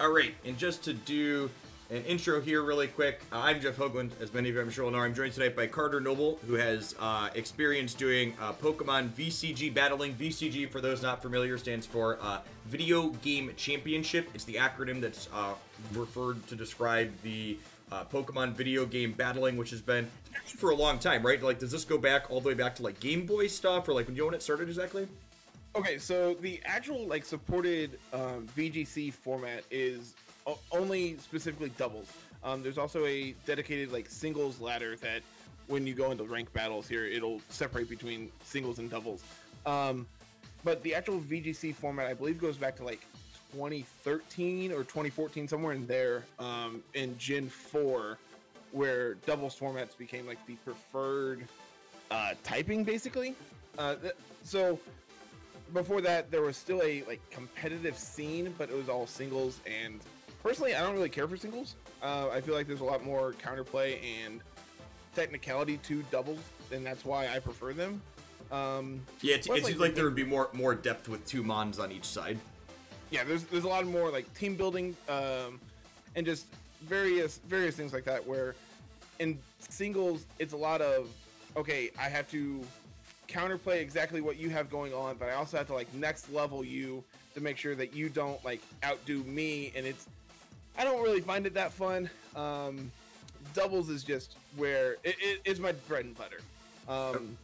All right, and just to do an intro here really quick, uh, I'm Jeff Hoogland, as many of you I'm sure will know. I'm joined tonight by Carter Noble, who has uh, experience doing uh, Pokemon VCG battling. VCG, for those not familiar, stands for uh, Video Game Championship. It's the acronym that's uh, referred to describe the uh, Pokemon video game battling, which has been for a long time, right? Like, does this go back all the way back to like Game Boy stuff, or like when you know when it started exactly? Okay, so the actual like supported um, VGC format is only specifically doubles. Um, there's also a dedicated like singles ladder that when you go into rank battles here, it'll separate between singles and doubles. Um, but the actual VGC format, I believe, goes back to like 2013 or 2014, somewhere in there, um, in Gen 4, where doubles formats became like the preferred uh, typing, basically. Uh, so before that there was still a like competitive scene but it was all singles and personally i don't really care for singles uh, i feel like there's a lot more counterplay and technicality to doubles and that's why i prefer them um, Yeah, it, Plus, it like, seems like there would be more more depth with two Mons on each side. yeah there's there's a lot more like team building um, and just various various things like that where in singles it's a lot of okay i have to counterplay exactly what you have going on but i also have to like next level you to make sure that you don't like outdo me and it's i don't really find it that fun. Um doubles is just where it, it, it's my bread and butter. Um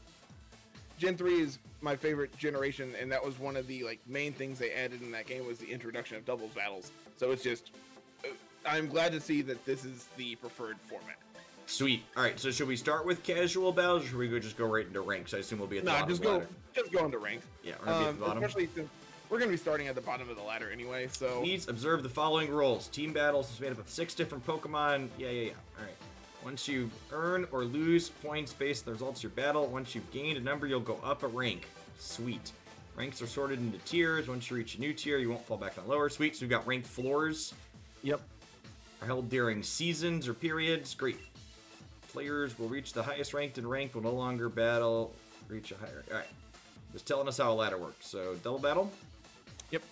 gen 3 is my favorite generation and that was one of the like main things they added in that game was the introduction of doubles battles. So it's just uh, i'm glad to see that this is the preferred format Sweet. All right. So should we start with casual battles, or should we go just go right into ranks? I assume we'll be at the no bottom just of the go ladder. just go into rank Yeah, we're gonna be at um, the bottom. especially since we're gonna be starting at the bottom of the ladder anyway so Please observe the following rules. Team battles is made up of six different Pokemon. Yeah, yeah, yeah. All right. Once you earn or lose points based on the results of your battle, once you've gained a number, you'll go up a rank. Sweet. Ranks are sorted into tiers. Once you reach a new tier, you won't fall back on lower. Sweet. So we've got ranked floors. yep Are held during seasons or periods. Great. Players will reach the highest ranked and ranked will no longer battle. Reach a higher. All right. Just telling us how a ladder works. So double battle. Yep.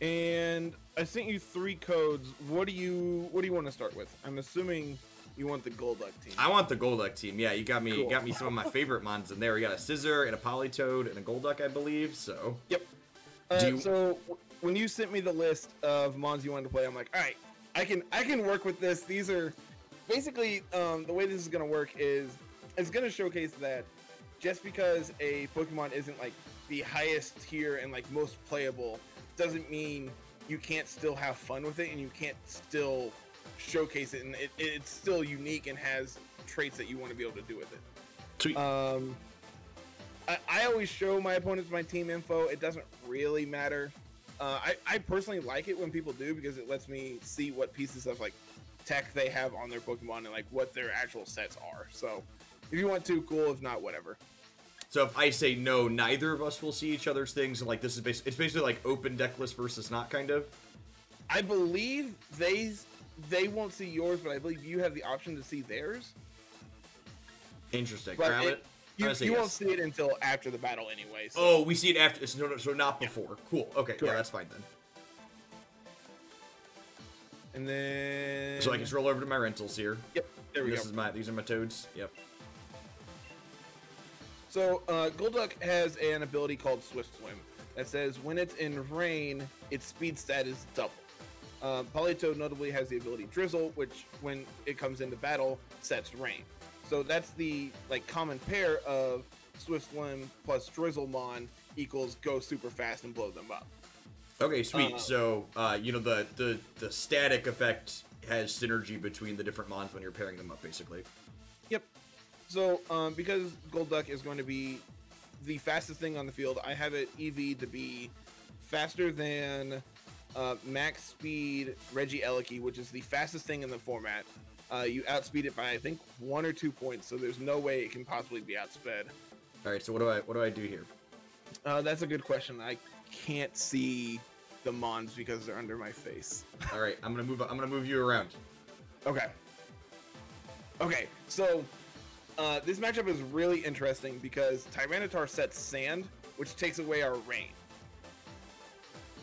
And I sent you three codes. What do you what do you want to start with? I'm assuming you want the Golduck team. I want the Golduck team. Yeah, you got me. Cool. Got me some of my favorite mons in there. We got a Scizor and a Politoed and a Golduck, I believe. So Yep. Uh, you- So when you sent me the list of mons you wanted to play, I'm like, all right, I can I can work with this. These are basically um, the way this is gonna work is it's gonna showcase that just because a Pokemon isn't like the highest tier and like most playable doesn't mean you can't still have fun with it and you can't still showcase it and it, it's still unique and has traits that you want to be able to do with it. sweet. Um, I, I always show my opponents my team info. It doesn't really matter. Uh, I, I personally like it when people do because it lets me see what pieces of like tech they have on their Pokemon and like what their actual sets are. So if you want to, cool. If not, whatever. so if I say no, neither of us will see each other's things. And like this is basically it's basically like open deck list versus not kind of. I believe they they won't see yours, but I believe you have the option to see theirs. Interesting. But Grab it- it. You, I'm gonna say you won't see it until after the battle anyway. So. Oh, we see it after. So, no, so not before. Cool. Okay. Yeah, that's fine then. And then So I can roll over to my rentals here. Yep, there we this go. is my. These are my toads. Yep. So, uh, Golduck has an ability called Swift Swim that says when it's in rain, its speed stat is doubled. Uh, Politoed notably has the ability Drizzle, which when it comes into battle sets rain. So that's the like common pair of Swift Swim plus Drizzlemon equals go super fast and blow them up. Okay, sweet. Uh, so, uh, you know, the, the the static effect has synergy between the different mons when you're pairing them up, basically. Yep. So, um, because Golduck is going to be the fastest thing on the field, I have it EV to be faster than uh, max speed Regieleki, which is the fastest thing in the format. Uh, you outspeed it by I think one or two points, so there's no way it can possibly be outsped. All right. So what do I what do I do here? Uh, that's a good question. I can't see the mons because they're under my face. All right. I'm gonna move. I'm gonna move you around. Okay. Okay, so uh, this matchup is really interesting because Tyranitar sets sand, which takes away our rain.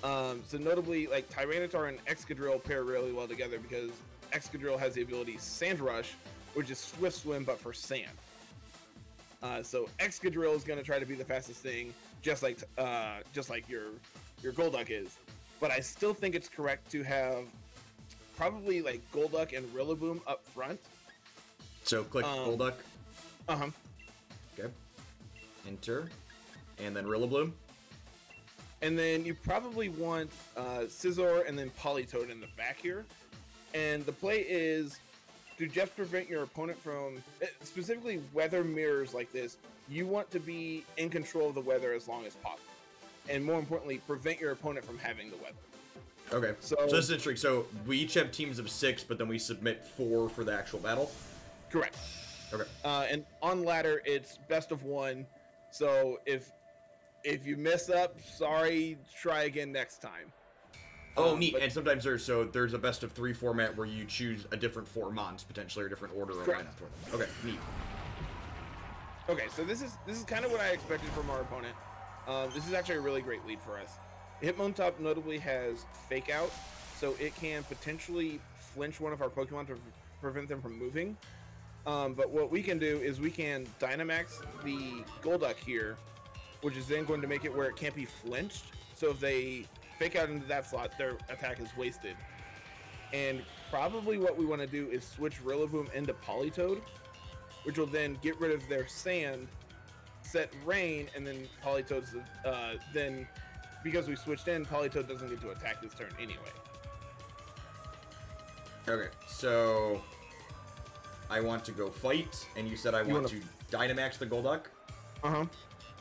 Um, so notably, like Tyranitar and Excadrill pair really well together because Excadrill has the ability Sand Rush, which is Swift Swim but for sand. Uh, so Excadrill is going to try to be the fastest thing, just like uh, just like your your Golduck is. But I still think it's correct to have probably like Golduck and Rillaboom up front. So click Um, Golduck. Uh huh. Okay. Enter. And then Rillaboom. And then you probably want uh, Scizor and then Politoed in the back here. And the play is to just prevent your opponent from, eh, specifically weather mirrors like this, you want to be in control of the weather as long as possible. And more importantly, prevent your opponent from having the weather. Okay. So- so this is interesting. So we each have teams of six, but then we submit four for the actual battle. Correct. Okay. Uh, and on ladder, it's best of one. So if if you mess up, sorry, try again next time. Oh, Um, neat. but- and sometimes there's so there's a best of three format where you choose a different four mons potentially or a different order or Correct. lineup for them. Okay, neat. Okay, so this is this is kind of what I expected from our opponent. Um, this is actually a really great lead for us. Hitmontop notably has Fake Out, so it can potentially flinch one of our Pokemon to prevent them from moving. Um, but what we can do is we can Dynamax the Golduck here, which is then going to make it where it can't be flinched. So if they Fake Out into that slot, their attack is wasted. And probably what we want to do is switch Rillaboom into Politoed, which will then get rid of their sand, set rain, and then Politoed's uh, then because we switched in, Politoed doesn't get to attack this turn anyway. Okay, so I want to go fight, and you said I You want to Dynamax the Golduck. Uh huh.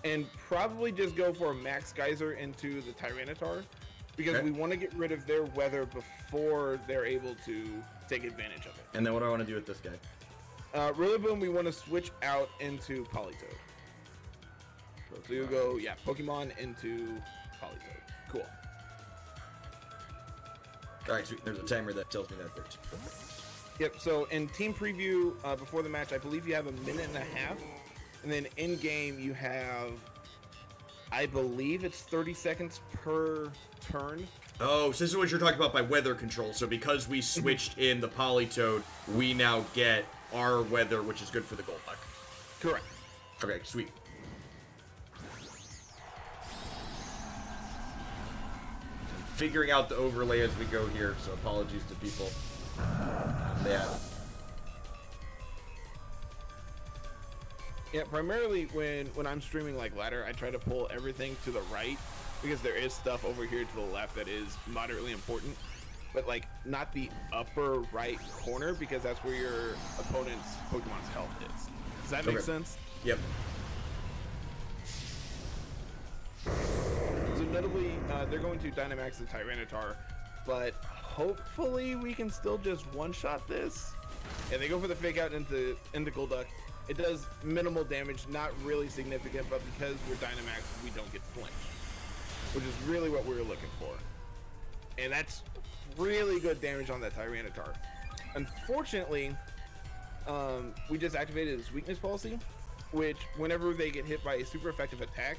And probably just go for a Max Geyser into the Tyranitar because Okay. we want to get rid of their weather before they're able to take advantage of it. And then what do I want to do with this guy? Uh, Rillaboom, we want to switch out into Politoed. So you go, yeah, Pokemon into Politoed. Cool. All right, sweet. There's a timer that tells me that works. Yep. So in team preview uh, before the match, I believe you have a minute and a half, and then in game you have, I believe it's 30 seconds per turn. Oh, so this is what you're talking about by weather control. So because we mhm. switched in the Politoed, we now get our weather, which is good for the Golduck. Correct. Okay, sweet. Figuring out the overlay as we go here, so apologies to people. Yeah. Yeah. Primarily when when I'm streaming like ladder, I try to pull everything to the right because there is stuff over here to the left that is moderately important, but like not the upper right corner because that's where your opponent's Pokemon's health is. Does that make Okay. sense? Yep. So notably, uh, they're going to Dynamax the Tyranitar, but hopefully we can still just one-shot this. And they go for the fake out into into Golduck. It does minimal damage, not really significant, but because we're Dynamax, we don't get flinched, which is really what we were looking for. And that's really good damage on that Tyranitar. Unfortunately, um, we just activated his weakness policy, which whenever they get hit by a super effective attack,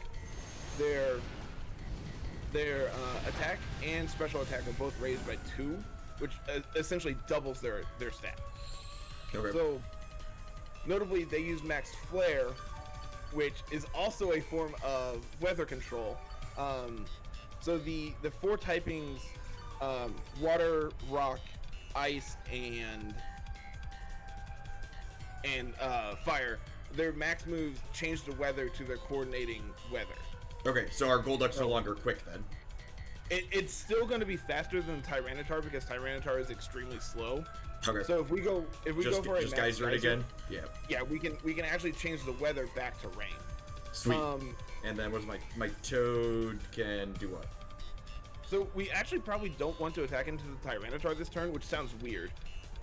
their their uh, attack and special attack are both raised by two, which uh, essentially doubles their their stat. Okay. So, notably, they use Max Flare, which is also a form of weather control. Um, so the the four typings, um, water, rock, ice, and and uh, fire. Their max moves change the weather to their coordinating weather. okay, so our Golduck's no longer quick then. It, it's still going to be faster than Tyranitar because Tyranitar is extremely slow. Okay. So if we go if we just go for a just Max geyser it Geyser, again. Yeah. yeah, we can we can actually change the weather back to rain. Sweet. Um, and then what's my my Toad can do what? so we actually probably don't want to attack into the Tyranitar this turn, which sounds weird,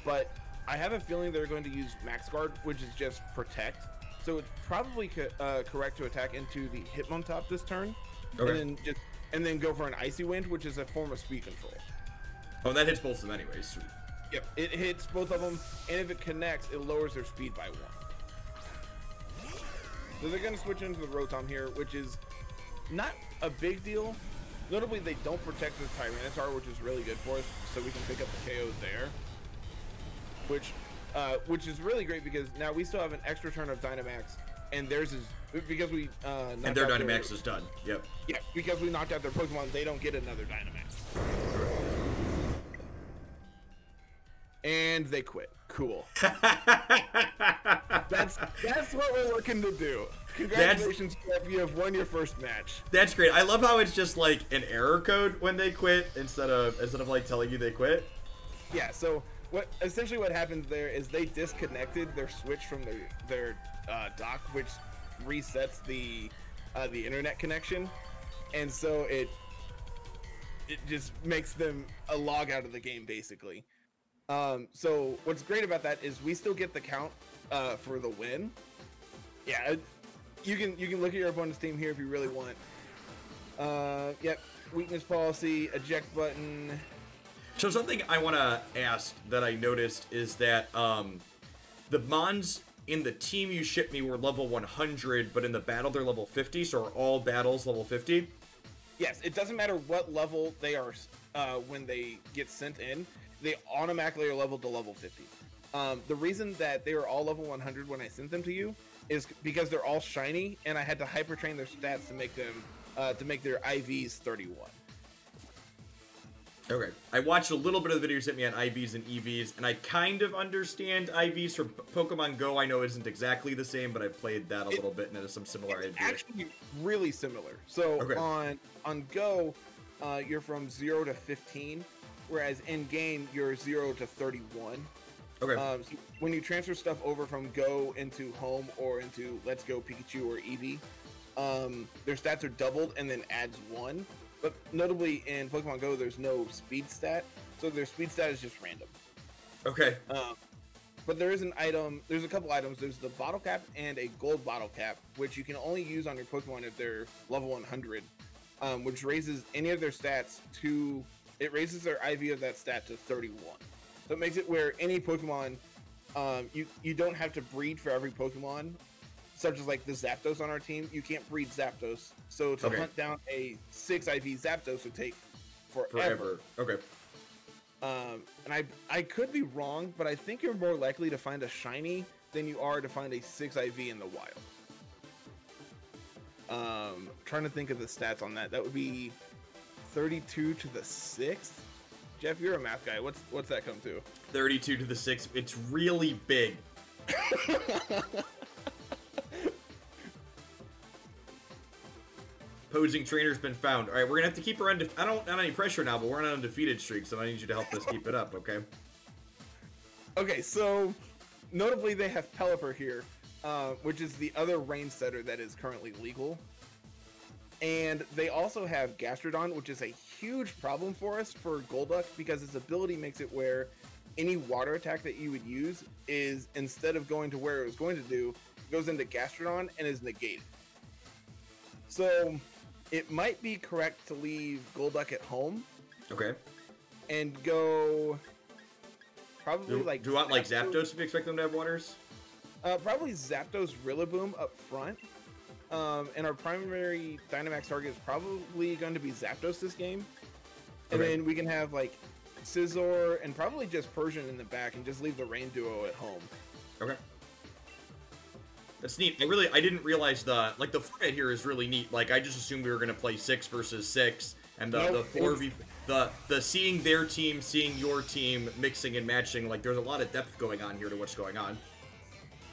but I have a feeling they're going to use Max Guard, which is just protect. So it's probably co- uh, correct to attack into the Hitmontop this turn, Okay. and then just and then go for an Icy Wind, which is a form of speed control. Oh, that hits both of them anyways. Sweet. Yep, it hits both of them, and if it connects, it lowers their speed by one. So they're going to switch into the Rotom here, which is not a big deal, Notably, they don't protect the Tyranitar, which is really good for us, so we can pick up the KO there. Which, uh, which is really great because now we still have an extra turn of Dynamax, and theirs is because we uh, and their Dynamax is done. Yep. Yeah, because we knocked out their Pokemon, they don't get another Dynamax. And they quit. Cool. that's that's what we're looking to do. Congratulations, Jeff. You have won your first match. That's great. I love how it's just like an error code when they quit instead of instead of like telling you they quit. Yeah. So what essentially what happens there is they disconnected their switch from their their uh, dock, which resets the uh, the internet connection, and so it it just makes them a log out of the game basically. Um, so what's great about that is we still get the count uh, for the win. Yeah, you can you can look at your opponent's team here if you really want. Uh, yep, weakness policy, eject button. So something I want to ask that I noticed is that um, the Mons in the team you shipped me were level 100, but in the battle they're level 50. So are all battles level 50? Yes, it doesn't matter what level they are uh, when they get sent in they automatically are leveled to level 50. Um, the reason that they were all level 100 when I sent them to you is because they're all shiny, and I had to hyper train their stats to make them uh, to make their IVs 31. Okay, I watched a little bit of the videos sent me on IVs and EVs, and I kind of understand IVs for Pokemon Go. I know isn't exactly the same, but I played that a it, little bit, and it has some similarity. It's actually really similar. So okay. on on Go, uh, you're from zero to 15 whereas in game you're zero to 31. Okay. Um, so when you transfer stuff over from Go into Home or into Let's Go Pikachu or Eevee, um, their stats are doubled and then adds one. But notably in Pokemon Go, there's no speed stat, so their speed stat is just random. Okay. Um, but there is an item. There's a couple items. There's the bottle cap and a gold bottle cap, which you can only use on your Pokemon if they're level 100, um, which raises any of their stats to it raises their IV of that stat to 31. So it makes it where any Pokemon, um, you you don't have to breed for every Pokemon, such as like the Zapdos on our team. You can't breed Zapdos, so to okay. hunt down a six IV Zapdos would take forever. forever. Okay. Um, and I I could be wrong, but I think you're more likely to find a shiny than you are to find a six IV in the wild. Um, trying to think of the stats on that. That would be 32 to the sixth. Jeff, you're a math guy. What's what's that come to? 32 to the sixth. It's really big. Posing trainer's been found. All right, we're gonna have to keep her under. I don't have any pressure now, but we're on an undefeated streak, so I need you to help us keep it up. Okay. Okay, so notably they have Pelipper here, uh, which is the other rain setter that is currently legal. And they also have Gastrodon, which is a huge problem for us for Golduck because its ability makes it where any water attack that you would use is instead of going to where it was going to do, goes into Gastrodon and is negated. So it might be correct to leave Golduck at home. Okay. And go probably do, like do you want like Zapdos if you expect them to have waters? Uh, probably Zapdos Rillaboom up front. Um, and our primary Dynamax target is probably going to be Zapdos this game. And okay. then we can have like Scizor and probably just Persian in the back and just leave the Rain Duo at home. Okay. That's neat. I really I didn't realize the like the format here is really neat. Like I just assumed we were gonna play six versus six and the, nope, the four v the the seeing their team, seeing your team, mixing and matching, like there's a lot of depth going on here to what's going on.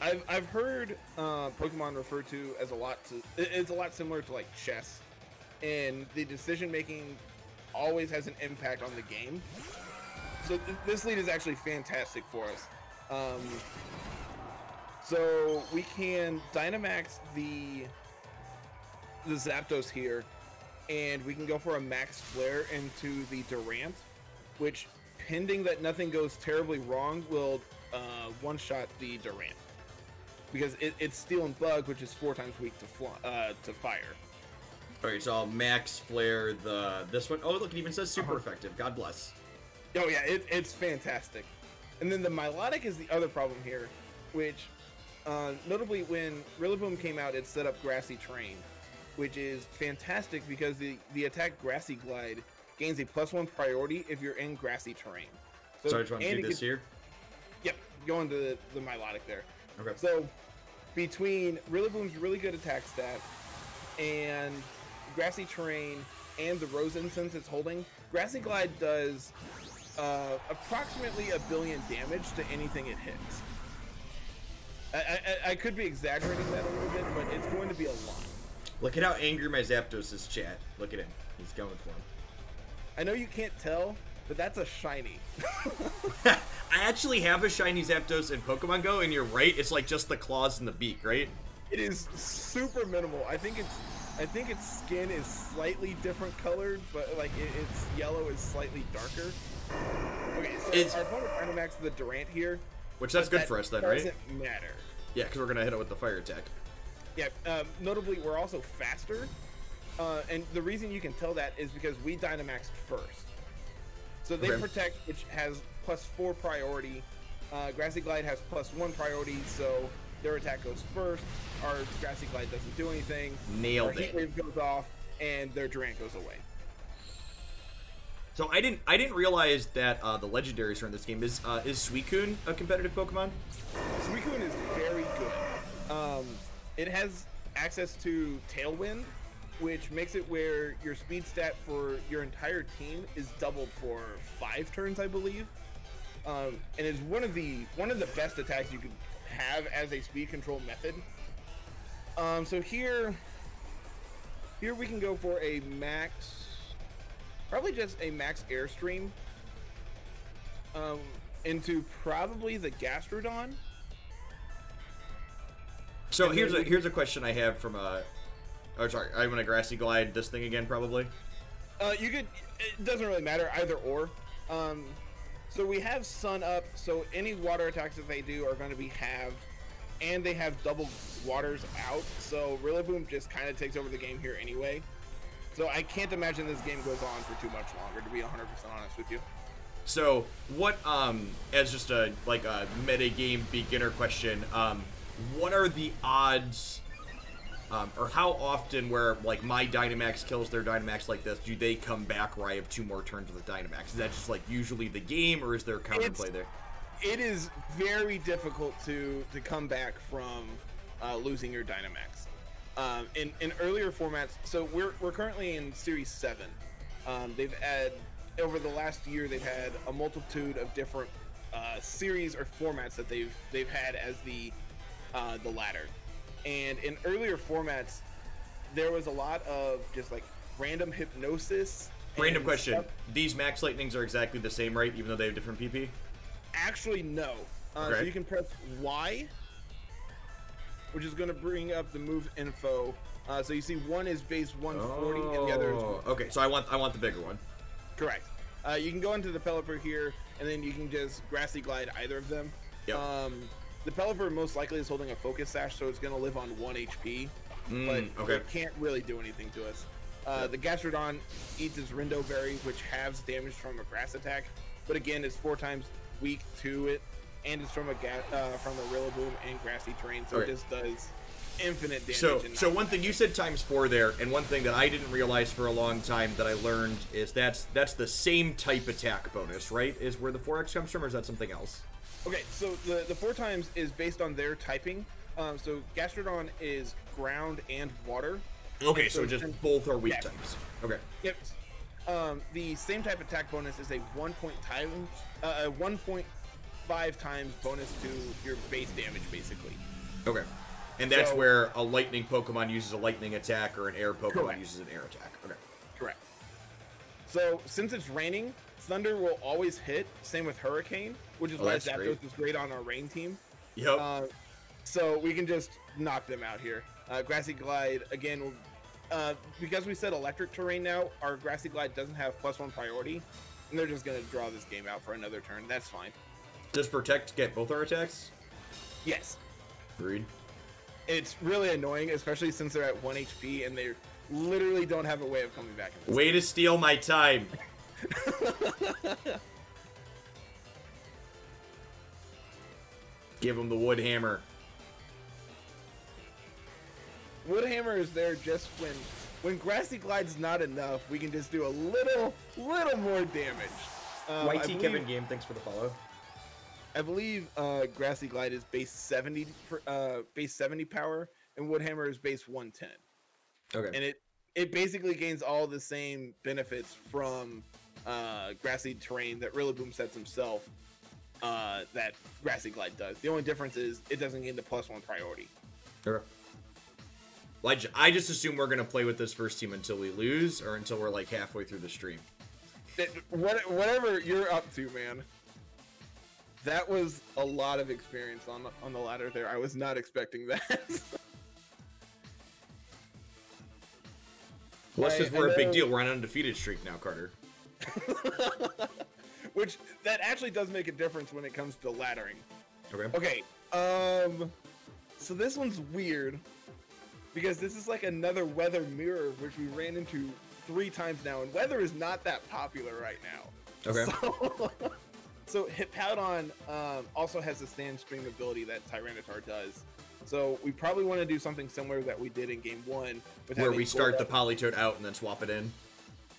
I've, I've heard uh, Pokemon referred to as a lot to it's a lot similar to like chess, and the decision making always has an impact on the game. So th- this lead is actually fantastic for us. Um, so we can Dynamax the the Zapdos here, and we can go for a Max Flare into the Durant, which, pending that nothing goes terribly wrong, will uh, one-shot the Durant because it, it's steel and bug, which is four times weak to fly, uh, to fire. All right, so I'll max flare the this one. Oh, look, it even says super uh-huh. effective. God bless. Oh yeah, it, it's fantastic. And then the Milotic is the other problem here, which uh, notably when Rillaboom came out, it set up Grassy Terrain, which is fantastic because the, the attack Grassy Glide gains a plus one priority if you're in grassy terrain. So, so I just want to do this gets, here? Yep, go into the, the Milotic there. Okay. So between Rillaboom's really good attack stat and grassy terrain and the Rose Incense it's holding, Grassy Glide does uh, approximately a billion damage to anything it hits. I, I, I, could be exaggerating that a little bit, but it's going to be a lot. Look at how angry my Zapdos is, chat. Look at him. He's going for him. I know you can't tell, but that's a shiny. I actually have a shiny Zapdos in Pokemon Go, and you're right. It's like just the claws and the beak, right? It is super minimal. I think it's, I think its skin is slightly different colored, but like it, its yellow is slightly darker. Okay, so it's, our opponent Dynamax the Durant here, which that's good that for us then, right? Doesn't matter. Yeah, because we're gonna hit it with the fire attack. Yeah. Um, notably, we're also faster, uh, and the reason you can tell that is because we Dynamaxed first. So they okay. protect, which has plus four priority. Uh, Grassy Glide has plus one priority, so their attack goes first. Our Grassy Glide doesn't do anything. Nailed Our it. Heat Wave goes off, and their Durant goes away. So I didn't I didn't realize that uh, the legendaries are in this game. Is uh, is Suicune a competitive Pokemon? Suicune is very good. Um, it has access to Tailwind, which makes it where your speed stat for your entire team is doubled for five turns, I believe. Um, and is one of the one of the best attacks you can have as a speed control method. Um, so here, here we can go for a max, probably just a max airstream. Um, into probably the Gastrodon. So and here's a here's a question I have from a. Oh, sorry. I'm gonna grassy glide this thing again, probably. Uh, you could. It doesn't really matter either or. Um, so we have Sun up, so any water attacks that they do are going to be halved, and they have double waters out, so Rillaboom just kind of takes over the game here anyway. So I can't imagine this game goes on for too much longer, to be 100% honest with you. So what, um, as just a, like a meta game beginner question, um, what are the odds um, or how often, where like my Dynamax kills their Dynamax like this, do they come back where I have two more turns with the Dynamax? Is that just like usually the game, or is there counterplay there? It is very difficult to to come back from uh, losing your Dynamax. Um, in in earlier formats, so we're we're currently in Series Seven. Um, they've had over the last year they've had a multitude of different uh, series or formats that they've they've had as the uh, the ladder. And in earlier formats, there was a lot of just like random hypnosis. Random question: stuff. These Max Lightnings are exactly the same, right? Even though they have different PP. Actually, no. Uh, okay. So you can press Y, which is going to bring up the move info. Uh, so you see, one is base 140, oh, and the other is. Oh, okay, so I want I want the bigger one. Correct. Uh, you can go into the Pelipper here, and then you can just grassy glide either of them. Yep. Um, the Pelipper most likely is holding a Focus Sash, so it's going to live on 1 HP. Mm, but okay. it can't really do anything to us. Uh, The Gastrodon eats its Rindo Berry, which halves damage from a grass attack. But again, it's four times weak to it, and it's from a uh, from a Rillaboom and grassy terrain, so okay. it just does infinite damage. So, so one thing you said times four there, and one thing that I didn't realize for a long time that I learned is that's that's the same type attack bonus, right? Is where the 4x comes from, or is that something else? Okay, so the the four times is based on their typing. Um, so Gastrodon is ground and water. Okay, so, so, just both are weak yeah. types. Okay. Yep. Um, the same type attack bonus is a one point times, uh, a one point five times bonus to your base damage, basically. Okay. And that's so, where a lightning Pokemon uses a lightning attack, or an air Pokemon correct. uses an air attack. Okay. Correct. So since it's raining, Thunder will always hit. Same with Hurricane, which is oh, why Zapdos great. is great on our rain team. Yep. Uh, so we can just knock them out here. Uh, Grassy Glide again. Uh, because we said electric terrain now, our Grassy Glide doesn't have plus one priority, and they're just gonna draw this game out for another turn. That's fine. Does Protect get both our attacks? Yes. Agreed. It's really annoying, especially since they're at one HP and they literally don't have a way of coming back. Way to steal my time. Give him the wood hammer. Woodhammer is there just when when Grassy Glide's not enough. We can just do a little little more damage. Um, YT believe- Kevin Game, thanks for the follow. I believe uh, Grassy Glide is base 70 for uh, base 70 power, and Woodhammer is base 110. Okay. And it it basically gains all the same benefits from uh, grassy terrain that Rillaboom sets himself. Uh, that Grassy Glide does. The only difference is it doesn't gain the plus one priority. Okay. Well, I, just assume we're gonna play with this first team until we lose, or until we're like halfway through the stream. It- what, whatever you're up to, man. That was a lot of experience on the, on the ladder there. I was not expecting that. Well, that's Right, we're a big then- deal. We're on an undefeated streak now, Carter. Which that actually does make a difference when it comes to laddering. Okay. Okay, um, so this one's weird because this is like another weather mirror, which we ran into three times now, and weather is not that popular right now. Okay. So, so Hippowdon um, also has a sand stream ability that Tyranitar does. So we probably want to do something similar that we did in game one, Where we start the Politoed out and then swap it in.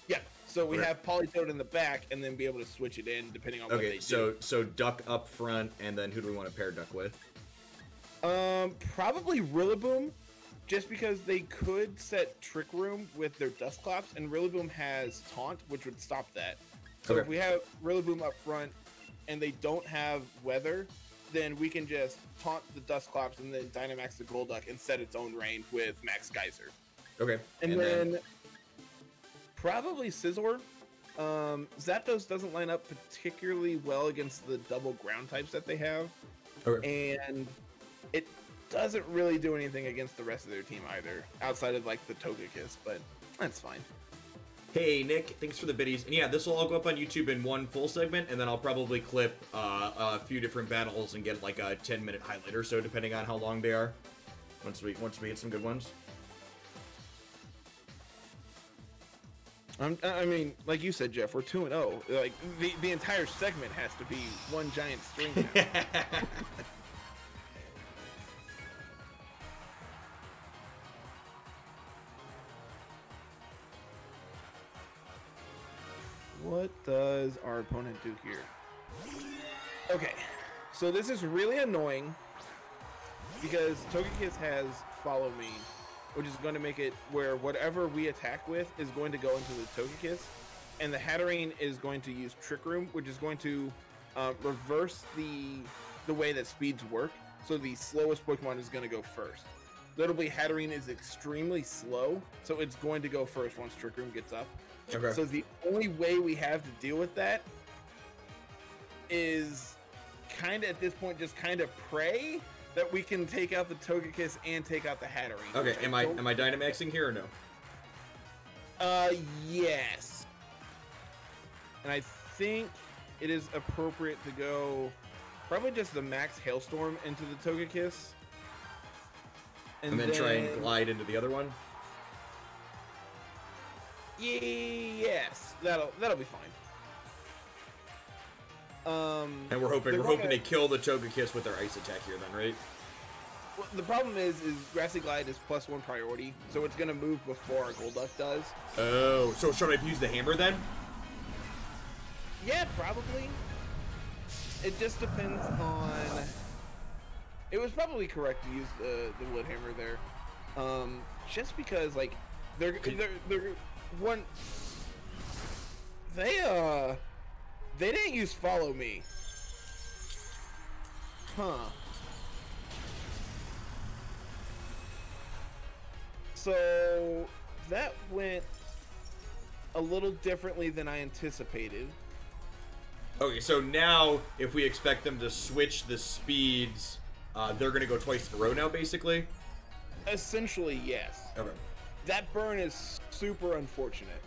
yeah. So we Okay. have Politoed in the back, and then be able to switch it in depending on what they Okay, do. so so duck up front, and then who do we want to pair duck with? Um, probably Rillaboom, just because they could set Trick Room with their Dust Dusclops, and Rillaboom has Taunt, which would stop that. So Okay. if we have Rillaboom up front and they don't have Weather, then we can just taunt the Dust Dusclops and then Dynamax the Golduck and set its own range with Max Geyser. Okay. And, then, probably Scizor. Um, Zapdos doesn't line up particularly well against the double ground types that they have okay. and it doesn't really do anything against the rest of their team either, outside of like the Togekiss, but that's fine. Hey Nick, thanks for the biddies. And yeah, this will all go up on YouTube in one full segment, and then I'll probably clip uh, a few different battles and get like a 10 minute highlight or so, depending on how long they are. Once we once we get some good ones. I'm, I mean, like you said, Jeff, we're two and zero. Like the the entire segment has to be one giant string. Now. what does our opponent do here? Okay, so this is really annoying because Togekiss has Follow Me, which is going to make it where whatever we attack with is going to go into the Togekiss, and the Hatterene is going to use Trick Room, which is going to uh, reverse the the way that speeds work. So the slowest Pokemon is going to go first. Notably, Hatterene is extremely slow, so it's going to go first once Trick Room gets up. okay. So the only way we have to deal with that is kind of at this point just kind of pray that we can take out the Togekiss and take out the Hatterene. okay. Am I don't- am I Dynamaxing here or no? Uh, yes. And I think it is appropriate to go probably just the max hailstorm into the Togekiss. And, then, try and glide into the other one. Yes, that'll that'll be fine. Um, And we're hoping we're hoping to kill the Togekiss with their ice attack here, then, right? Well, the problem is, is Grassy Glide is plus one priority, so it's gonna move before our Golduck does. Oh, so should I use the hammer then? Yeah, probably. It just depends on. It was probably correct to use the the wood hammer there, um, just because like they're they're they're one. They uh, they didn't use follow me. Huh. So that went a little differently than I anticipated. Okay, so now if we expect them to switch the speeds, uh, they're gonna go twice in a row now, basically. Essentially, yes. Okay. That burn is super unfortunate.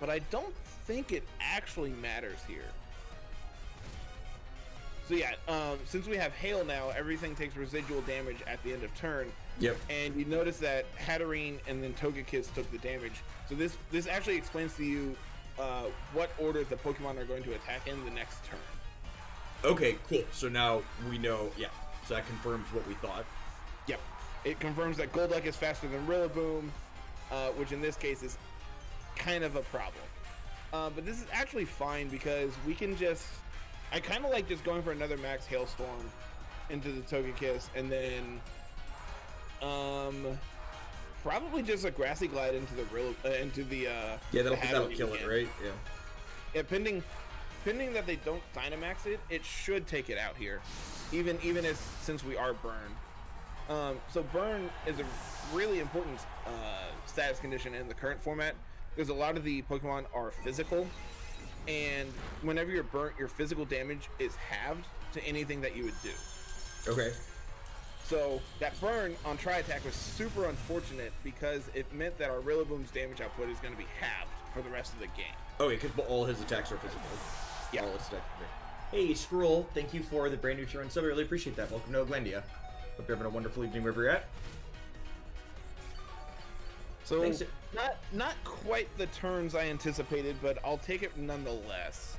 But I don't think it actually matters here. So yeah, um, since we have hail now, everything takes residual damage at the end of turn. Yep. And you notice that Hatterene and then Togekiss took the damage. So this this actually explains to you uh, what order the Pokemon are going to attack in the next turn. Okay, cool. So now we know. Yeah. So that confirms what we thought. Yep. It confirms that Golduck is faster than Rillaboom, uh, which in this case is kind of a problem. Uh, but this is actually fine because we can just. I kind of like just going for another Max Hailstorm into the Togekiss and then. Um, probably just a Grassy Glide into the real uh, into the. Uh, Yeah, that'll, the that'll kill it, right? Yeah. Yeah, pending, pending that they don't Dynamax it, it should take it out here, even even as since we are burned. Um, so burn is a really important uh, status condition in the current format because a lot of the Pokemon are physical, and whenever you're burnt, your physical damage is halved to anything that you would do. Okay. So that burn on Tri Attack was super unfortunate because it meant that our Rillaboom's damage output is going to be halved for the rest of the game. Oh, okay, because all his attacks are physical. Yeah. All its attacks. Hey, Scroll, thank you for the brand new tier one sub. I really appreciate that. Welcome to Glendia. Hope you're having a wonderful evening wherever you're at. So Thanks. not not quite the turns I anticipated, but I'll take it nonetheless.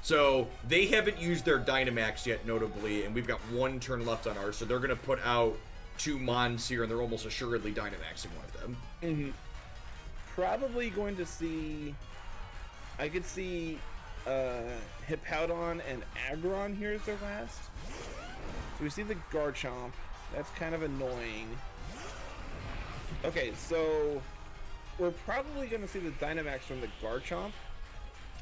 So they haven't used their Dynamax yet, notably, and we've got one turn left on ours. So they're gonna put out two Mons here, and they're almost assuredly Dynamaxing one of them. Mm-hmm. Probably going to see. I could see uh, Hippowdon and Aggron here as their last. So we see the Garchomp. That's kind of annoying. Okay, so we're probably going to see the Dynamax from the Garchomp.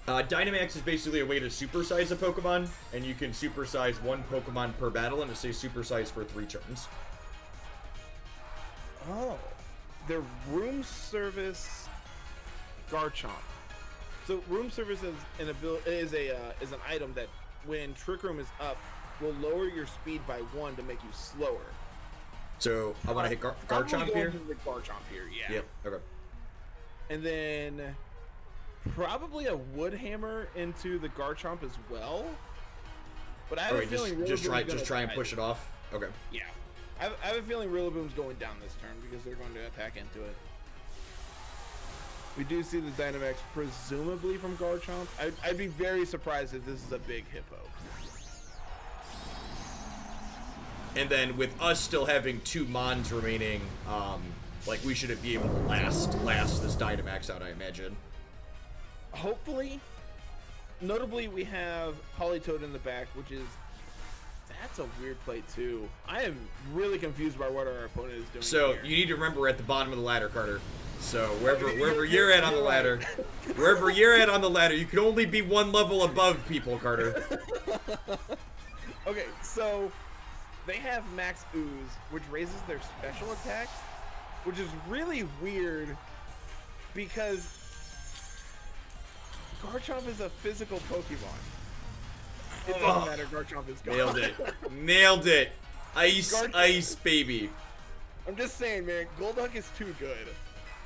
Uh, Dynamax is basically a way to supersize a Pokemon, and you can supersize one Pokemon per battle, and it stays supersized for three turns. Oh, the room service Garchomp. So room service is an abil- is a uh, is an item that when Trick Room is up will lower your speed by one to make you slower. So I want to hit Gar- Garchomp going here. The Garchomp here, yeah. Yep. Okay. And then probably a Wood Hammer into the Garchomp as well. But I have a right. Just, feeling just try, just try and push this it off. Okay. Yeah. I have, I have a feeling Rillaboom's going down this turn because they're going to attack into it. We do see the Dynamax presumably from Garchomp. I'd, I'd be very surprised if this is a big hippo. And then with us still having two Mons remaining, um, like we should be able to last last this Dynamax out, I imagine. Hopefully, notably we have Politoed in the back, which is that's a weird play too. I am really confused by what our opponent is doing. So here. you need to remember we're at the bottom of the ladder, Carter. So wherever wherever you're at on the ladder, wherever you're at on the ladder, you can only be one level above people, Carter. Okay, so they have Max Ooze, which raises their special attack, which is really weird because Garchomp is a physical Pokemon. It doesn't Oh. matter, Garchomp is gone. Nailed it. Nailed it. Ice, Guard- ice, baby. I'm just saying, man, Golduck is too good.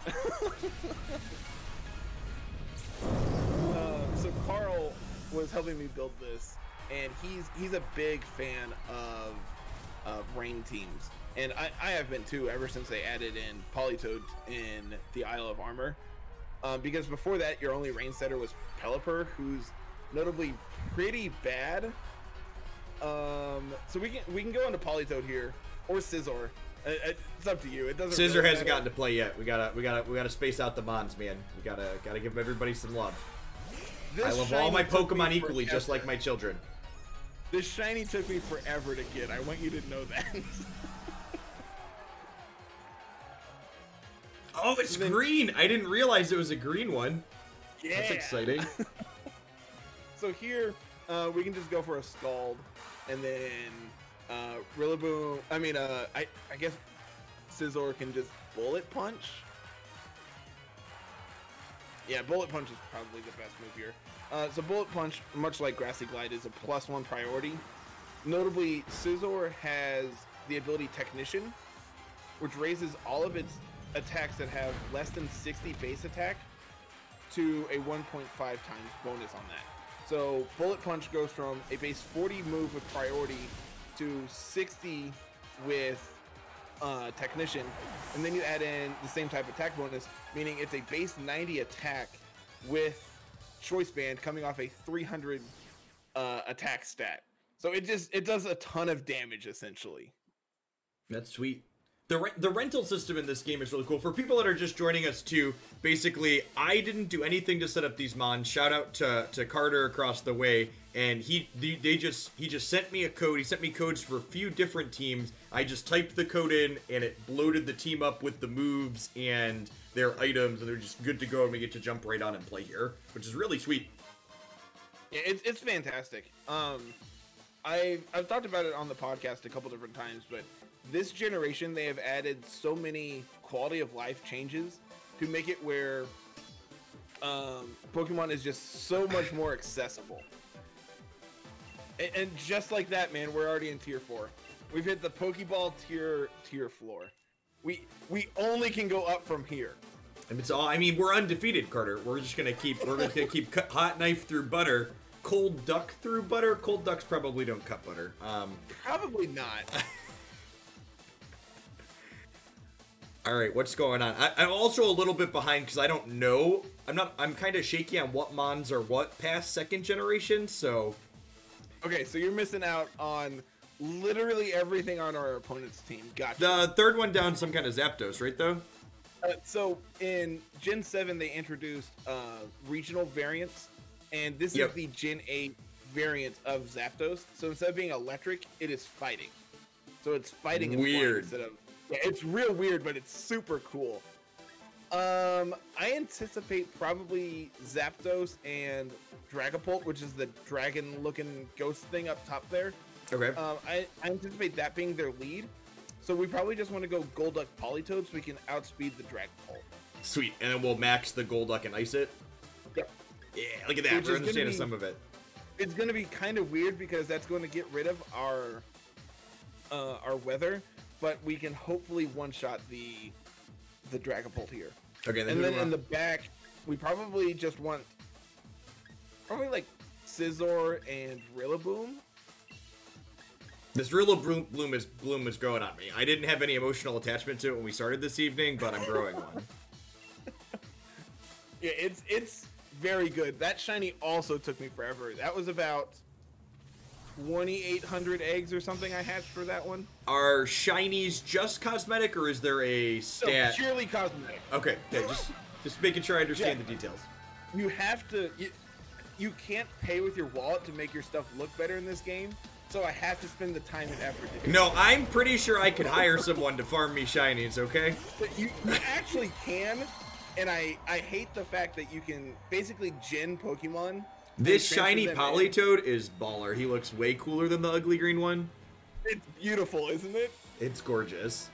uh, so Carl was helping me build this, and he's he's a big fan of of rain teams, and I, I have been too ever since they added in Politoed in the Isle of Armor. Um, because before that, your only rain setter was Pelipper, who's notably pretty bad. Um, so we can we can go into Politoed here or Scizor. Uh, uh, It's up to you. It doesn't. Scizor really hasn't gotten to play yet. We gotta, we gotta, we gotta space out the Mons, man. We gotta, gotta give everybody some love. This I love all my Pokemon equally, just like my children. This shiny took me forever to get. I want you to know that. Oh, it's Then- green. I didn't realize it was a green one. yeah. That's exciting. So here, uh, we can just go for a scald, and then uh, Rillaboom. I mean, uh, I I guess Scizor can just bullet punch. Yeah, bullet punch is probably the best move here. Uh, so bullet punch, much like Grassy Glide, is a plus one priority. Notably, Scizor has the ability Technician, which raises all of its attacks that have less than 60 base attack to a 1.5 times bonus on that. So Bullet Punch goes from a base 40 move with priority to 60 with uh, Technician, and then you add in the same type attack bonus, meaning it's a base 90 attack with Choice Band coming off a 300 uh, attack stat. So it just it does a ton of damage essentially. That's sweet. the re- the rental system in this game is really cool for people that are just joining us too. Basically, I didn't do anything to set up these mons. Shout out to, to Carter across the way, and he they, just he just sent me a code. He sent me codes for a few different teams. I just typed the code in, and it loaded the team up with the moves and their items, and they're just good to go, and we get to jump right on and play here, which is really sweet. Yeah, it's it's fantastic. Um, I've I've talked about it on the podcast a couple different times, but this generation they have added so many quality of life changes to make it where um, Pokemon is just so much more accessible. And, and just like that, man, we're already in tier four. We've hit the Pokeball tier tier floor. We we only can go up from here. And it's all. I mean, we're undefeated, Carter. We're just gonna keep. We're gonna keep cut, hot knife through butter, cold duck through butter. Cold ducks probably don't cut butter. Um. Probably not. All right, what's going on? I, I'm also a little bit behind because I don't know. I'm not. I'm kind of shaky on what mons are what past second generation. So Okay, so you're missing out on literally everything on our opponent's team. Gotcha. the third one down, some kind of Zapdos, right? Though. Uh, so in Gen 7, they introduced uh, regional variants, and this Yep. is the Gen 8 variant of Zapdos. So instead of being electric, it is fighting. So it's fighting Weird. instead of. Yeah, it's real weird, but it's super cool. Um, I anticipate probably Zapdos and Dragapult, which is the dragon-looking ghost thing up top there. Okay. Um, I, I anticipate that being their lead. So we probably just want to go Golduck Politoed so we can outspeed the Dragapult. Sweet. And then we'll max the Golduck and ice it. Yep. Yeah, look at that. Which We're understanding be- some of it. It's going to be kind of weird because that's going to get rid of our uh, our weather, but we can hopefully one-shot the the Dragapult here. Okay. Then And then in the back, we probably just want probably like Scizor and Rillaboom. This Rilla bloom, bloom is bloom is growing on me. I didn't have any emotional attachment to it when we started this evening, but I'm growing one. Yeah, it's it's very good. That shiny also took me forever. That was about 2800 eggs or something I hatched for that one. Are shinies just cosmetic, or is there a stat? purely cosmetic. Okay, okay, just just making sure I understand Yeah. the details. You have to you, you can't pay with your wallet to make your stuff look better in this game. So I have to spend the time and effort to do No, I'm pretty sure I could hire someone to farm me shinies. Okay. But you, you actually can, and I I hate the fact that you can basically gen Pokemon. And This shiny them in. Is baller. He looks way cooler than the ugly green one. It's beautiful, isn't it? It's gorgeous.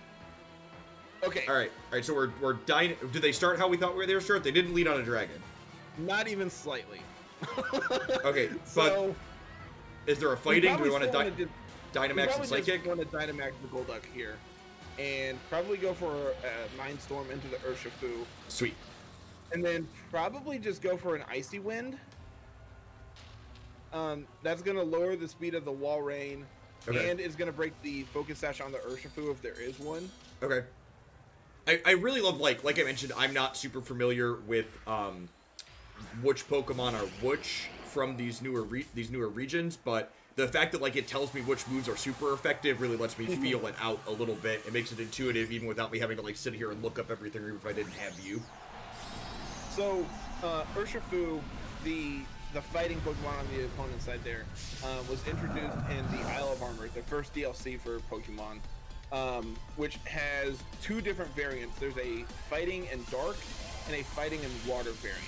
Okay. All right, all right. So we're we're dying. Did they start how we thought we were there? Start. They didn't lead on a dragon. Not even slightly. Okay, but so is there a fighting? Do we want to still di- wanna Dynamax and we probably Psychic? just want to Dynamax the Golduck here, and probably go for a Mind Storm into the Urshifu, Sweet. and then probably just go for an Icy Wind. Um, that's gonna lower the speed of the Walrein, Okay. and is gonna break the Focus Sash on the Urshifu if there is one. Okay. I, I really love like like I mentioned I'm not super familiar with um which Pokemon are which from these newer re- these newer regions, but the fact that like it tells me which moves are super effective really lets me feel it out a little bit. It makes it intuitive even without me having to like sit here and look up everything even if I didn't have you. So, uh, Urshifu, the the fighting Pokemon on the opponent's side there, uh, was introduced in the Isle of Armor, the first DLC for Pokemon, um, which has two different variants. There's a fighting and dark, and a fighting and water variant.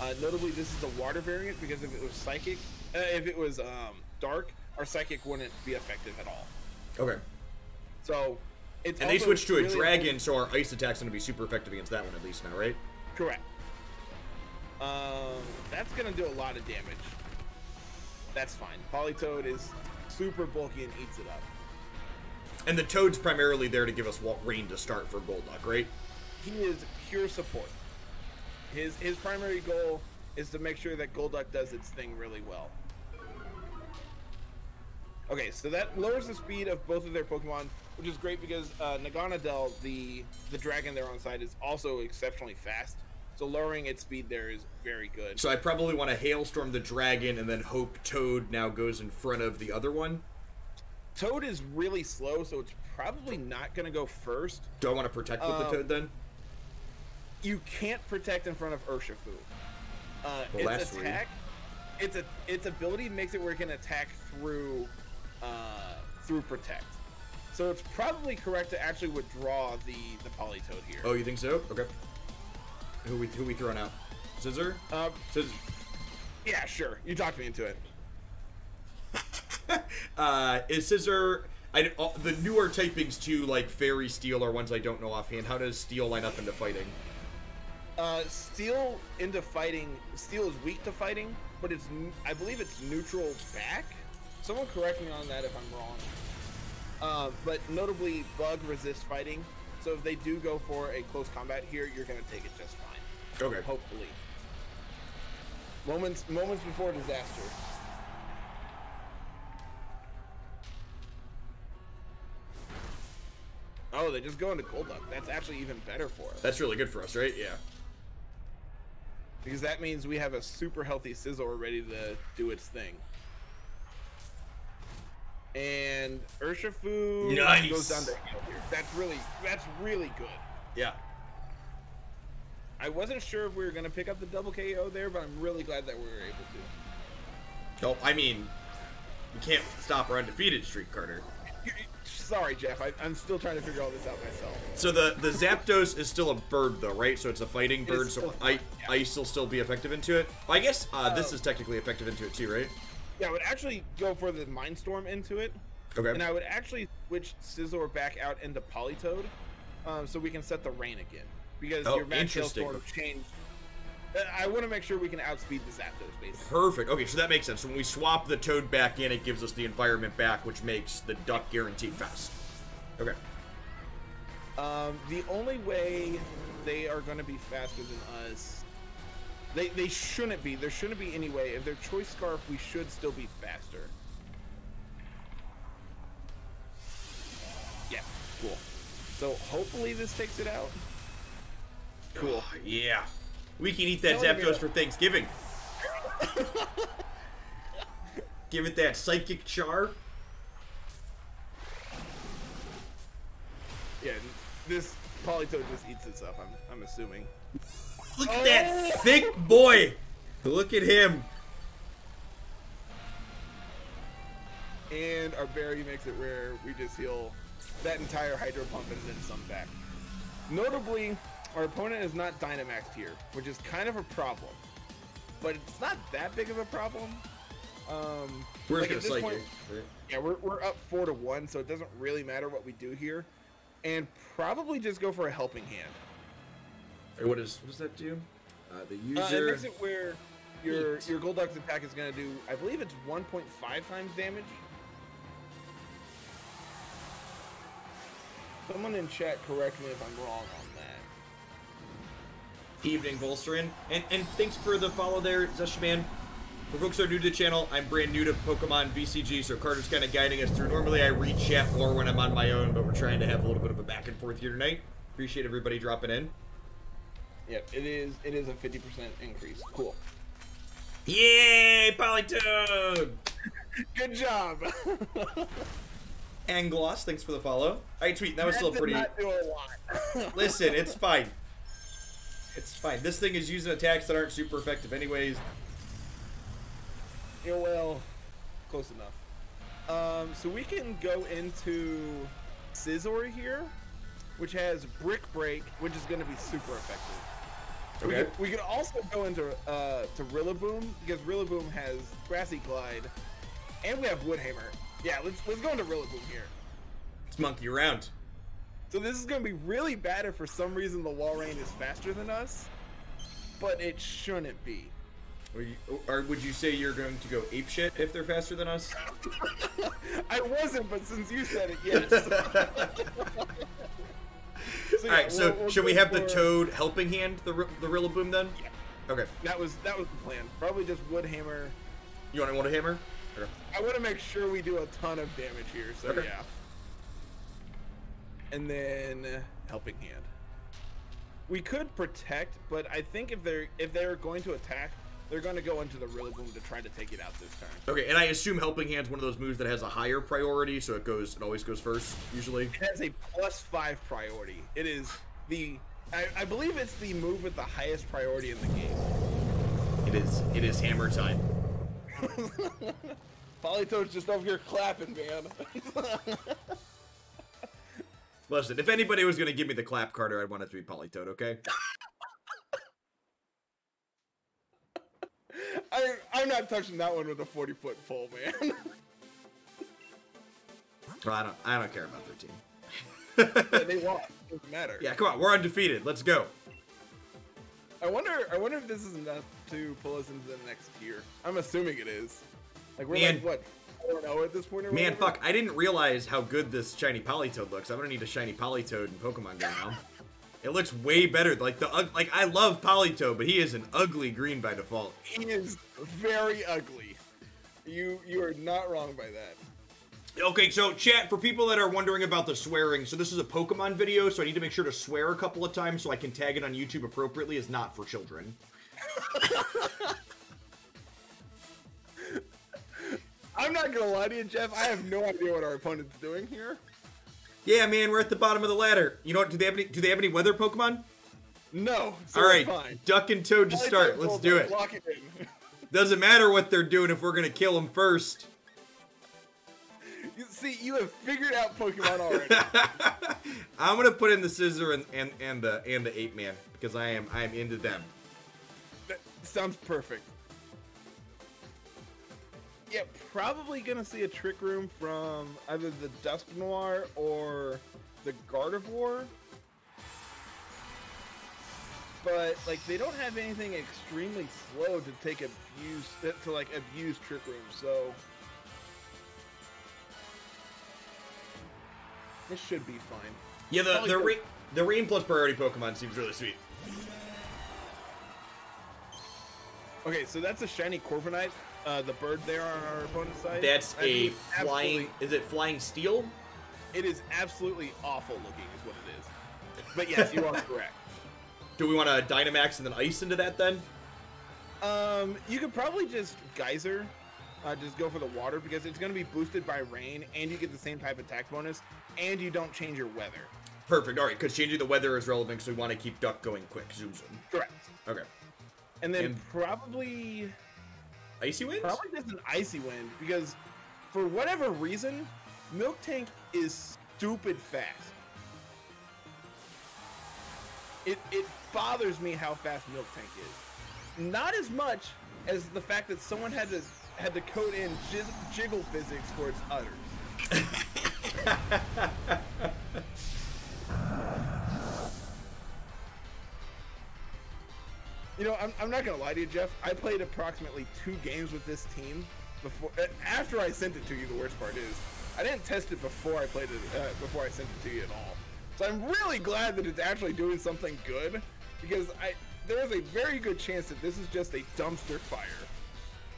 Uh, notably, this is a water variant because if it was psychic, uh, if it was um, dark, our psychic wouldn't be effective at all. Okay. So, it's And they switched to a dragon, so our ice attack's gonna be super effective against that one at least now, right? Correct. Um, that's gonna do a lot of damage. That's fine. Politoed is super bulky and eats it up. And the toad's primarily there to give us what rain to start for Golduck, right? He is pure support. His his primary goal is to make sure that Golduck does its thing really well. Okay, so that lowers the speed of both of their Pokemon, which is great because uh, Naganadel, the the dragon there on side, is also exceptionally fast. So lowering its speed there is very good. So I probably want to hailstorm the dragon and then hope Toad now goes in front of the other one. Toad is really slow, so it's probably not going to go first. Do I want to protect with the Um, toad then? You can't protect in front of Urshifu. Uh, Well, its attack, its a, its ability makes it where it can attack through uh, through protect. So it's probably correct to actually withdraw the the Politoed here. Oh, you think so? Okay. Who we who we throwing out? Scizor? Uh, Scizor. yeah, sure. You talked me into it. Uh, is Scizor? I all, the newer typings to like Fairy Steel are ones I don't know offhand. How does Steel line up into fighting? Uh, Steel into fighting. Steel is weak to fighting, but it's I believe it's neutral back. Someone correct me on that if I'm wrong. Uh, but notably, Bug resists fighting, so if they do go for a close combat here, you're gonna take it just fine. Okay. Hopefully. Moments moments before disaster. Oh, they just go into Golduck. That's actually even better for us. That's really good for us, right? Yeah. Because that means we have a super healthy Scizor ready to do its thing. And Urshifu Nice. goes down to heel here. That's really that's really good. Yeah. I wasn't sure if we were gonna pick up the double KO there, but I'm really glad that we were able to. Oh, I mean, we can't stop our undefeated streak, Carter. Sorry, Jeff. I, I'm still trying to figure all this out myself. So the the Zapdos is still a bird though, right? So it's a fighting It bird. So I, yeah. ice will still be effective into it. Well, I guess uh, this Oh. is technically effective into it too, right? Yeah, I would actually go for the Mind Storm into it, Okay. and I would actually switch Scizor back out into Politoed, um, so we can set the rain again. Because Oh, your Mad interesting. Tailstorm changed. Uh, I want to make sure we can outspeed the Zapdos, basically. Perfect. Okay, so that makes sense. When we swap the toad back in, it gives us the environment back, which makes the duck guaranteed fast. Okay. Um, the only way they are going to be faster than us, they they shouldn't be. There shouldn't be any way. If they're Choice Scarf, we should still be faster. Yeah, cool. So hopefully this takes it out. Cool. Oh, yeah. We can eat that Zapdos for Thanksgiving. Give it that psychic char. Yeah, this Politoed just eats itself. I'm I'm assuming. Look at that thick boy. Look at him. And our berry makes it where we just heal that entire Hydro Pump and then some back. Notably, our opponent is not Dynamaxed here, which is kind of a problem. But it's not that big of a problem. Um, We're like, just at gonna this psychic. point- yeah, we're, we're up four to one, so it doesn't really matter what we do here. And probably just go for a helping hand. Hey, What does what does that do? Uh, the Uh, it makes it where your Eat. your Golduck's attack is going to do, I believe it's 1.5 times damage. Someone in chat correct me if I'm wrong on that. Evening Volstrin. And and thanks for the follow there, Zeshaman. For folks who are new to the channel, I'm brand new to Pokemon VCG, so Carter's kind of guiding us through. Normally I read chat more when I'm on my own, but we're trying to have a little bit of a back and forth here tonight. Appreciate everybody dropping in. Yep, it is it is a 50% increase. Cool. Yay, Politoed! Good job. And Gloss, thanks for the follow. Alright, tweet. That was still did pretty. not do a lot. Listen, it's fine. It's fine. This thing is using attacks that aren't super effective, anyways. Yeah, well, close enough. Um, so we can go into Scizor here, which has Brick Break, which is going to be super effective. We Okay. could, we could also go into uh, to Rillaboom because Rillaboom has Grassy Glide, and we have Woodhammer. Yeah, let's let's go into Rillaboom here. Let's monkey around. So this is going to be really bad if for some reason the Walrein is faster than us, but it shouldn't be. Or, you, or would you say you're going to go apeshit if they're faster than us? I wasn't, but since you said it, yes. So, yeah, Alright, so we'll- we'll should we have the Toad helping hand the, the Rillaboom then? Yeah. Okay. That was that was the plan. Probably just Woodhammer. You want to want a hammer? Okay. I want to make sure we do a ton of damage here. So Okay. yeah. And then helping hand. We could protect, but I think if they're if they're going to attack, they're going to go into the Rillaboom to try to take it out this turn. Okay, and I assume Helping Hand's one of those moves that has a higher priority, so it goes, it always goes first, usually. It has a plus five priority. It is the, I, I believe it's the move with the highest priority in the game. It is, it is hammer time. Politoed's just over here clapping, man. Listen, if anybody was going to give me the clap Carter, I'd want it to be Politoed, okay? I, I'm not touching that one with a 40 foot pole, man. Well, I don't, I don't care about their team. yeah, they won. Doesn't matter. Yeah, come on, we're undefeated. Let's go. I wonder. I wonder if this is enough to pull us into the next tier. I'm assuming it is. Like we're Man. like what? I don't know at this point. Or Man, fuck, I didn't realize how good this shiny Politoed looks. I'm gonna need a shiny Politoed in Pokemon Go now. It looks way better. Like the like I love Politoed, but he is an ugly green by default. He is very ugly. You you are not wrong by that. Okay, so chat for people that are wondering about the swearing. So this is a Pokemon video, so I need to make sure to swear a couple of times so I can tag it on YouTube appropriately. It's not for children. I'm not gonna lie to you, Jeff. I have no idea what our opponent's doing here. Yeah, man, we're at the bottom of the ladder. You know what? Do they have any? Do they have any weather Pokemon? No. So All Fine. Duck and Toad to start. Let's do it. Lock it in. Doesn't matter what they're doing if we're gonna kill them first. You see, you have figured out Pokemon already. I'm gonna put in the Scizor and and and the and the ape man because I am I am into them. that sounds perfect. Yeah, probably gonna see a trick room from either the Dusk Noir or the Gardevoir. But like they don't have anything extremely slow to take abuse to like abuse trick room, so this should be fine. Yeah, the Probably the rain, the rain plus priority Pokemon seems really sweet. Okay, so that's a shiny Corviknight, uh, the bird there on our opponent's side. That's I a mean, flying. Is it flying steel? It is absolutely awful looking, is what it is. But yes, you are correct. Do we want to Dynamax and then ice into that then? Um, you could probably just geyser, uh, just go for the water because it's going to be boosted by rain, and you get the same type attack bonus, and you don't change your weather. Perfect. All right, because changing the weather is relevant because we want to keep Duck going quick. Zoom zoom. Correct. Okay. And then And- probably, Icy winds. probably just an icy wind because, for whatever reason, Miltank is stupid fast. It it bothers me how fast Miltank is. Not as much as the fact that someone had to had to code in jig- jiggle physics for its udders. You know, I'm, I'm not gonna lie to you, Jeff. I played approximately two games with this team before. uh, After I sent it to you, the worst part is I didn't test it before I played it. Uh, before I sent it to you at all. So I'm really glad that it's actually doing something good because I there is a very good chance that this is just a dumpster fire.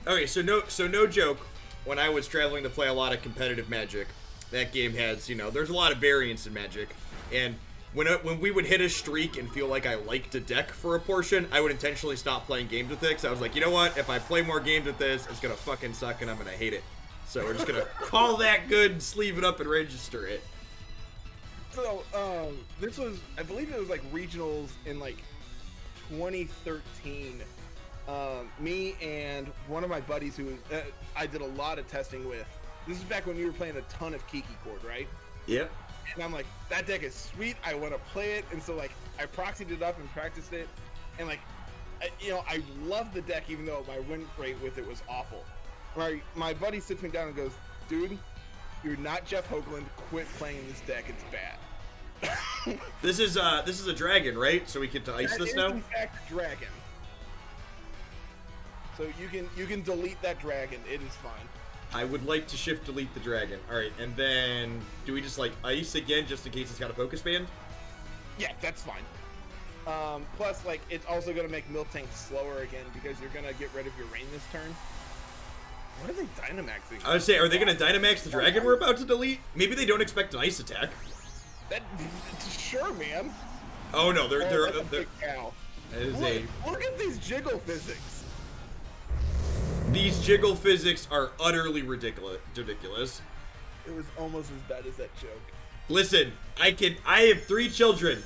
Okay, so no, so no joke. When I was traveling to play a lot of competitive Magic, that game has, you know, there's a lot of variance in Magic, and when it, when we would hit a streak and feel like I liked a deck for a portion, I would intentionally stop playing games with it. Cause I was like, you know what? If I play more games with this, it's gonna fucking suck, and I'm gonna hate it. So we're just gonna call that good, sleeve it up, and register it. So um, this was I believe it was like regionals in like 2013. Um, me and one of my buddies who uh, I did a lot of testing with. This is back when you were playing a ton of Kiki Chord, right? Yep. And I'm like, that deck is sweet. I want to play it, and so like I proxied it up and practiced it, and like, I, you know, I love the deck even though my win rate with it was awful. My my buddy sits me down and goes, dude, you're not Jeff Hoogland. Quit playing this deck. It's bad. This is uh, this is a dragon, right? So we get to ice That this is, now. in fact dragon. So you can you can delete that dragon. It is fine. I would like to shift delete the dragon. All right, and then do we just like ice again, just in case it's got a focus band? Yeah, that's fine. Um, plus, like, it's also going to make Miltank slower again because you're going to get rid of your rain this turn. What are they Dynamaxing? I would say, are they going to Dynamax the dragon we're about to delete? Maybe they don't expect an ice attack. That, sure, man. Oh no, they're Oh, they're, that's they're big cow. that is Look, look at these jiggle physics. These jiggle physics are utterly ridiculous. Ridiculous. It was almost as bad as that joke. Listen, I can. I have three children.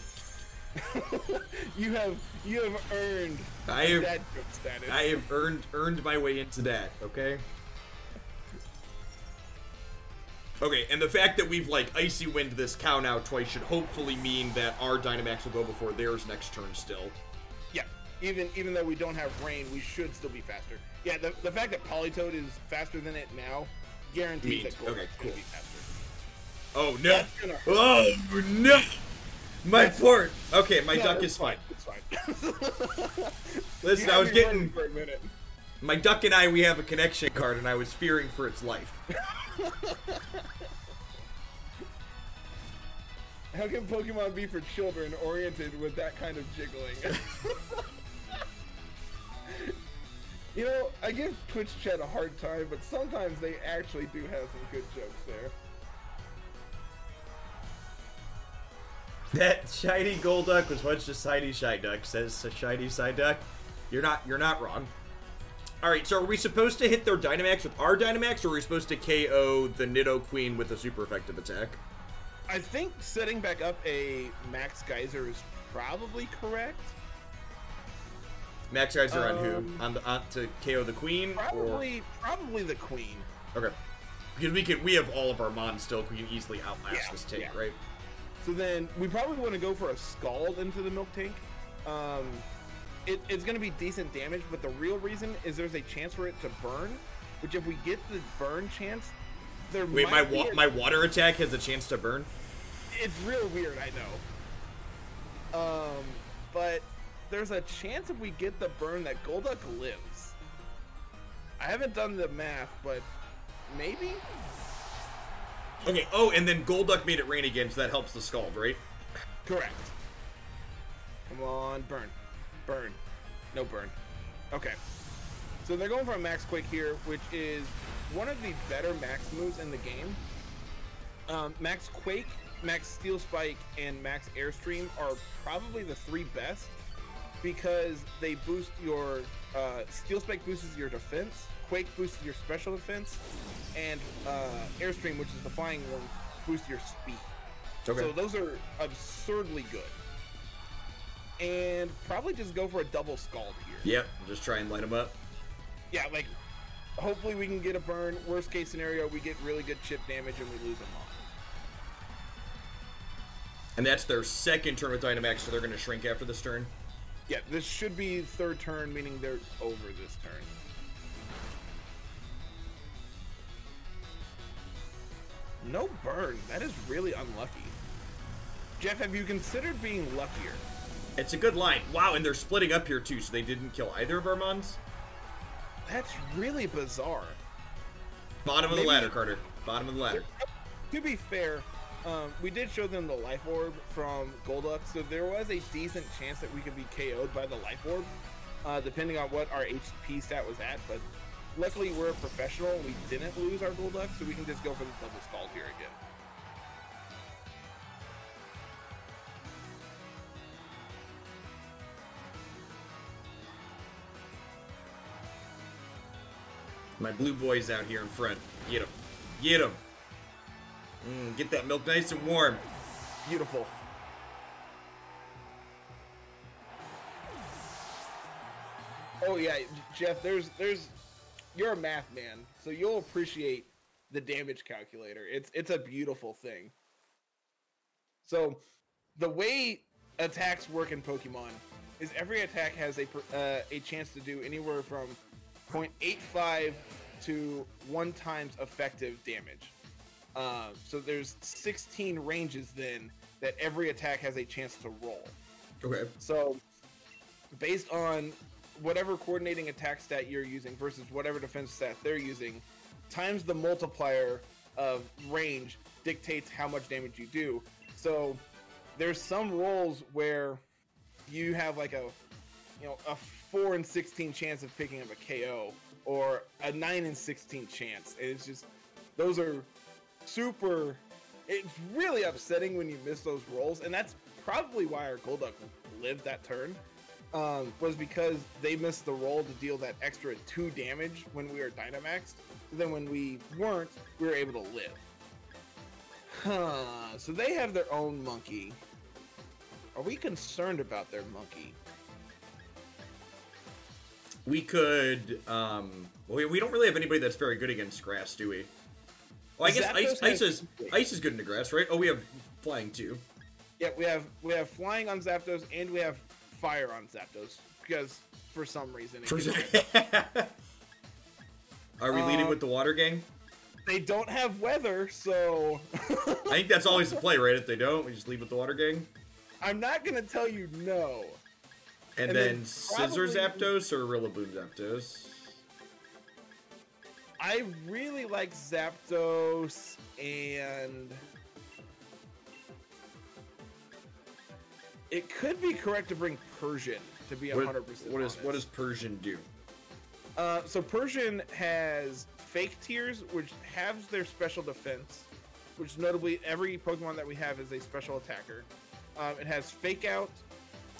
you have you have earned I have- that joke status. I have earned earned my way into that. Okay. Okay, and the fact that we've like icy wind this cow now twice should hopefully mean that our Dynamax will go before theirs next turn still. Yeah, even even though we don't have rain, we should still be faster. Yeah, the, the fact that Politoed is faster than it now guarantees that Golduck's okay, cool. be faster. Oh no! That's gonna hurt. Oh no! My port. Okay, my Yeah, duck is fine. It's fine. Listen, I was getting for a minute. my duck and I. We have a connection card, and I was fearing for its life. How can Pokemon be for children oriented with that kind of jiggling? you know, I give Twitch chat a hard time, but sometimes they actually do have some good jokes there. That shiny Golduck was once a shiny Psyduck, says a shiny Psyduck. You're not you're not wrong. Alright, so are we supposed to hit their Dynamax with our Dynamax, or are we supposed to KO the Nidoqueen with a super effective attack? I think setting back up a Max Geyser is probably correct. Max Geyser on who? Um, On the on to KO the Queen? Probably, probably the Queen. Okay. Because we can we have all of our Mons still, we can easily outlast Yeah, this tank, yeah. right? So then we probably want to go for a Scald into the Miltank. Um, it, it's going to be decent damage, but the real reason is there's a chance for it to burn. Which if we get the burn chance, there Wait, my wa- my water attack has a chance to burn? It's real weird, I know. Um, but there's a chance if we get the burn that Golduck lives. I haven't done the math, but maybe. Okay, oh, and then Golduck made it rain again, so that helps the Scald, right? Correct. Come on, burn. Burn. No burn. Okay. So they're going for a Max Quake here, which is one of the better Max moves in the game. Um, Max Quake, Max Steel Spike, and Max Airstream are probably the three best because they boost your uh, Steel Spike boosts your defense, Quake boosts your special defense, and uh, Airstream, which is the flying one, boosts your speed. Okay. So those are absurdly good. And probably just go for a double scald here. Yep, just try and light them up. Yeah, like hopefully we can get a burn. Worst case scenario, we get really good chip damage and we lose them all. And that's their second turn with Dynamax, so they're going to shrink after this turn. Yeah, this should be third turn, meaning they're over this turn. No burn. That is really unlucky. Jeff, have you considered being luckier? It's a good line. Wow, and they're splitting up here too, so they didn't kill either of our Mons? That's really bizarre. Bottom of the ladder, Carter. Bottom of the ladder. To be fair, um, we did show them the life orb from Golduck, so there was a decent chance that we could be KO'd by the life orb, uh, depending on what our HP stat was at. But luckily, we're a professional we didn't lose our Golduck, so we can just go for the double scald here again. My blue boy's out here in front. Get him. Get him. Mm, get that milk nice and warm. Beautiful. Oh yeah, Jeff. There's there's you're a math man, so you'll appreciate the damage calculator. It's it's a beautiful thing. So the way attacks work in Pokemon is every attack has a uh, a chance to do anywhere from 0.85 to one times effective damage. Uh, so there's 16 ranges then that every attack has a chance to roll. Okay. So based on whatever coordinating attack stat you're using versus whatever defense stat they're using, times the multiplier of range dictates how much damage you do. So there's some rolls where you have like a you know a 4 and 16 chance of picking up a KO or a 9 and 16 chance. And it's just those are super it's really upsetting when you miss those rolls and that's probably why our Golduck lived that turn um, was because they missed the roll to deal that extra two damage when we were Dynamaxed. Then when we weren't, we were able to live. Huh. So they have their own monkey. Are we concerned about their monkey? We could. Um, well, we, we don't really have anybody that's very good against grass, do we? Well, I guess ice, ice is ice is good into grass, right? Oh, we have flying too. Yeah, we have we have flying on Zapdos and we have fire on Zapdos because for some reason For- gets- Are we leading Um, with the water gang? they don't have weather, so I think that's always the play, right? If they don't, we just lead with the water gang. I'm not gonna tell you no. And, And then, then Scizor Zapdos or Rillaboom Zapdos? I really like Zapdos and it could be correct to bring Persian to be 100% What, what is what does Persian do? Uh, so Persian has fake tears, which has their special defense, which notably every Pokemon that we have is a special attacker. Um, it has fake out,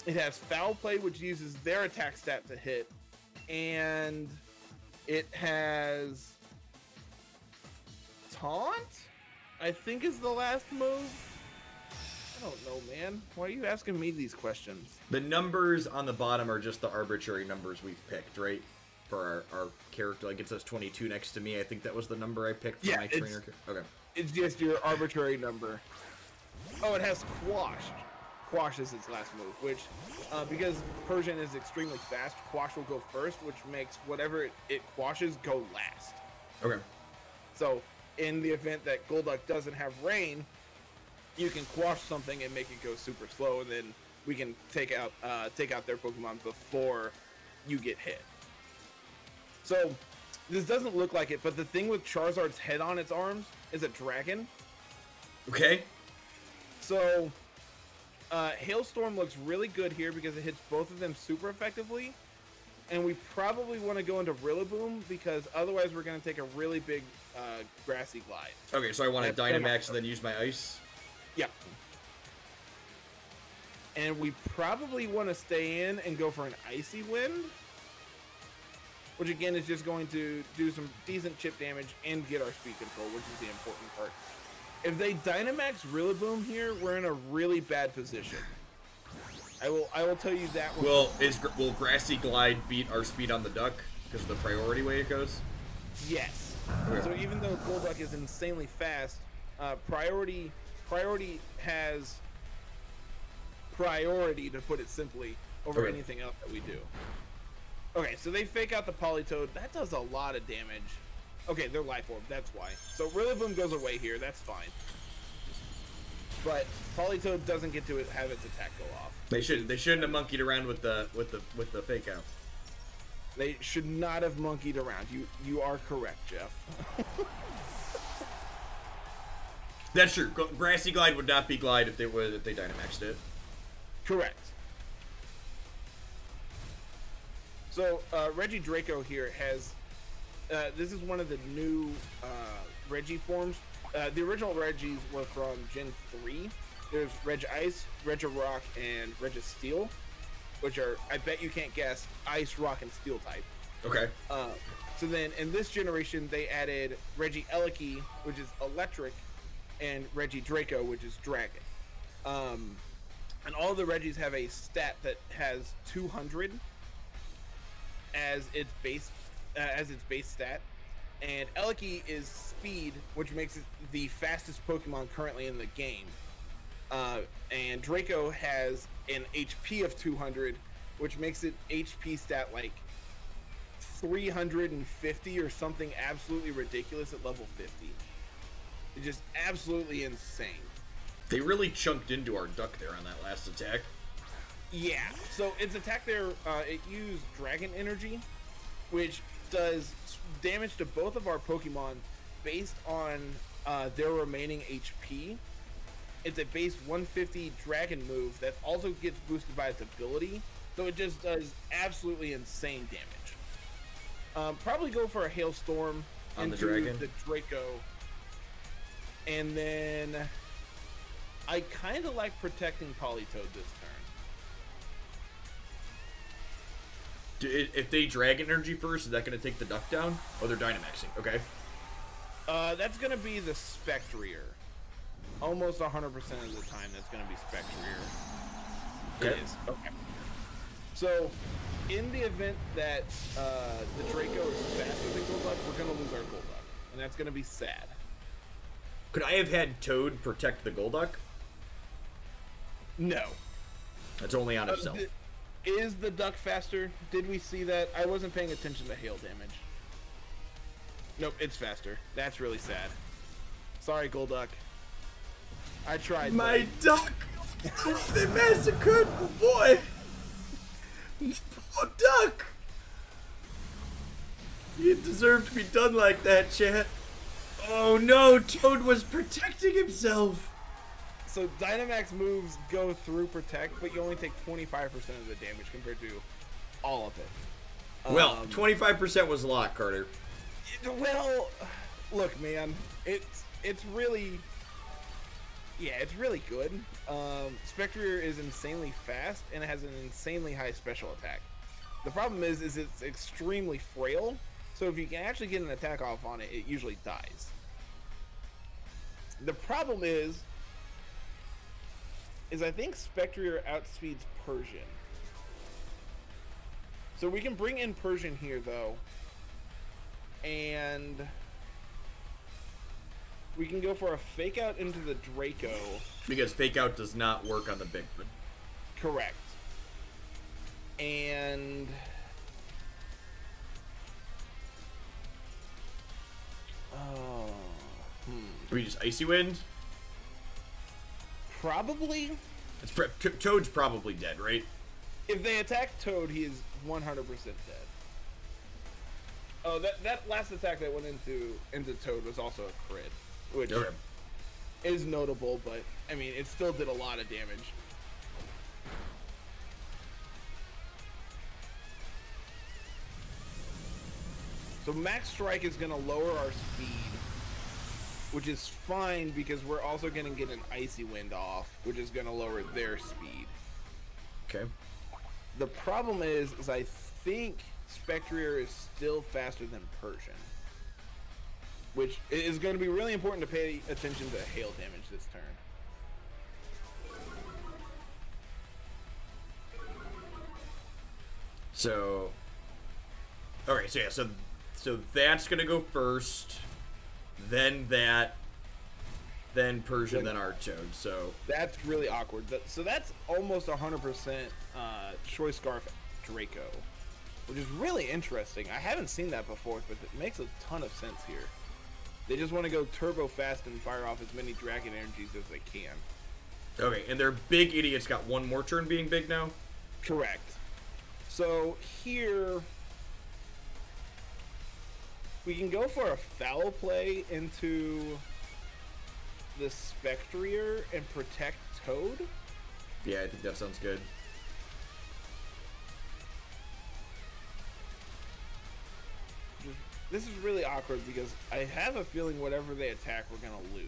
it has foul play, which uses their attack stat to hit, and it has taunt. I think is the last move. I don't know, man. Why are you asking me these questions? The numbers on the bottom are just the arbitrary numbers we've picked, right? For our, our character, like it says 22 next to me. I think that was the number I picked for Yeah, my it's- trainer. Okay. It's just your arbitrary number. Oh, it has Quash. Quash is its last move, which, uh, because Persian is extremely fast, Quash will go first, which makes whatever it, it quashes go last. Okay. So, in the event that Golduck doesn't have rain, you can quash something and make it go super slow, and then we can take out uh, take out their Pokemon before you get hit. So, this doesn't look like it, but the thing with Charizard's head on its arms is a dragon. Okay. So, uh, Hailstorm looks really good here because it hits both of them super effectively. And we probably want to go into Rillaboom because otherwise we're going to take a really big uh, grassy glide. Okay, so I want to Dynamax and then use my ice. Yeah. And we probably want to stay in and go for an Icy Wind. Which again is just going to do some decent chip damage and get our speed control, which is the important part. If they Dynamax Rillaboom here, we're in a really bad position. I will I will tell you that one. Will is will Grassy Glide beat our speed on the duck because of the priority way it goes? Yes. Okay. So even though Golduck is insanely fast, uh, priority priority has priority to put it simply over Okay. anything else that we do. Okay, so they fake out the Politoed. That does a lot of damage. Okay, they're Life Orb. That's why. So Rillaboom goes away here. That's fine. But Politoed doesn't get to have its attack go off. They should they shouldn't have monkeyed around with the with the with the fake out. They should not have monkeyed around. You you are correct, Jeff. That's true. Grassy Glide would not be Glide if they would if they Dynamaxed it. Correct. So uh, Regidrago here has. Uh, this is one of the new uh, Reggie forms. Uh, the original Reggies were from Gen 3. There's Reg Ice, Regirock, and Registeel, which are, I bet you can't guess, Ice, Rock, and Steel type. Okay. Uh, so then in this generation, they added Regieleki, which is electric, and Regidrago, which is dragon. Um, and all the Reggies have a stat that has 200 as its base uh, as its base stat, and Eleki is speed, which makes it the fastest Pokemon currently in the game. Uh, and Drago has an HP of 200, which makes it HP stat like 350 or something absolutely ridiculous at level 50. It's just absolutely insane. They really chunked into our duck there on that last attack. Yeah. So its attack there, uh, it used Dragon Energy, which does damage to both of our Pokemon based on uh, their remaining HP. It's a base 150 Dragon move that also gets boosted by its ability, so it just does absolutely insane damage. Um, probably go for a Hailstorm On the into Dragon? the Drago, and then I kind of like protecting Politoed this turn. If they Dragon Energy first, is that going to take the Duck down? Oh, they're Dynamaxing. Okay. Uh, that's gonna be the Spectrier. Almost 100% of the time, that's gonna be Spectrier. It Okay. is. Okay. So, in the event that uh, the Drago is faster than Golduck, we're gonna lose our Golduck, and that's gonna be sad. Could I have had Toad protect the Golduck? No. That's only on Uh, himself. th- is the Duck faster? Did we see that? I wasn't paying attention to hail damage. Nope, it's faster. That's really sad. Sorry, Golduck. I tried. My duck! they massacred my boy! Poor duck! He didn't to be done like that, chat. Oh no, Toad was protecting himself! So Dynamax moves go through protect, but you only take 25% of the damage compared to all of it. Well, Um, 25% was a lot, Carter. it- well, look, man, it's it's really, yeah, it's really good. Um, Spectrier is insanely fast and it has an insanely high special attack. The problem is, is it's extremely frail. So if you can actually get an attack off on it, it usually dies. The problem is, is I think Spectrier outspeeds Persian. So we can bring in Persian here though. And we can go for a fake out into the Drago. Because fake out does not work on the big one. Correct. And oh, hmm. We just Icy Wind? Probably It's pre- Toad's probably dead, right? if they attack Toad, he is 100% dead. Oh, that that last attack that went into into Toad was also a crit, which Okay. is notable, but I mean, it still did a lot of damage. So Max Strike is going to lower our speed, which is fine because we're also going to get an Icy Wind off, which is going to lower their speed. Okay. The problem is, is I think Spectrier is still faster than Persian. Which is going to be really important to pay attention to hail damage this turn. So, all right. So yeah. So, so that's gonna go first. Then that. Then Persian. Then Toad. So That's really awkward. So that's almost 100% uh, Choice Scarf Drago, which is really interesting. I haven't seen that before, but it makes a ton of sense here. They just want to go turbo fast and fire off as many dragon energies as they can. okay. And their big idiots got one more turn being big now. Correct. So here we can go for a foul play into the Spectrier and protect Toad. Yeah, I think that sounds good. This is really awkward because I have a feeling whatever they attack, we're gonna lose.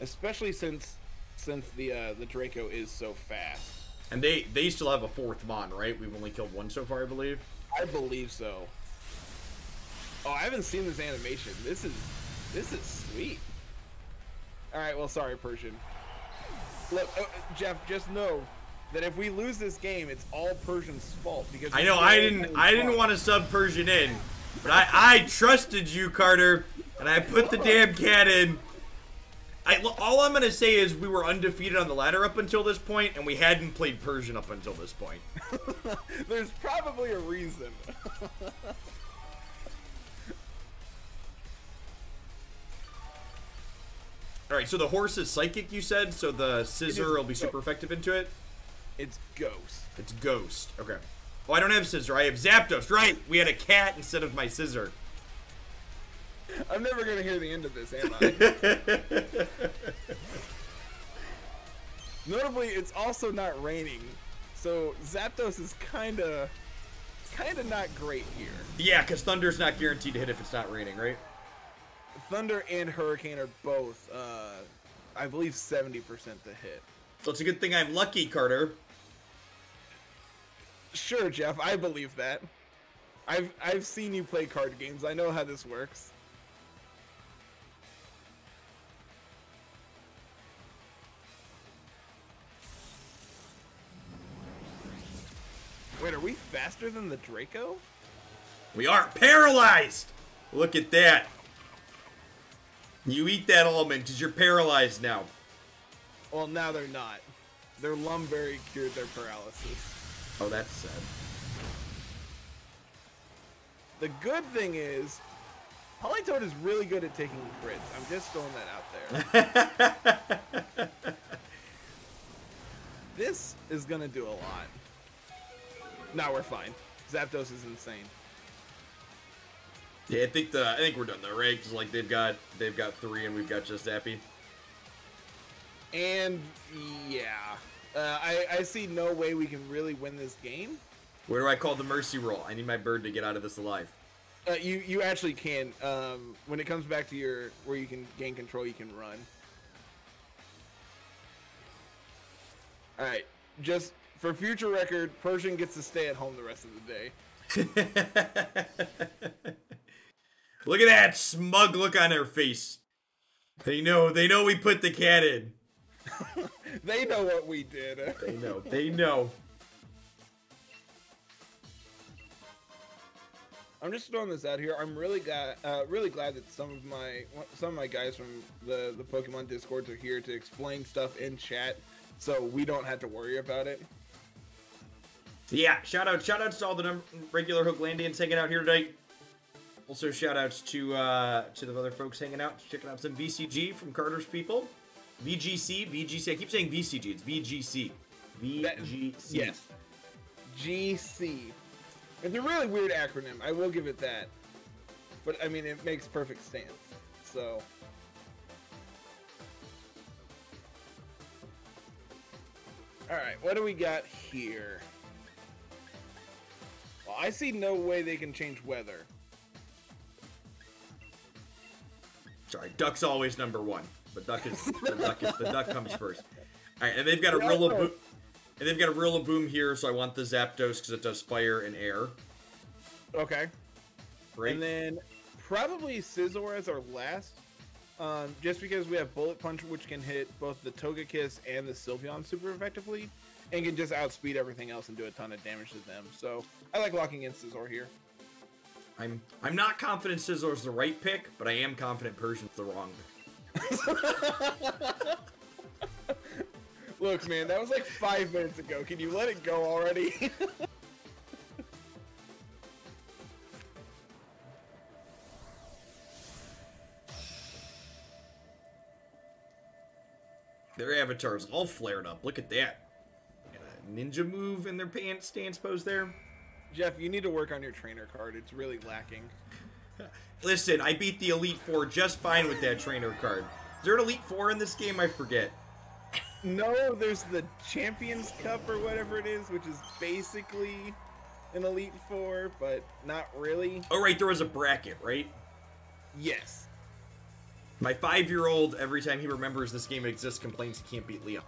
Especially since since the uh, the Drago is so fast. And they they still have a fourth Mon, right? We've only killed one so far, I believe. I believe so. Oh, I haven't seen this animation. This is this is sweet. All right, well, sorry, Persian. Look, uh, Jeff, just know that if we lose this game, it's all Persian's fault because I know I didn't I didn't want to sub Persian in, but I I trusted you, Carter, and I put the damn cat in. I, all I'm gonna say is we were undefeated on the ladder up until this point, and we hadn't played Persian up until this point. There's probably a reason. All right, so the horse is psychic, you said, so the Scizor will be super effective into it. it's Ghost. It's ghost. Okay. Oh, I don't have Scizor. I have Zapdos. Right. We had a cat instead of my Scizor. I'm never gonna hear the end of this, am I? Notably, it's also not raining, so Zapdos is kind of, kind of not great here. yeah, because Thunder's not guaranteed to hit if it's not raining, right? Thunder and Hurricane are both, uh, I believe, 70% to hit. So it's a good thing I'm lucky, Carter. Sure, Jeff, I believe that. I've I've seen you play card games. I know how this works. Wait, are we faster than the Drago? We are paralyzed! Look at that. You eat that almond because you're paralyzed now. Well, now they're not. Their Lum Berry cured their paralysis. Oh, that's sad. The good thing is, Politoed is really good at taking crits. I'm just throwing that out there. this is gonna do a lot. Now we're fine. Zapdos is insane. Yeah, I think the I think we're done though, right? Because like they've got they've got three and we've got just Zappy. And yeah, uh, I I see no way we can really win this game. Where do I call the mercy roll? I need my bird to get out of this alive. Uh, you you actually can. Um, when it comes back to your where you can gain control, you can run. All right, just for future record, Persian gets to stay at home the rest of the day. look at that smug look on their face. They know. They know we put the cat in. they know what we did. they know. They know. I'm just throwing this out here. I'm really glad, uh, really glad that some of my some of my guys from the the Pokemon Discords are here to explain stuff in chat, so we don't have to worry about it. Yeah, shout out, shout outs to all the regular Hooglandians hanging out here tonight. Also, shout outs to uh, to the other folks hanging out, checking out some VCG from Carter's people. VGC, VGC. I keep saying VCG. It's VGC. VGC. yes. GC. It's a really weird acronym. I will give it that. But I mean, it makes perfect sense. So. All right, what do we got here? Well, I see no way they can change weather. Sorry, duck's always number one. The duck is the duck is the duck comes first. All right, and they've got a Rillaboom, and they've got a Rillaboom here, so I want the Zapdos because it does fire and air. Okay. Great. And then probably Scizor as our last, um, just because we have Bullet Punch, which can hit both the Togekiss and the Sylveon super effectively, and can just outspeed everything else and do a ton of damage to them. So I like locking in Scizor here. I'm I'm not confident Scizor's the right pick, but I am confident Persian's the wrong pick. Look, man, that was like five minutes ago. Can you let it go already? Their avatars all flared up. Look at that. Ninja move in their pants stance pose there. Jeff, you need to work on your trainer card. It's really lacking. Listen, I beat the Elite Four just fine with that trainer card. Is there an Elite Four in this game? I forget. No, there's the Champions Cup or whatever it is, which is basically an Elite Four, but not really. Oh, right, there was a bracket, right? Yes. My five-year-old, every time he remembers this game exists, complains he can't beat Leon.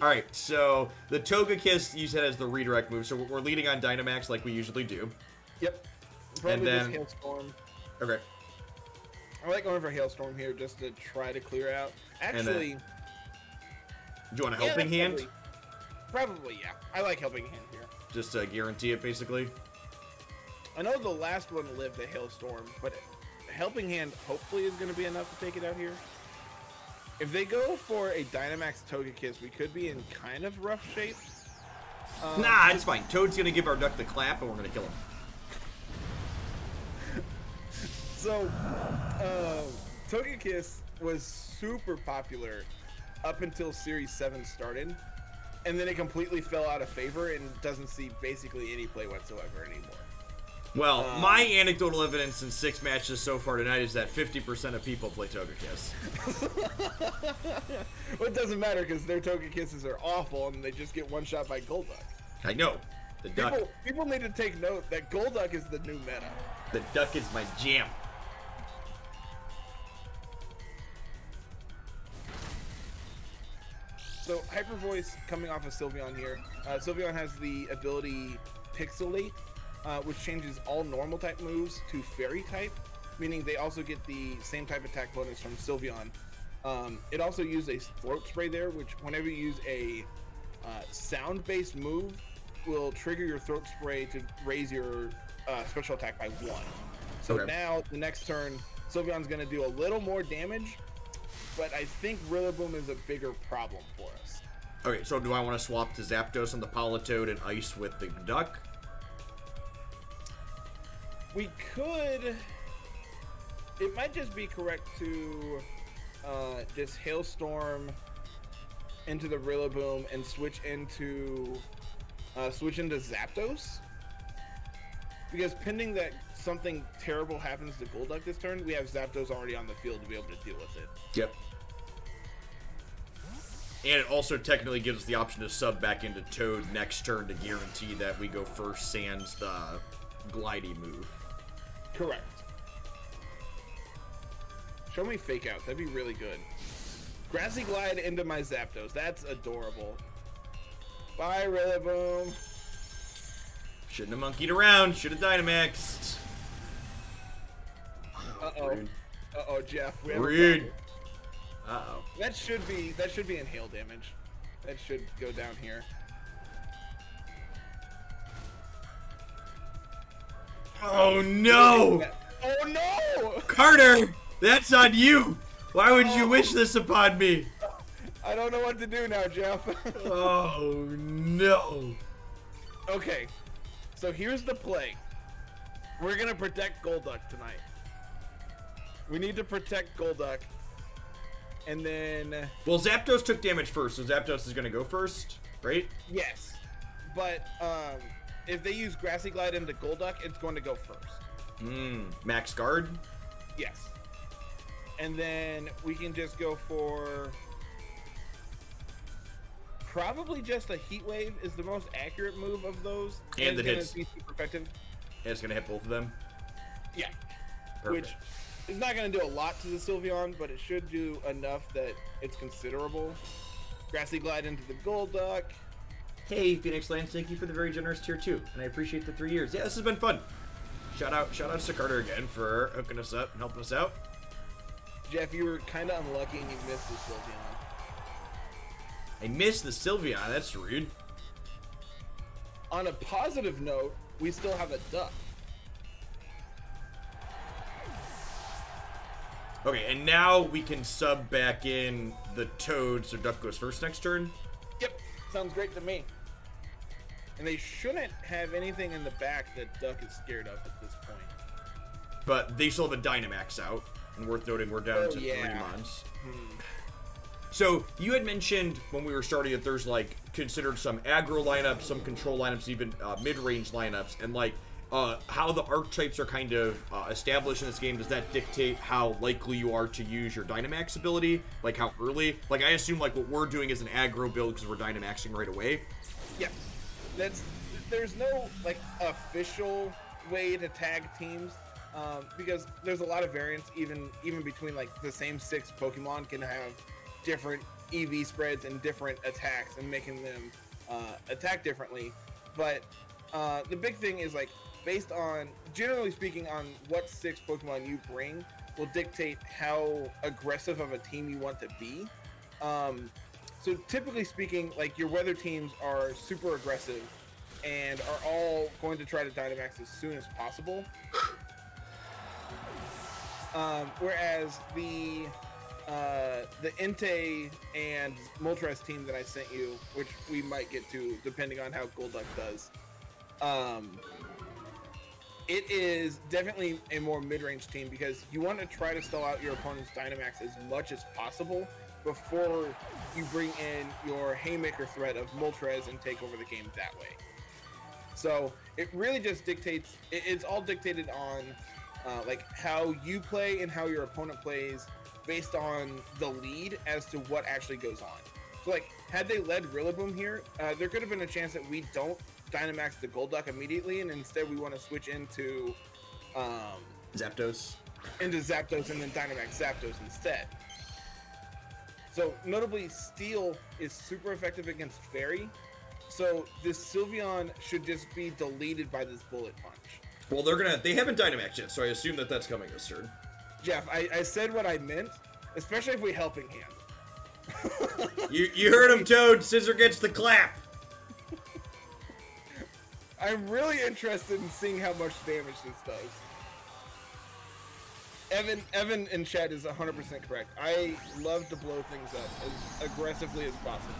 All right, so the Togekiss you said as the redirect move, so we're leading on Dynamax like we usually do. Yep. Probably And then- Hailstorm. Okay. I like going for Hailstorm here just to try to clear out. Actually, Do you want a helping that's hand? Probably, probably, yeah. I like helping hand here. Just to guarantee it, basically. I know the last one lived a hailstorm, but helping hand hopefully is going to be enough to take it out here. If they go for a Dynamax Togekiss, we could be in kind of rough shape. Um, Nah, it's fine. Toad's gonna give our duck the clap, and we're gonna kill him. So, uh, Togekiss was super popular up until Series 7 started, and then it completely fell out of favor and doesn't see basically any play whatsoever anymore. Well, Um, my anecdotal evidence in six matches so far tonight is that 50% of people play Togekiss. Well, it doesn't matter because their Togekisses are awful and they just get one shot by Golduck. I know. The duck. People, people need to take note that Golduck is the new meta. The duck is my jam. So Hyper Voice coming off of Sylveon here. Uh, Sylveon has the ability Pixelate, uh, which changes all normal type moves to Fairy type, meaning they also get the same type attack bonus from Sylveon. Um, it also used a throat spray there, which whenever you use a uh, sound-based move, will trigger your throat spray to raise your uh, special attack by one. So Okay. now the next turn, Sylveon's going to do a little more damage, but I think Rillaboom is a bigger problem for us. Okay, so do I want to swap to Zapdos on the Politoed and Ice with the Duck? We could. It might just be correct to uh, just Hailstorm into the Rillaboom and switch into uh, switch into Zapdos. Because pending that something terrible happens to Golduck this turn, we have Zapdos already on the field to be able to deal with it. Yep. And it also technically gives us the option to sub back into Toad next turn to guarantee that we go first sans the glidey move. Correct. Show me fake out. That'd be really good. Grassy glide into my Zapdos. That's adorable. Bye, Rillaboom. Shouldn't have monkeyed around. Should have Dynamaxed. Uh oh. Uh oh, Jeff. We have Rude. Uh-oh. That should be that should be inhale damage. That should go down here. Oh no! Oh no! Carter! That's on you! Why would you wish this upon me? I don't know what to do now, Jeff. Oh no! okay. So here's the play. We're gonna protect Golduck tonight. We need to protect Golduck. And then Well, Zapdos took damage first, so Zapdos is gonna go first, right? yes. But um if they use Grassy Glide into Golduck, it's going to go first. Mmm. Max guard? Yes. And then we can just go for probably just a heat wave is the most accurate move of those. And it's it gonna hits. be super effective. Yeah, it's gonna hit both of them. Yeah. Perfect. Which is not going to do a lot to the Sylveon, but it should do enough that it's considerable. Grassy Glide into the Golduck. Hey, Phoenix Lands, thank you for the very generous tier two, and I appreciate the three years. Yeah, this has been fun. Shout out, shout out to Carter again for hooking us up and helping us out. Jeff, you were kind of unlucky and you missed the Sylveon. I missed the Sylveon. That's rude. On a positive note, we still have a duck. Okay, and now we can sub back in the Toad, so Duck goes first next turn. Yep, sounds great to me. And they shouldn't have anything in the back that Duck is scared of at this point. But they still have a Dynamax out, and worth noting we're down Oh, to three yeah. mons. So you had mentioned when we were starting that there's like considered some aggro lineups, some control lineups, even uh, mid-range lineups, and like uh, how the archetypes are kind of uh, established in this game. Does that dictate how likely you are to use your Dynamax ability? Like how early? Like I assume like what we're doing is an aggro build because we're Dynamaxing right away. Yeah, that's there's no like official way to tag teams um, because there's a lot of variance even even between like the same six Pokemon can have different EV spreads and different attacks and making them uh, attack differently. But uh, the big thing is like based on generally speaking on what six Pokemon you bring will dictate how aggressive of a team you want to be. Um, so typically speaking, like your weather teams are super aggressive and are all going to try to Dynamax as soon as possible. Um, whereas the uh, the Entei and Moltres team that I sent you, which we might get to depending on how Golduck does, um, it is definitely a more mid-range team because you want to try to stall out your opponent's Dynamax as much as possible before you bring in your Haymaker threat of Moltres and take over the game that way. So it really just dictates. it's all dictated on uh, like how you play and how your opponent plays based on the lead as to what actually goes on. So like, had they led Rillaboom here, uh, there could have been a chance that we don't Dynamax the Golduck immediately, and instead we want to switch into um, Zapdos. into Zapdos and then Dynamax Zapdos instead. So notably, Steel is super effective against Fairy. So this Sylveon should just be deleted by this Bullet Punch. Well, they're gonna. They haven't Dynamax yet, so I assume that that's coming this turn. Jeff, I, I said what I meant, especially if we helping hand. You you heard him, Toad. Scizor gets the clap. I'm really interested in seeing how much damage this does. Evan, Evan in chat is 100% correct. I love to blow things up as aggressively as possible.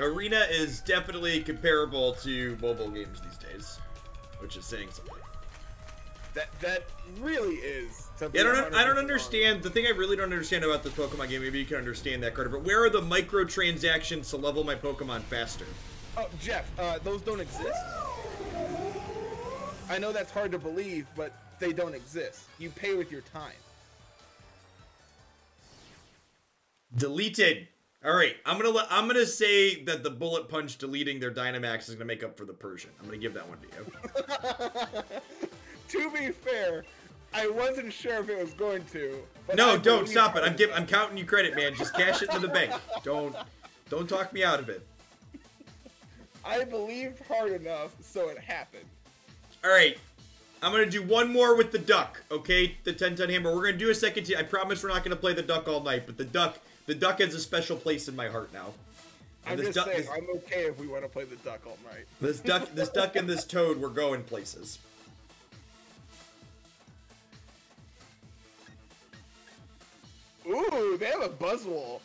Arena is definitely comparable to mobile games these days, which is saying something. That that really is something. Yeah, I don't. I don't wrong. understand. The thing I really don't understand about this Pokemon game. Maybe you can understand that, Carter. But where are the microtransactions to level my Pokemon faster? Oh, Jeff, uh, those don't exist. I know that's hard to believe, but they don't exist. You pay with your time. Deleted. All right, I'm gonna let, I'm gonna say that the Bullet Punch deleting their Dynamax is gonna make up for the Persian. I'm gonna give that one to you. to be fair, I wasn't sure if it was going to. But No, I don't stop it. I'm give, I'm counting you credit, man. Just cash it into the bank. Don't don't talk me out of it. I believed hard enough, so it happened. All right. I'm gonna do one more with the duck, okay? The 10 ton hammer. We're gonna do a second. T- I promise we're not gonna play the duck all night, but the duck, the duck has a special place in my heart now. And I'm just duck, saying, this, I'm okay if we want to play the duck all night. this duck, this duck, and this toad, we're going places. Ooh, they have a Buzzwole.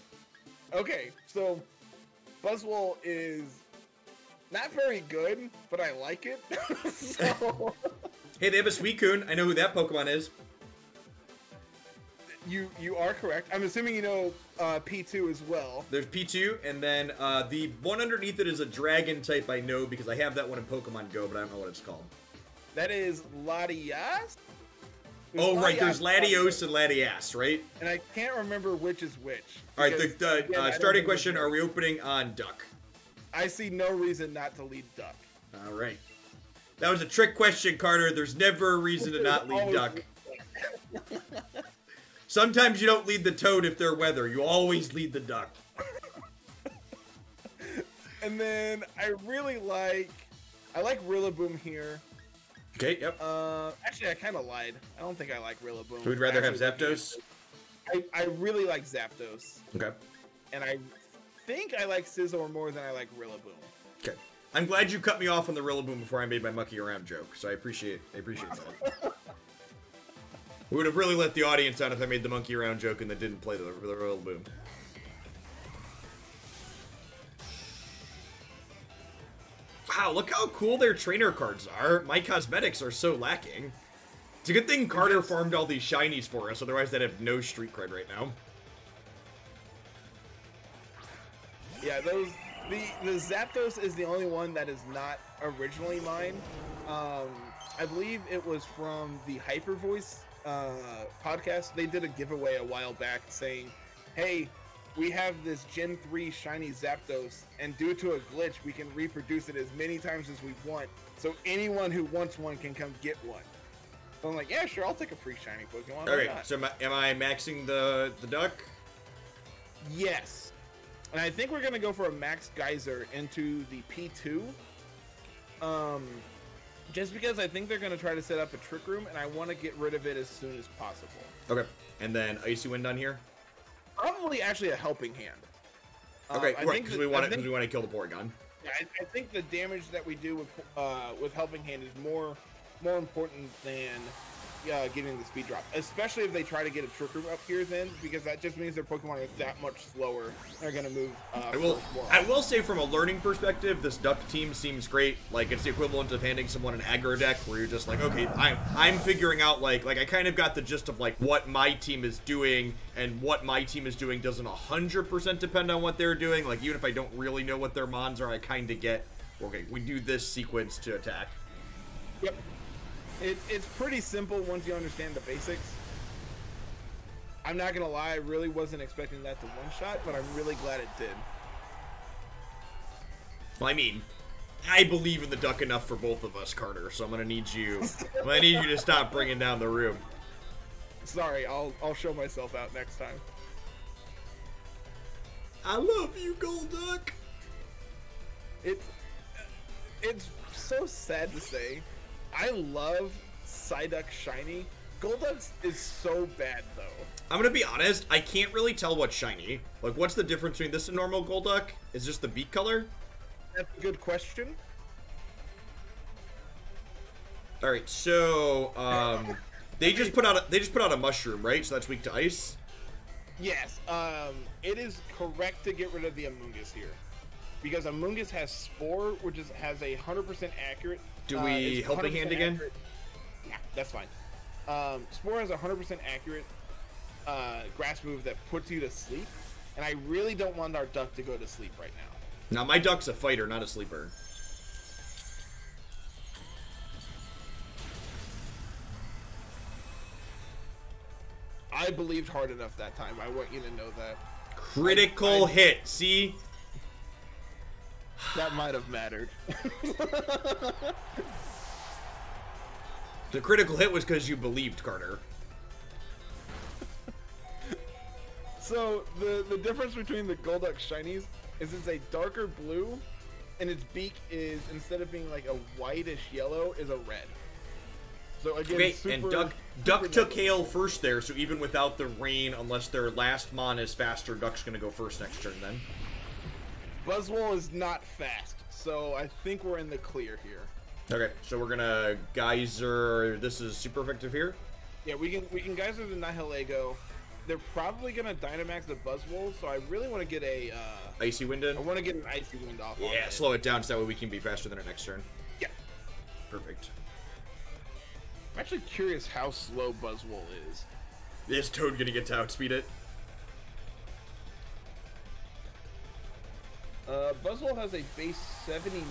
Okay, so Buzzwole is not very good, but I like it. so Hey, they have a Suicune. I know who that Pokemon is. you you are correct. I'm assuming you know uh, P2 as well. There's P2, and then uh, the one underneath it is a dragon type. I know because I have that one in Pokemon Go, but I don't know what it's called. That is Latias. There's Oh, right. There's Latios and Latias, right? and I can't remember which is which. All right. The, the again, uh, starting question: Are we opening on Duck? I see no reason not to lead Duck. All right. That was a trick question, Carter. There's never a reason to not lead Duck. Sometimes you don't lead the Toad if they're weather. You always lead the Duck. And then I really like, I like Rillaboom here. Okay. Yep. Uh, actually, I kind of lied. I don't think I like Rillaboom. We'd rather have Actually, Zapdos. I, I really like Zapdos, Okay. and I think I like Scizor more than I like Rillaboom. Okay. I'm glad you cut me off on the Rillaboom before I made my mucky around joke. So I appreciate I appreciate that. we would have really let the audience down if I made the monkey around joke and then didn't play the, the Rillaboom. Wow, look how cool their trainer cards are. My cosmetics are so lacking. It's a good thing Carter farmed all these shinies for us, otherwise they'd have no street cred right now. Yeah, those the the Zapdos is the only one that is not originally mine. Um, I believe it was from the Hyper Voice uh, podcast. They did a giveaway a while back saying, "Hey, we have this Gen 3 shiny Zapdos, and due to a glitch, we can reproduce it as many times as we want. So anyone who wants one can come get one." So I'm like, "Yeah, sure, I'll take a free shiny Pokemon." why Alright, so am I, am I maxing the, the duck? Yes. And I think we're gonna go for a Max Geyser into the P2. Um, just because I think they're gonna try to set up a trick room, and I want to get rid of it as soon as possible. Okay. And then Icy Wind on here? Probably actually a helping hand. Um, Okay, I right, because we want to because we want to kill the Porygon. yeah, I, I think the damage that we do with uh, with helping hand is more more important than uh, getting the speed drop, especially if they try to get a trick room up here. Then because that just means their Pokemon is that much slower. They're gonna move. Uh, I will more I will say from a learning perspective, this Duck team seems great. Like it's the equivalent of handing someone an aggro deck where you're just like, okay, I'm I'm figuring out like like I kind of got the gist of like what my team is doing and what my team is doing doesn't hundred percent depend on what they're doing. Like even if I don't really know what their mons are, I kind of get okay, we do this sequence to attack. Yep. It, it's pretty simple once you understand the basics. I'm not gonna lie, I really wasn't expecting that to one shot, but I'm really glad it did. Well, I mean, I believe in the duck enough for both of us, Carter. So I'm gonna need you. I'm gonna need you to stop bringing down the room. Sorry, I'll I'll show myself out next time. I love you, Golduck. It's it's so sad to say. I love Psyduck Shiny. Golduck is so bad though. I'm gonna be honest. I can't really tell what's shiny. Like, what's the difference between this and normal Golduck? Is just the beak color? That's a good question. All right, so um, they just put out a, they just put out a mushroom, right? So that's weak to ice. Yes, um, it is correct to get rid of the Amoonguss here. Because Amoonguss has Spore, which is has a 100% accurate. Do uh, we it's helping 100% hand again? accurate- Yeah, that's fine. Um, Spore has a 100% accurate uh, grass move that puts you to sleep. And I really don't want our duck to go to sleep right now. Now my duck's a fighter, not a sleeper. I believed hard enough that time. I want you to know that. Critical I- hit. See, That might have mattered. the critical hit was because you believed Carter. So the the difference between the Golduck shinies is it's a darker blue, and its beak is instead of being like a whitish yellow, is a red. So again, Okay, super, and Duck Duck took noticeable. hail first there, so even without the rain, unless their last mon is faster, Duck's gonna go first next turn. Then. Buzzwole is not fast, so I think we're in the clear here. Okay, so we're gonna geyser. This is super effective here. Yeah, we can we can geyser the Nihilego. They're probably gonna Dynamax the Buzzwole, so I really want to get a uh, Icy wind in. I want to get an Icy Wind off. Yeah, slow it down so that way we can be faster than it next turn. Yeah. Perfect. I'm actually curious how slow Buzzwole is. Is Toad gonna get to outspeed it? Uh, Buzzwole has a base 79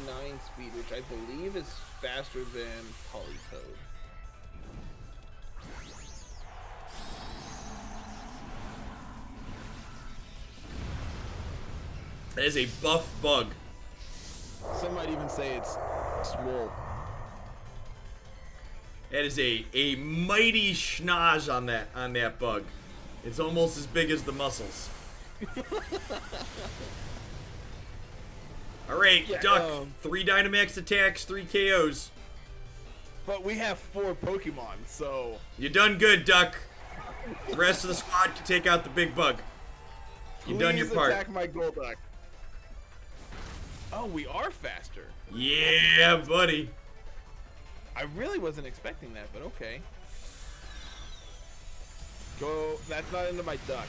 speed, which I believe is faster than Politoed. That is a buff bug. Some might even say it's swole. That is a a mighty schnoz on that on that bug. It's almost as big as the muscles. All right, Yeah, Duck. um, three Dynamax attacks, three KOs. But we have four Pokemon, so You done good, Duck. The rest of the squad can take out the big bug. You done your part. attack my Golduck. Oh, we are faster. Yeah, buddy. I really wasn't expecting that, but okay. Go. That's not into my duck.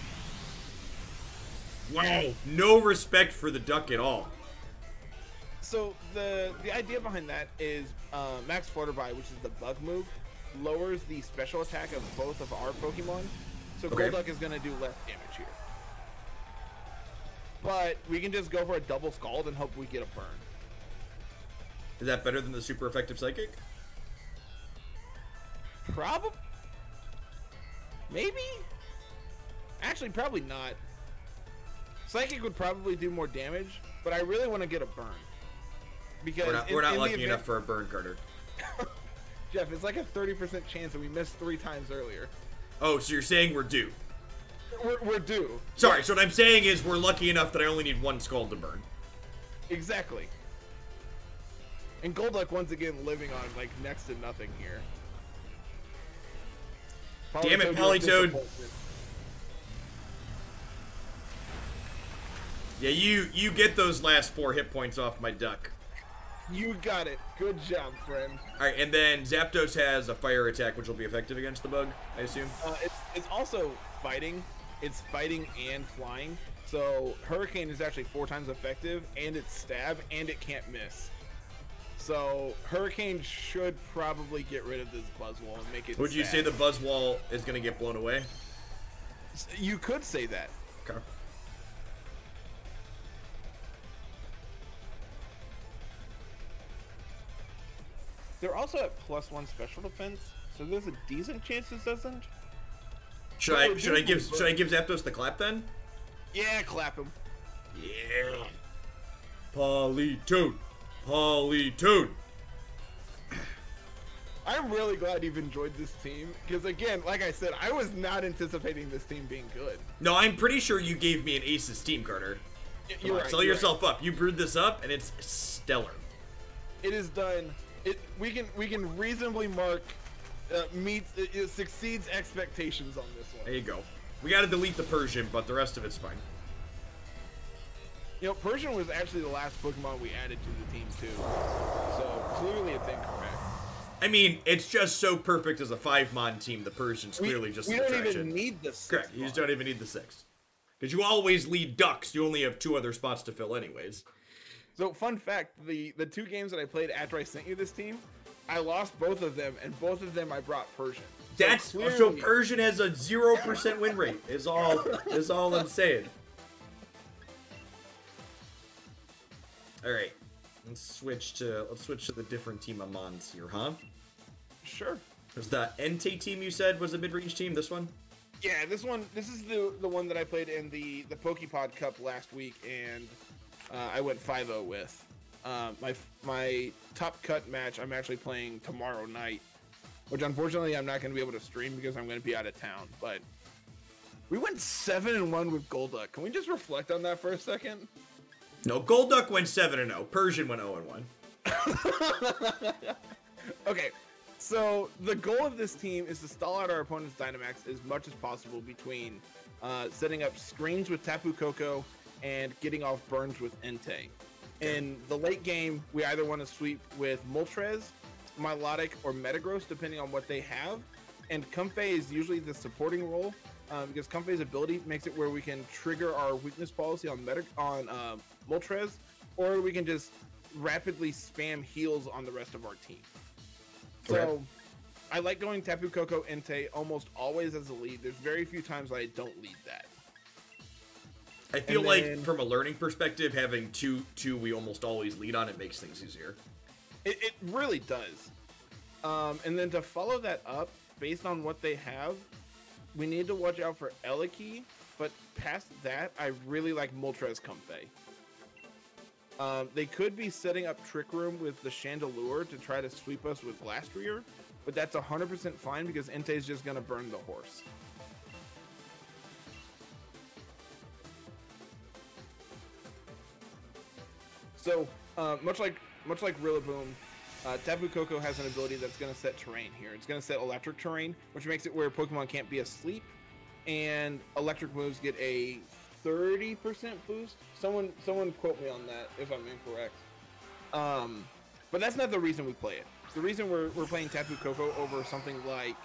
Wow. No respect for the duck at all. So the the idea behind that is uh, Max Flutterby, which is the bug move, lowers the special attack of both of our Pokemon. So Okay. Golduck is gonna do less damage here. But we can just go for a double scald and hope we get a burn. Is that better than the super effective psychic? Probably. Maybe. Actually, probably not. Psychic would probably do more damage, but I really want to get a burn. Because We're not, in- we're not lucky event- enough for a burn, Carter. Jeff, it's like a 30% chance that we missed three times earlier. Oh, so you're saying we're due. We're, we're due. Sorry, so what I'm saying is we're lucky enough that I only need one scald to burn. Exactly. And Golduck once again living on like next to nothing here. Damn it, Politoed. Yeah, you you get those last four hit points off my duck. You got it. Good job, friend. All right, and then Zapdos has a fire attack, which will be effective against the bug, I assume. Uh, it's, it's also fighting. It's fighting and flying. So Hurricane is actually four times effective, and it's stab, and it can't miss. So Hurricane should probably get rid of this Buzzwole and make it. Would you say the buzz wall is gonna get blown away? You could say that. Okay. They're also at plus one special defense, so there's a decent chance this doesn't. Should I should I give it, should I give Zapdos the clap then? Yeah, clap him. Yeah. Politoed. Politoon. I'm really glad you've enjoyed this team because, again, like I said, I was not anticipating this team being good. No, I'm pretty sure you gave me an Aces team, Carter. Y- Come You're on, right, sell you're yourself up. You brewed this up, and it's stellar. It is done. It we can we can reasonably mark uh, meets it, it succeeds expectations on this one. There you go. We gotta delete the Persian, but the rest of it's fine. You know, Persian was actually the last Pokemon we added to the team too, so clearly it's incorrect. I mean, it's just so perfect as a five-mon team. The Persian's We, clearly just we don't attraction. even need the sixth Correct. You just don't even need the six. Because you always lead ducks. You only have two other spots to fill, anyways. So, fun fact: the the two games that I played after I sent you this team, I lost both of them, and both of them I brought Persian. So That's so Persian has a zero percent win rate. Is all is all I'm saying. All right, let's switch to let's switch to the different team of mons here, huh? Sure. There's the Entei team you said was a mid-range team. This one. Yeah, this one, this is the the one that I played in the the Pokepod Cup last week, and uh, I went 5-0 with. Uh, my my top cut match I'm actually playing tomorrow night, which unfortunately I'm not going to be able to stream because I'm going to be out of town. But we went seven and one with Golduck. Can we just reflect on that for a second? No, Golduck went seven and zero. Persian went zero and one. Okay, so the goal of this team is to stall out our opponent's Dynamax as much as possible between uh, setting up screens with Tapu Koko and getting off burns with Entei. In the late game, we either want to sweep with Moltres, Milotic, or Metagross, depending on what they have. And Comfey is usually the supporting role um, because Comfey's ability makes it where we can trigger our weakness policy on Meta on uh, Moltres, or we can just rapidly spam heals on the rest of our team. So Okay. I like going Tapu Koko Entei almost always as a lead. There's very few times that I don't lead that. I feel like from a learning perspective, having two two we almost always lead on it makes things easier. It, it really does. Um, and then to follow that up, based on what they have, we need to watch out for Eleki. But past that, I really like Moltres Comfey. Um, they could be setting up Trick Room with the Chandelure to try to sweep us with Glastrier, but that's 100% fine because Entei's just going to burn the horse. So, uh, much like much like Rillaboom, uh, Tapu Koko has an ability that's going to set terrain here. It's going to set electric terrain, which makes it where Pokemon can't be asleep, and electric moves get a 30% boost. Someone someone quote me on that if I'm incorrect. Um, but that's not the reason we play it. The reason we're, we're playing Tapu Koko over something like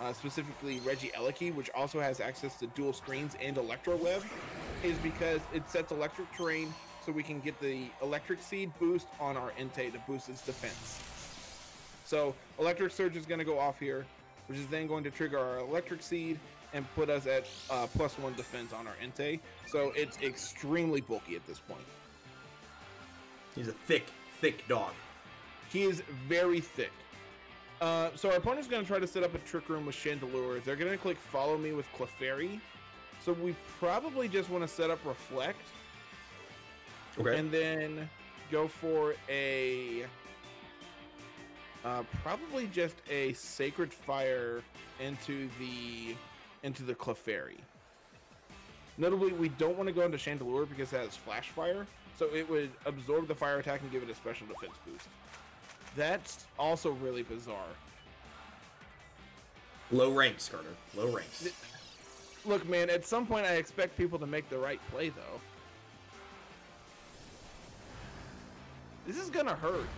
uh, specifically Regieleki, which also has access to dual screens and Electro Web, is because it sets electric terrain so we can get the electric seed boost on our Entei to boost its defense. So electric surge is going to go off here, which is then going to trigger our electric seed and put us at uh, plus one defense on our Entei. So it's extremely bulky at this point. He's a thick, thick dog. He is very thick. Uh, so our opponent's going to try to set up a trick room with Chandelure. They're going to click follow me with Clefairy. So we probably just want to set up Reflect Okay. and then go for a uh, probably just a Sacred Fire into the into the Clefairy. Notably, we don't want to go into Chandelure because it has Flash Fire, so it would absorb the fire attack and give it a special defense boost. That's also really bizarre. Low ranks, Carter. Low ranks. Look, man, at some point I expect people to make the right play, though. This is gonna hurt.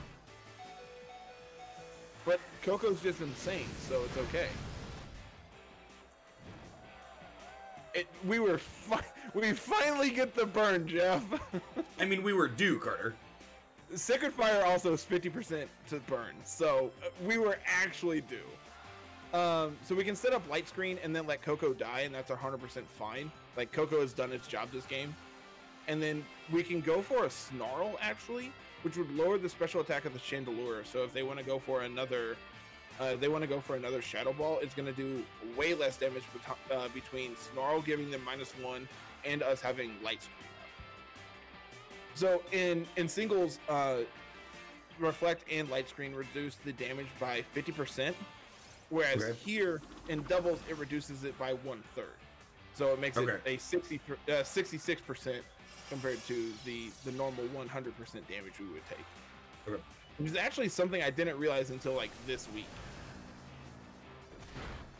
But Koko's just insane, so it's okay. It, we were fi- we finally get the burn, Jeff. I mean, we were due, Carter. Sacred Fire also is 50% to burn, so uh, we were actually due. Um, so we can set up light screen and then let Koko die, and that's 100% fine. Like Koko has done its job this game, and then we can go for a snarl actually, which would lower the special attack of the Chandelure. So if they want to go for another, uh, they want to go for another Shadow Ball, it's going to do way less damage bet- uh, between snarl giving them minus one and us having light screen. So in in singles, uh, reflect and light screen reduce the damage by 50%, whereas Okay. here in doubles it reduces it by one third. So it makes Okay. it a 60 uh, 66% compared to the the normal 100% damage we would take. Okay. Which is actually something I didn't realize until like this week.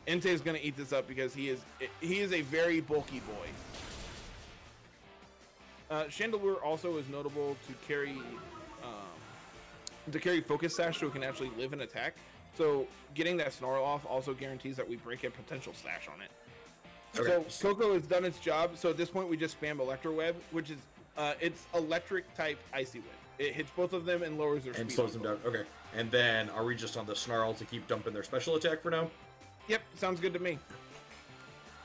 Entei is going to eat this up because he is he is a very bulky boy. Uh, Chandelure also is notable to carry um, to carry focus sash so it can actually live and attack. So getting that snarl off also guarantees that we break a potential sash on it. Okay. So Koko has done its job. So at this point we just spam Electro Web, which is uh, it's electric type Icy Web. It hits both of them and lowers their and speed. slows them down. Okay. And then are we just on the snarl to keep dumping their special attack for now? Yep, sounds good to me.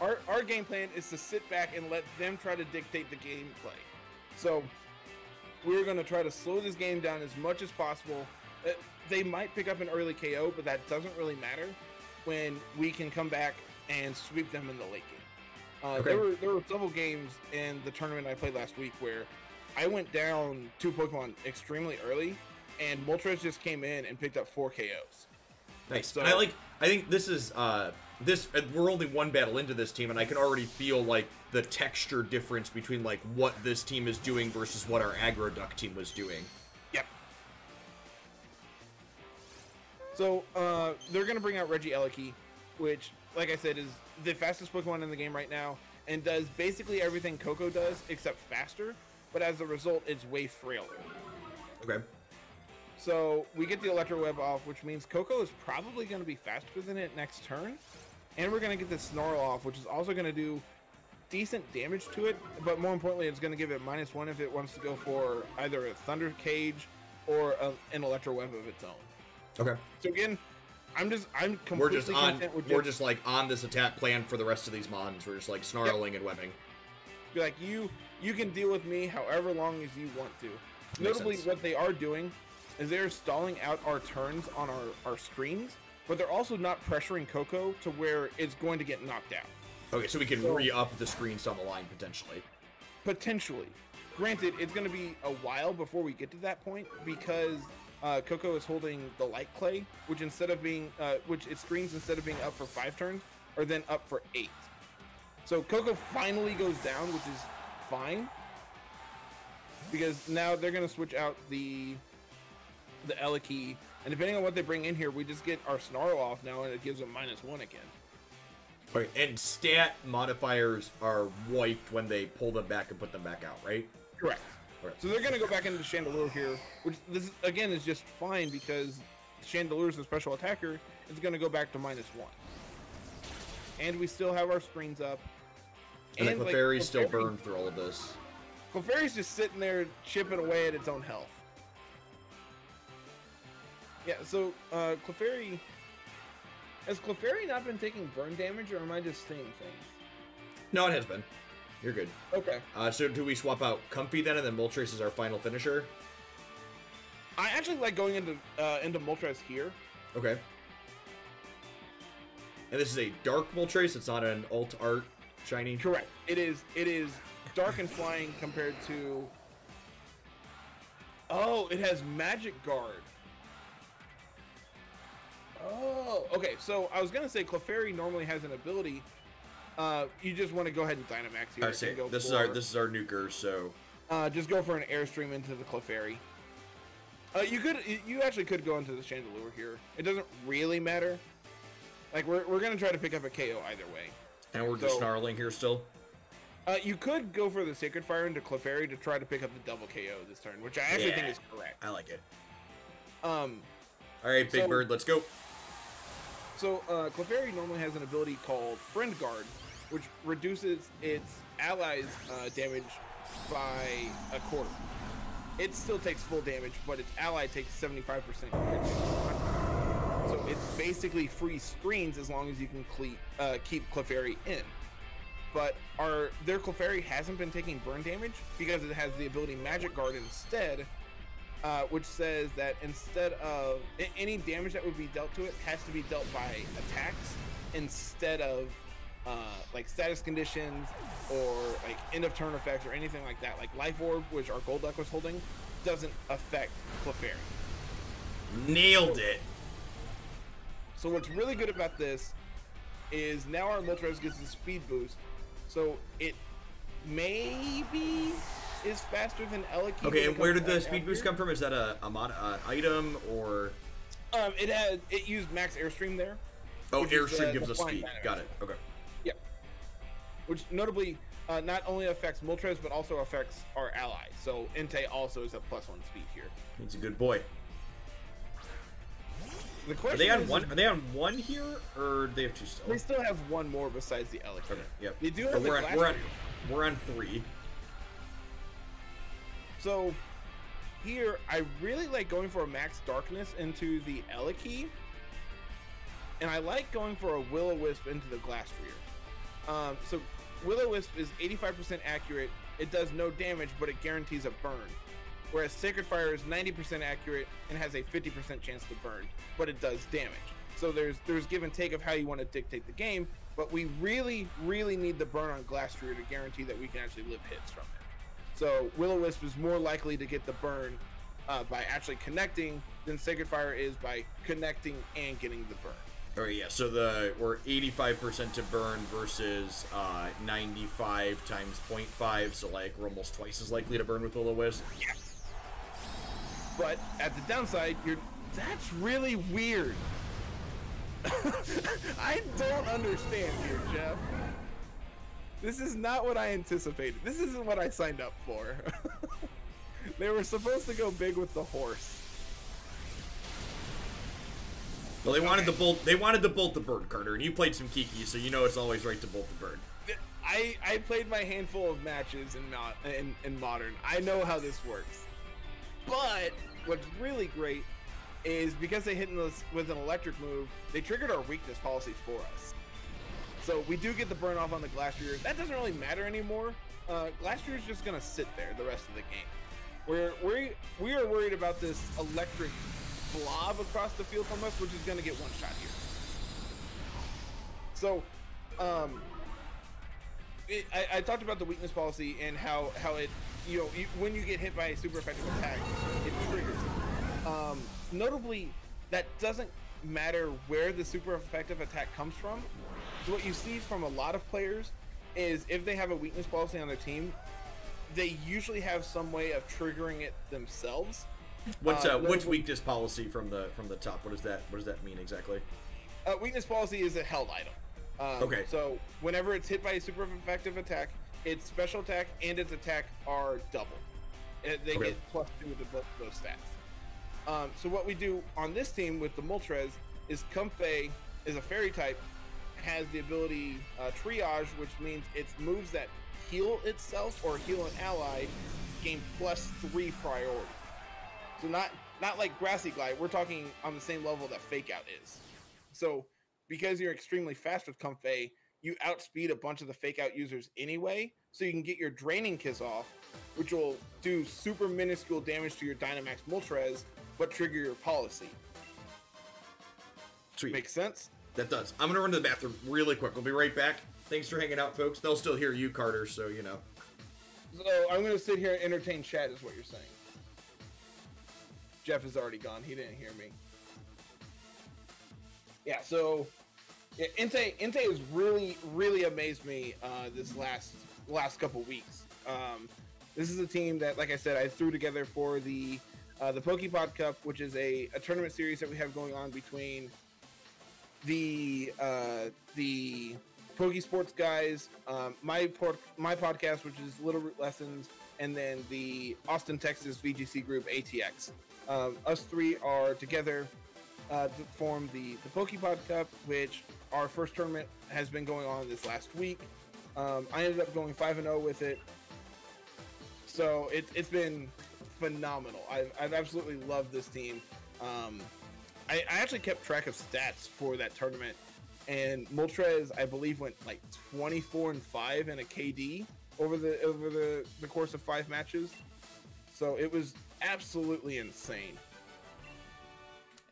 Our our game plan is to sit back and let them try to dictate the gameplay. So we're gonna try to slow this game down as much as possible. Uh, they might pick up an early KO, but that doesn't really matter when we can come back and sweep them in the late game. Uh, Okay. There were there were several games in the tournament I played last week where I went down two Pokemon extremely early, and Moltres just came in and picked up four KOs. Nice. So- and I like. I think this is uh this. We're only one battle into this team, and I can already feel like the texture difference between like what this team is doing versus what our aggro duck team was doing. Yep. So uh, they're gonna bring out Regieleki, which, like I said, is the fastest Pokemon in the game right now, and does basically everything Koko does except faster. But as a result, it's way frailer. Okay. So we get the Electro Web off, which means Koko is probably going to be faster than it next turn. And we're going to get the Snarl off, which is also going to do decent damage to it. But more importantly, it's going to give it minus one if it wants to go for either a Thunder Cage or a, an Electro Web of its own. Okay. So again, I'm just I'm completely We're just on. content with We're just like on this attack plan for the rest of these mons. We're just like snarling and webbing. be like you you can deal with me however long as you want to notably sense. what they are doing is they're stalling out our turns on our our screens but they're also not pressuring Koko to where it's going to get knocked out Okay, so we can So- re-up the screens down the line potentially. potentially granted it's going to be a while before we get to that point because uh, Koko is holding the light clay, which instead of being, uh, which its screens instead of being up for five turns, are then up for eight. So Koko finally goes down, which is fine because now they're gonna switch out the the Eleki, and depending on what they bring in here, we just get our Snarl off now, and it gives them minus one again. Okay, and stat modifiers are wiped when they pull them back and put them back out, right? Correct. Correct. So they're gonna go back into Chandelure here, which this again is just fine because Chandelure is a special attacker. It's gonna go back to minus one, and we still have our screens up. And, the like, Clefairy's still Clefairy- burned through all of this. Clefairy's just sitting there chipping away at its own health. Yeah, so uh, Clefairy has Clefairy not been taking burn damage, or am I just seeing things? No, it has been. You're good. Okay. Uh, so do we swap out Comfey then, and then Moltres is our final finisher? I actually like going into uh, into Moltres here. Okay. And this is a dark Moltres. It's not an alt art shiny. Correct. It is. It is dark and flying compared to. Oh, it has Magic Guard. Oh, okay. So I was gonna say Clefairy normally has an ability. Uh, you just want to go ahead and Dynamax here. I see. This is our this is our nuker. So Uh, just go for an airstream into the Clefairy. Uh, you could, you actually could go into the Chandelure here. It doesn't really matter. Like we're, we're gonna try to pick up a KO either way. and we're just So- snarling here still. Uh, you could go for the Sacred Fire into Clefairy to try to pick up the double KO this turn, which I actually think is correct. I like it. Um, All right, Big So- Bird, let's go. so uh, Clefairy normally has an ability called Friend Guard, which reduces its allies' uh, damage by a quarter. It still takes full damage, but its ally takes 75% compared to 100. So it's basically free screens as long as you can cle- uh, keep Clefairy in. But our their Clefairy hasn't been taking burn damage because it has the ability Magic Guard instead, uh, which says that instead of any damage that would be dealt to it has to be dealt by attacks instead of uh, like status conditions or like end of turn effects or anything like that. Like Life Orb, which our Golduck was holding, doesn't affect Clefairy. Nailed it. So what's really good about this is now our Moltres gets a speed boost, so it maybe is faster than Eleki. Okay, and where did the speed boost come from? Is that a, a mod uh, item or? Um, it had it used max airstream there. Oh, which is, airstream uh, gives the us speed. Got it. Okay. Which notably uh, not only affects Moltres but also affects our ally. So Entei also is a plus one speed here. He's a good boy. The Are they on is, one? Are they on one here, or do they have two still? they still have one more besides the Eleki. Okay. Yep. They do have we're on, we're on we're on three. So here, I really like going for a max darkness into the Eleki, and I like going for a Will O Wisp into the Glass Rear. Um, so Will O Wisp is 85% accurate. It does no damage, but it guarantees a burn. Whereas Sacred Fire is 90% accurate and has a 50% chance to burn, but it does damage. So there's there's give and take of how you want to dictate the game, but we really, really need the burn on Glastrier to guarantee that we can actually live hits from it. So Will O Wisp is more likely to get the burn uh, by actually connecting than Sacred Fire is by connecting and getting the burn. Right, yeah. So the we're 85% to burn versus uh, 95 times 0.5. So like we're almost twice as likely to burn with Will Wisp. But at the downside, you're that's really weird. I don't understand here, Jeff. This is not what I anticipated. This isn't what I signed up for. they were supposed to go big with the horse. Well, they wanted to bolt. They wanted to bolt the bird, Carter, and you played some Kiki, so you know it's always right to bolt the bird. I, I played my handful of matches in, in in modern. I know how this works. But what's really great is because they hit us with an electric move, they triggered our weakness policy for us. So we do get the burn off on the Glastrier. That doesn't really matter anymore. Uh, Glastrier is just gonna sit there the rest of the game. We're we we are worried about this electric blob across the field from us, which is gonna get one shot here. So, um, it, I, I talked about the weakness policy and how how it you know you, when you get hit by a super effective attack, it triggers. Um, notably, that doesn't matter where the super effective attack comes from. So what you see from a lot of players is if they have a weakness policy on their team, they usually have some way of triggering it themselves. What's Uh, uh, what's notable- weakness policy from the from the top? What does that what does that mean exactly? Uh, weakness policy is a held item. Um, Okay. So whenever it's hit by a super effective attack, its special attack and its attack are doubled. Uh, They Okay. get plus two to both those stats. Um, so what we do on this team with the Moltres is Comfey is a fairy type, has the ability uh, triage, which means its moves that heal itself or heal an ally gain plus three priority. So not not like grassy glide. We're talking on the same level that fake out is. So because you're extremely fast with Comfey, you outspeed a bunch of the fake out users anyway. So you can get your draining kiss off, which will do super minuscule damage to your Dynamax Moltres, but trigger your policy. Sweet. Makes sense? That does. I'm gonna run to the bathroom really quick. We'll be right back. Thanks for hanging out, folks. They'll still hear you, Carter. So you know. So I'm gonna sit here and entertain chat, is what you're saying. Jeff is already gone. He didn't hear me. Yeah. So, yeah, Entei Entei has really, really amazed me uh, this last last couple weeks. Um, this is a team that, like I said, I threw together for the uh, the Pokepod Cup, which is a, a tournament series that we have going on between the uh, the Poke Sports guys, um, my pod, my podcast, which is Littleroot Lessons, and then the Austin, Texas VGC group ATX. Um, us three are together uh, to form the the Pokepod Cup, which our first tournament has been going on this last week. Um, I ended up going five and zero with it, so it, it's been phenomenal. I've, I've absolutely loved this team. Um, I, I actually kept track of stats for that tournament, and Moltres, I believe, went like 24 and five in a KD over the over the, the course of five matches. So it was absolutely insane.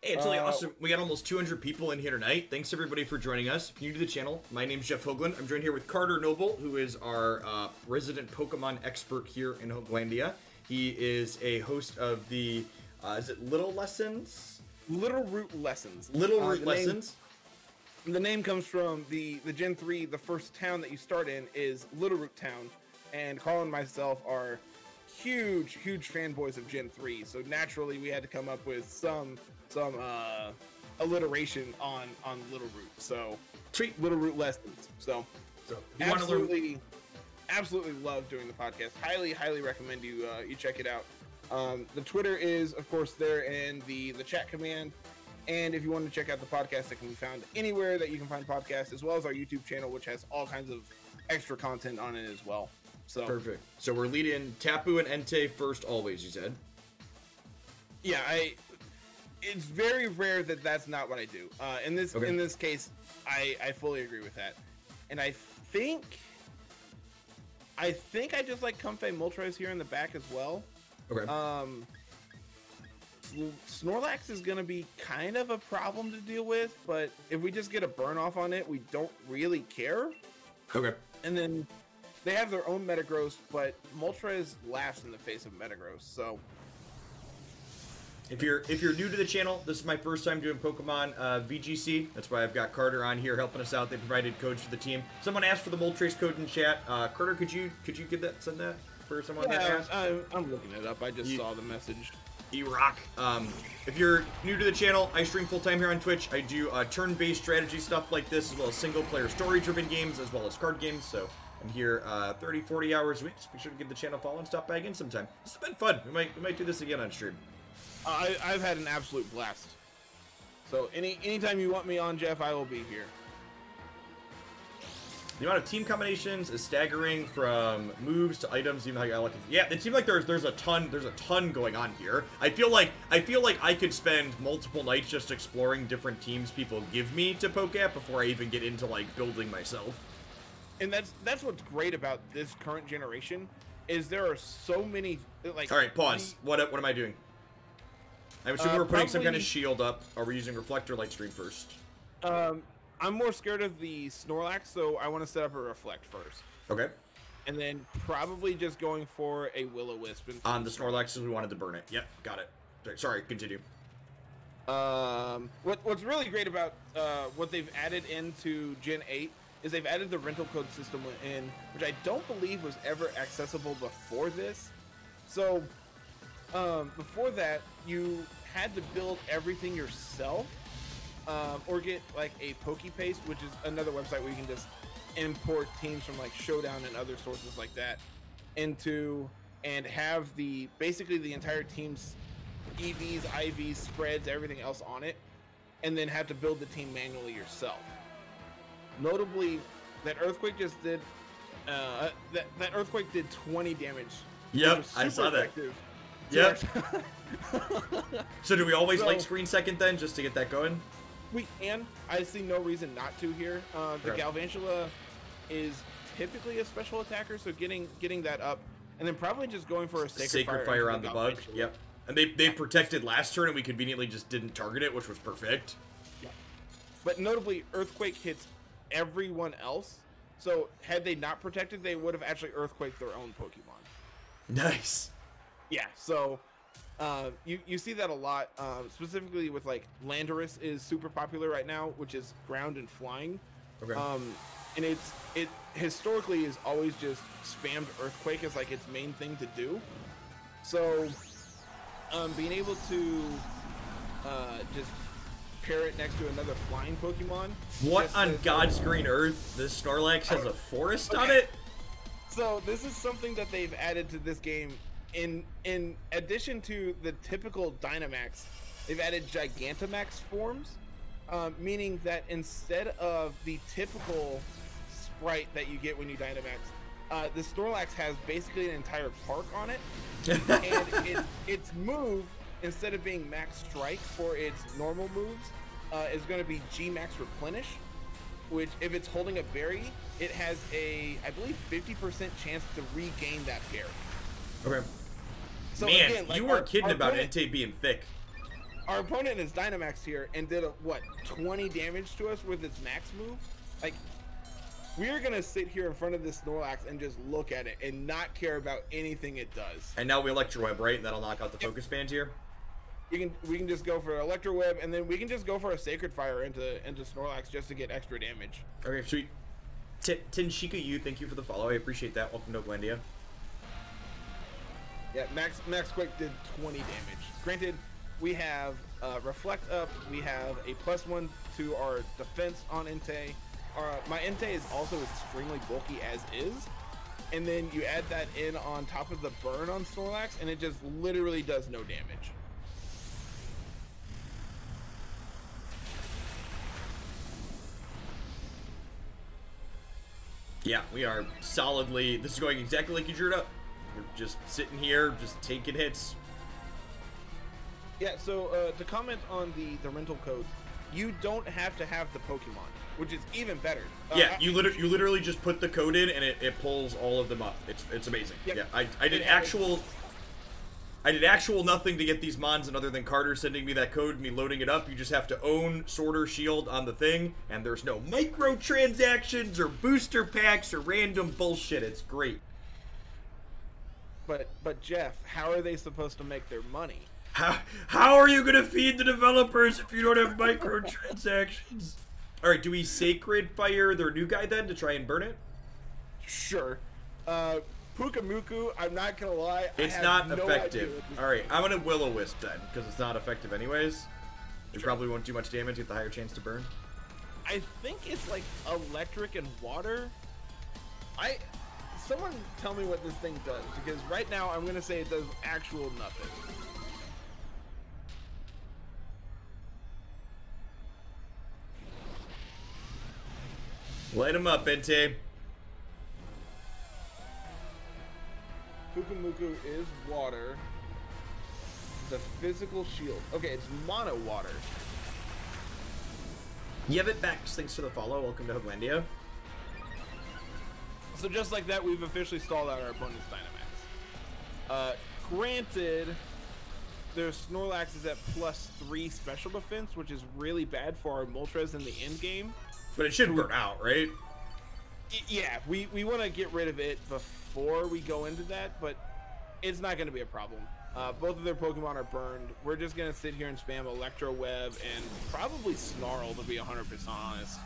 Hey, it's really Uh, awesome. We got almost 200 people in here tonight. Thanks everybody for joining us. If you're new to the channel, my name's Jeff Hoogland. I'm joined here with Carter Noble, who is our uh, resident Pokemon expert here in Hooglandia. He is a host of the, uh, is it Little Lessons? Littleroot Lessons. Little Uh, Root the Lessons. Name, the name comes from the the Gen three. The first town that you start in is Littleroot Town, and Carl and myself are huge, huge fanboys of Gen three. So naturally, we had to come up with some some uh, alliteration on on Littleroot. So treat Littleroot Lessons. So So you want learn absolutely, absolutely love doing the podcast. Highly, highly recommend you uh, you check it out. Um, the Twitter is, of course, there in the the chat command. And if you want to check out the podcast, it can be found anywhere that you can find podcasts, as well as our YouTube channel, which has all kinds of extra content on it as well. So Perfect. So we're leading Tapu and Entei first always, you said. yeah, I. It's very rare that that's not what I do. Uh, in this Okay. in this case, I I fully agree with that, and I think I think I just like Comfey Moltres here in the back as well. Okay. Um, Snorlax is gonna be kind of a problem to deal with, but if we just get a burn off on it, we don't really care. okay. And then they have their own Metagross, but Moltres laughs in the face of Metagross. So If you're if you're new to the channel, this is my first time doing Pokemon uh, VGC. That's why I've got Carter on here helping us out. They provided codes for the team. Someone asked for the Moltres code in chat. Uh, Carter, could you could you give that send that for someone that yeah, asked? I'm, I'm looking it up. I just You- saw the message. E-Rock. Um, if you're new to the channel, I stream full time here on Twitch. I do uh, turn-based strategy stuff like this, as well as single-player story-driven games, as well as card games. So I'm here uh, 30, 40 hours a week. So be sure to give the channel a follow and stop by again sometime. This has been fun. We might we might do this again on stream. I, I've had an absolute blast. So any anytime you want me on, Jeff, I will be here. The amount of team combinations is staggering from moves to items. Even like I look, at, yeah, it seems like there's there's a ton there's a ton going on here. I feel like I feel like I could spend multiple nights just exploring different teams people give me to poke at before I even get into like building myself. And that's that's what's great about this current generation is there are so many like All right, pause. What what am I doing? I'm assuming Uh, we're putting some kind of shield up. Are we using reflector light screen first? um i'm more scared of the snorlax so i want to set up a reflect first Okay. and then probably just going for a will-o-wisp and On the Snorlax, since we wanted to burn it. Yep, got it. Sorry, Sorry, continue. um what, what's really great about uh what they've added into gen 8 is they've added the rental code system in which i don't believe was ever accessible before this so um, before that, you had to build everything yourself, um, or get like a PokePaste, which is another website where you can just import teams from like Showdown and other sources like that into and have the basically the entire team's EVs, IVs, spreads, everything else on it, and then have to build the team manually yourself. Notably, that earthquake just did uh, that that earthquake did 20 damage. Yep, I saw that. Yep. So do we always So- light screen second then, just to get that going? We can. I see no reason not to here. Uh, the Right. Galvantula is typically a special attacker, so getting getting that up, and then probably just going for a Sacred, Sacred Fire, Fire, on the bug. Yep. And they, they protected last turn, and we conveniently just didn't target it, which was perfect. But notably, Earthquake hits everyone else. So had they not protected, they would have actually Earthquaked their own Pokemon. Nice. Yeah. So uh, you you see that a lot, um, specifically with like Landorus is super popular right now, which is ground and flying. Okay. Um, and it's it historically is always just spammed earthquake as like its main thing to do. So, um, being able to uh, just pair it next to another flying Pokemon. what on God's green earth? This Snorlax has a forest on it? So this is something that they've added to this game. In in addition to the typical Dynamax, they've added Gigantamax forms, um, meaning that instead of the typical sprite that you get when you Dynamax, uh, the Snorlax has basically an entire park on it, and it, its move instead of being Max Strike for its normal moves, uh, is going to be G Max Replenish which if it's holding a berry, it has a I believe 50% chance to regain that berry. Okay. So Man, again, like you weren't our- kidding about opponent, Entei being thick. Our opponent is Dynamax here and did a, what 20 damage to us with its max move. Like we are gonna sit here in front of this Snorlax and just look at it and not care about anything it does. And now we Electro Web, right? And that'll knock out the focus band here. We can we can just go for Electro Web, and then we can just go for a Sacred Fire into into Snorlax just to get extra damage. Okay, sweet. T- Tenshika, you, thank you for the follow. I appreciate that. Welcome to Glendia. Yeah, Max Max Quake did 20 damage. Granted, we have uh, Reflect up. We have a plus one to our defense on Entei. Our, my Entei is also extremely bulky as is. And then you add that in on top of the burn on Snorlax, and it just literally does no damage. Yeah, we are solidly. This is going exactly like you drew it up. We're just sitting here, just taking hits. Yeah, so uh, to comment on the, the rental code, you don't have to have the Pokemon, which is even better. Uh, Yeah, you literally you literally just put the code in and it, it pulls all of them up. It's it's amazing. Yep. Yeah, I, I did actual I did actual nothing to get these mons, and other than Carter sending me that code me loading it up, you just have to own Sword or Shield on the thing, and there's no microtransactions or booster packs or random bullshit. It's great. But but Jeff, how are they supposed to make their money? How, how are you gonna feed the developers if you don't have microtransactions? All right, do we Sacred Fire their new guy then to try and burn it? Sure. Uh, Pyukumuku, I'm not gonna lie. It's not no effective. idea what this- All right, I'm gonna will o wisp then because it's not effective anyways. It probably won't do much damage with the higher chance to burn. I think it's like electric and water. I. Someone tell me what this thing does because right now I'm gonna say it does actual nothing. Light him up, Entei. Pyukumuku is water. The physical shield. Okay, it's mono water. Yevit Bax, thanks for the follow. Welcome to Hooglandia. So just like that, we've officially stalled out our bonus Dynamax. Uh, granted, their Snorlax is at plus three special defense, which is really bad for our Moltres in the end game. But it should burn out, right? Yeah, we, we want to get rid of it before we go into that, but it's not going to be a problem. Uh, both of their Pokemon are burned. We're just going to sit here and spam Electro Web and probably Snarl to be 100% honest.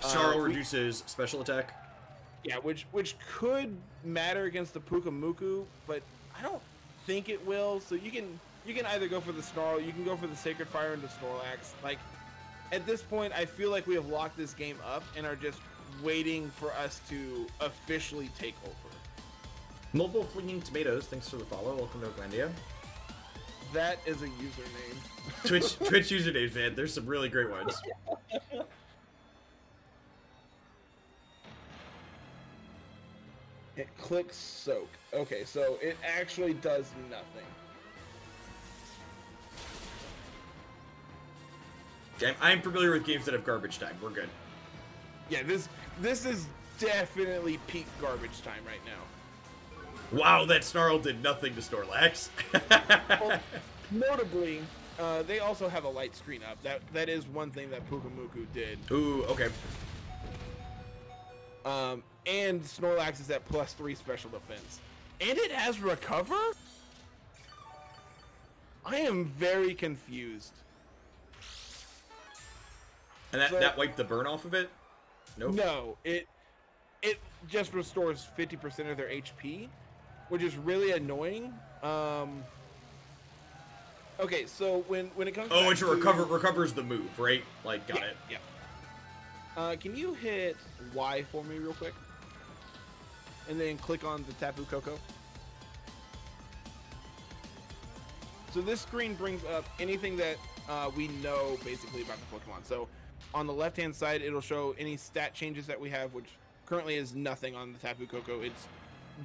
Snarl we- reduces special attack. Yeah, which which could matter against the Pyukumuku, but I don't think it will. So you can you can either go for the Snarl, you can go for the Sacred Fire into Snorlax. Like at this point, I feel like we have locked this game up and are just waiting for us to officially take over. Mobile Flinging Tomatoes, thanks for the follow. Welcome to Hooglandia. That is a username. Twitch Twitch usernames, man. There's some really great ones. It clicks soak. Okay, so it actually does nothing. I'm, I'm familiar with games that have garbage time. We're good. Yeah, this this is definitely peak garbage time right now. Wow, that Snarl did nothing to Snorlax. Well, notably, uh, they also have a light screen up. That that is one thing that Pyukumuku did. Ooh, okay. Um, and Snorlax is at plus three special defense, and it has recover. I am very confused. And that, So- that wiped the burn off of it? Nope. No, it it just restores fifty percent of their HP, which is really annoying. Um. Okay, so when when it comes Oh, back it's a to- recover recovers the move, right? Like, got yeah, it. Yeah. Uh, can you hit Y for me real quick? And then click on the Tapu Koko. So this screen brings up anything that uh, we know basically about the Pokemon. So on the left hand side, it'll show any stat changes that we have, which currently is nothing on the Tapu Koko. It's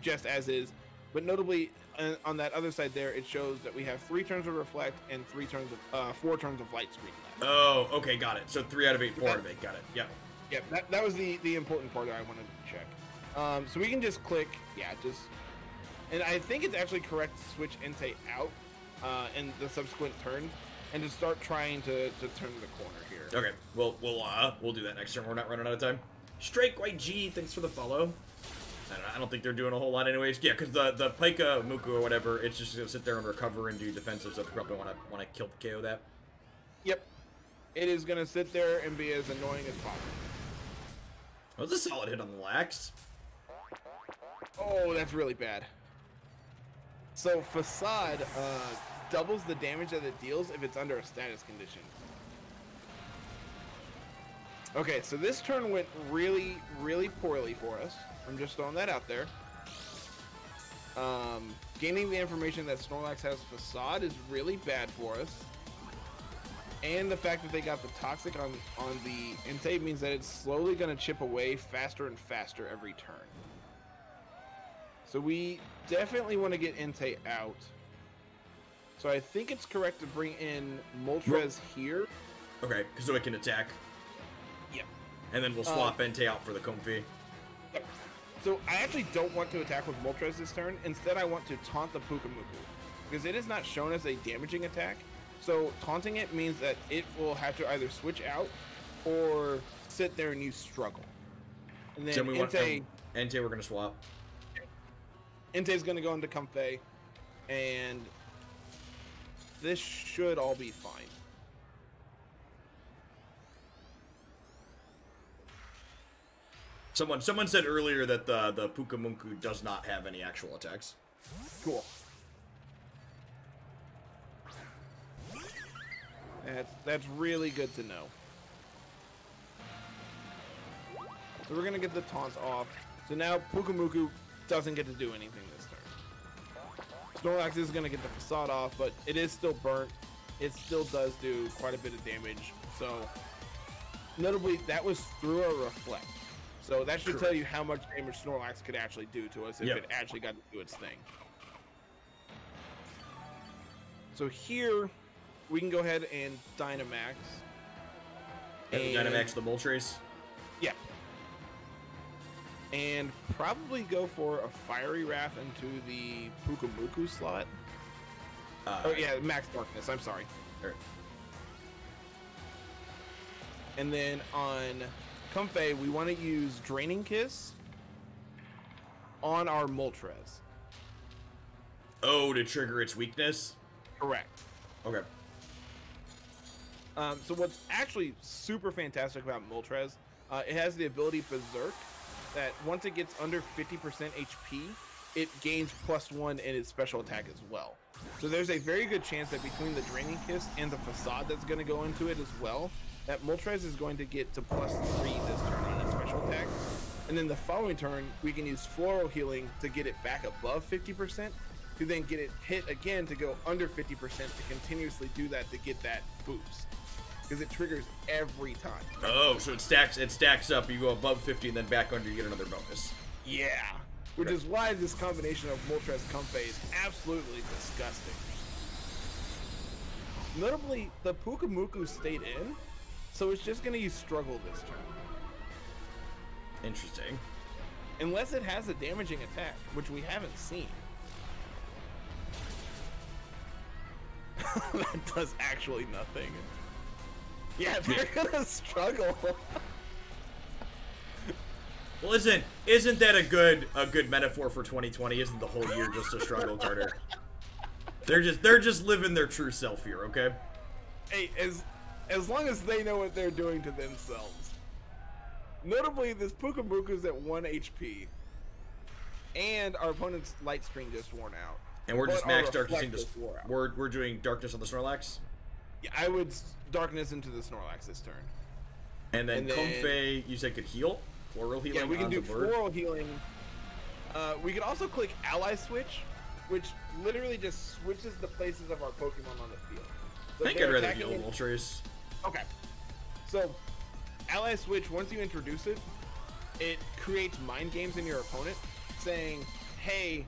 just as is. But notably, uh, on that other side there, it shows that we have three turns of Reflect and three turns of uh, four turns of Light Screen left. Oh, okay, got it. So three out of eight, four out of eight. Got it. Yep. Yeah, that, that was the, the important part that I wanted to check. Um, so we can just click, yeah, just, and I think it's actually correct to switch Entei out uh, in the subsequent turn and to start trying to, to turn the corner here. Okay, we'll we'll uh we'll do that next turn. We're not running out of time. Strike White G, thanks for the follow. I don't, I don't think they're doing a whole lot anyways. Yeah, because the the Pyukumuku or whatever, it's just gonna sit there and recover and do defensive stuff. Probably want to want to kill the KO that. Yep. It is gonna sit there and be as annoying as possible. That was a solid hit on the lax. Oh, that's really bad. So facade uh, doubles the damage that it deals if it's under a status condition. Okay, so this turn went really, really poorly for us. I'm just throwing that out there. Um, gaining the information that Snorlax has facade is really bad for us. And the fact that they got the toxic on, on the Entei means that it's slowly going to chip away faster and faster every turn. So we definitely want to get Entei out. So I think it's correct to bring in Moltres here. Okay, so it can attack. Yep. And then we'll swap uh, Entei out for the Comfey. So I actually don't want to attack with Moltres this turn. Instead, I want to taunt the Pyukumuku. Because it is not shown as a damaging attack. So taunting it means that it will have to either switch out or sit there and you struggle. And then so we Entei, want, Entei we're going to swap. Entei's going to go into Comfey. And this should all be fine. Someone someone said earlier that the the Pyukumuku does not have any actual attacks. Cool. That's that's really good to know. So we're gonna get the taunts off. So now Pyukumuku doesn't get to do anything this turn. Snorlax is gonna get the facade off, but it is still burnt. It still does do quite a bit of damage. So notably, that was through a reflect. So that should Correct. tell you how much damage Snorlax could actually do to us if yep. it actually got to do its thing. So here, we can go ahead and Dynamax. And, and Dynamax the Moltres? Yeah. And probably go for a Fiery Wrath into the Pyukumuku slot. Uh, oh, yeah, Max Darkness. I'm sorry. And then on Comfey, we want to use Draining Kiss on our Moltres. Oh, to trigger its weakness? Correct. Okay. Um, so what's actually super fantastic about Moltres, uh, it has the ability Berserk, that once it gets under 50% HP, it gains plus one in its special attack as well. So there's a very good chance that between the Draining Kiss and the Facade that's going to go into it as well, that Moltres is going to get to plus three this turn on its special attack. And then the following turn, we can use Floral Healing to get it back above 50%, to then get it hit again to go under 50% to continuously do that to get that boost. Because it triggers every time. Oh, so it stacks it stacks up, you go above 50 and then back under, you get another bonus. Yeah. Which is why this combination of Moltres Comfey is absolutely disgusting. Notably, the Pyukumuku stayed in, so it's just going to use struggle this turn. Interesting. Unless it has a damaging attack, which we haven't seen. that does actually nothing. Yeah, they're gonna struggle. well, isn't isn't that a good a good metaphor for 2020? Isn't the whole year just a struggle, Carter? They're just they're just living their true self here, okay? Hey, as as long as they know what they're doing to themselves. Notably, this is at 1 HP, and our opponent's light screen just worn out. And we're just max darkness into we're we're doing darkness on the Snorlax. Yeah, I would darkness into the Snorlax this turn. And then, and then Comfey, you said could heal, floral healing. Yeah, we can do floral healing. Uh, we could also click Ally Switch, which literally just switches the places of our Pokemon on the field. So I think I'd rather heal Moltres. Okay. So, Ally Switch, once you introduce it, it creates mind games in your opponent, saying, "Hey,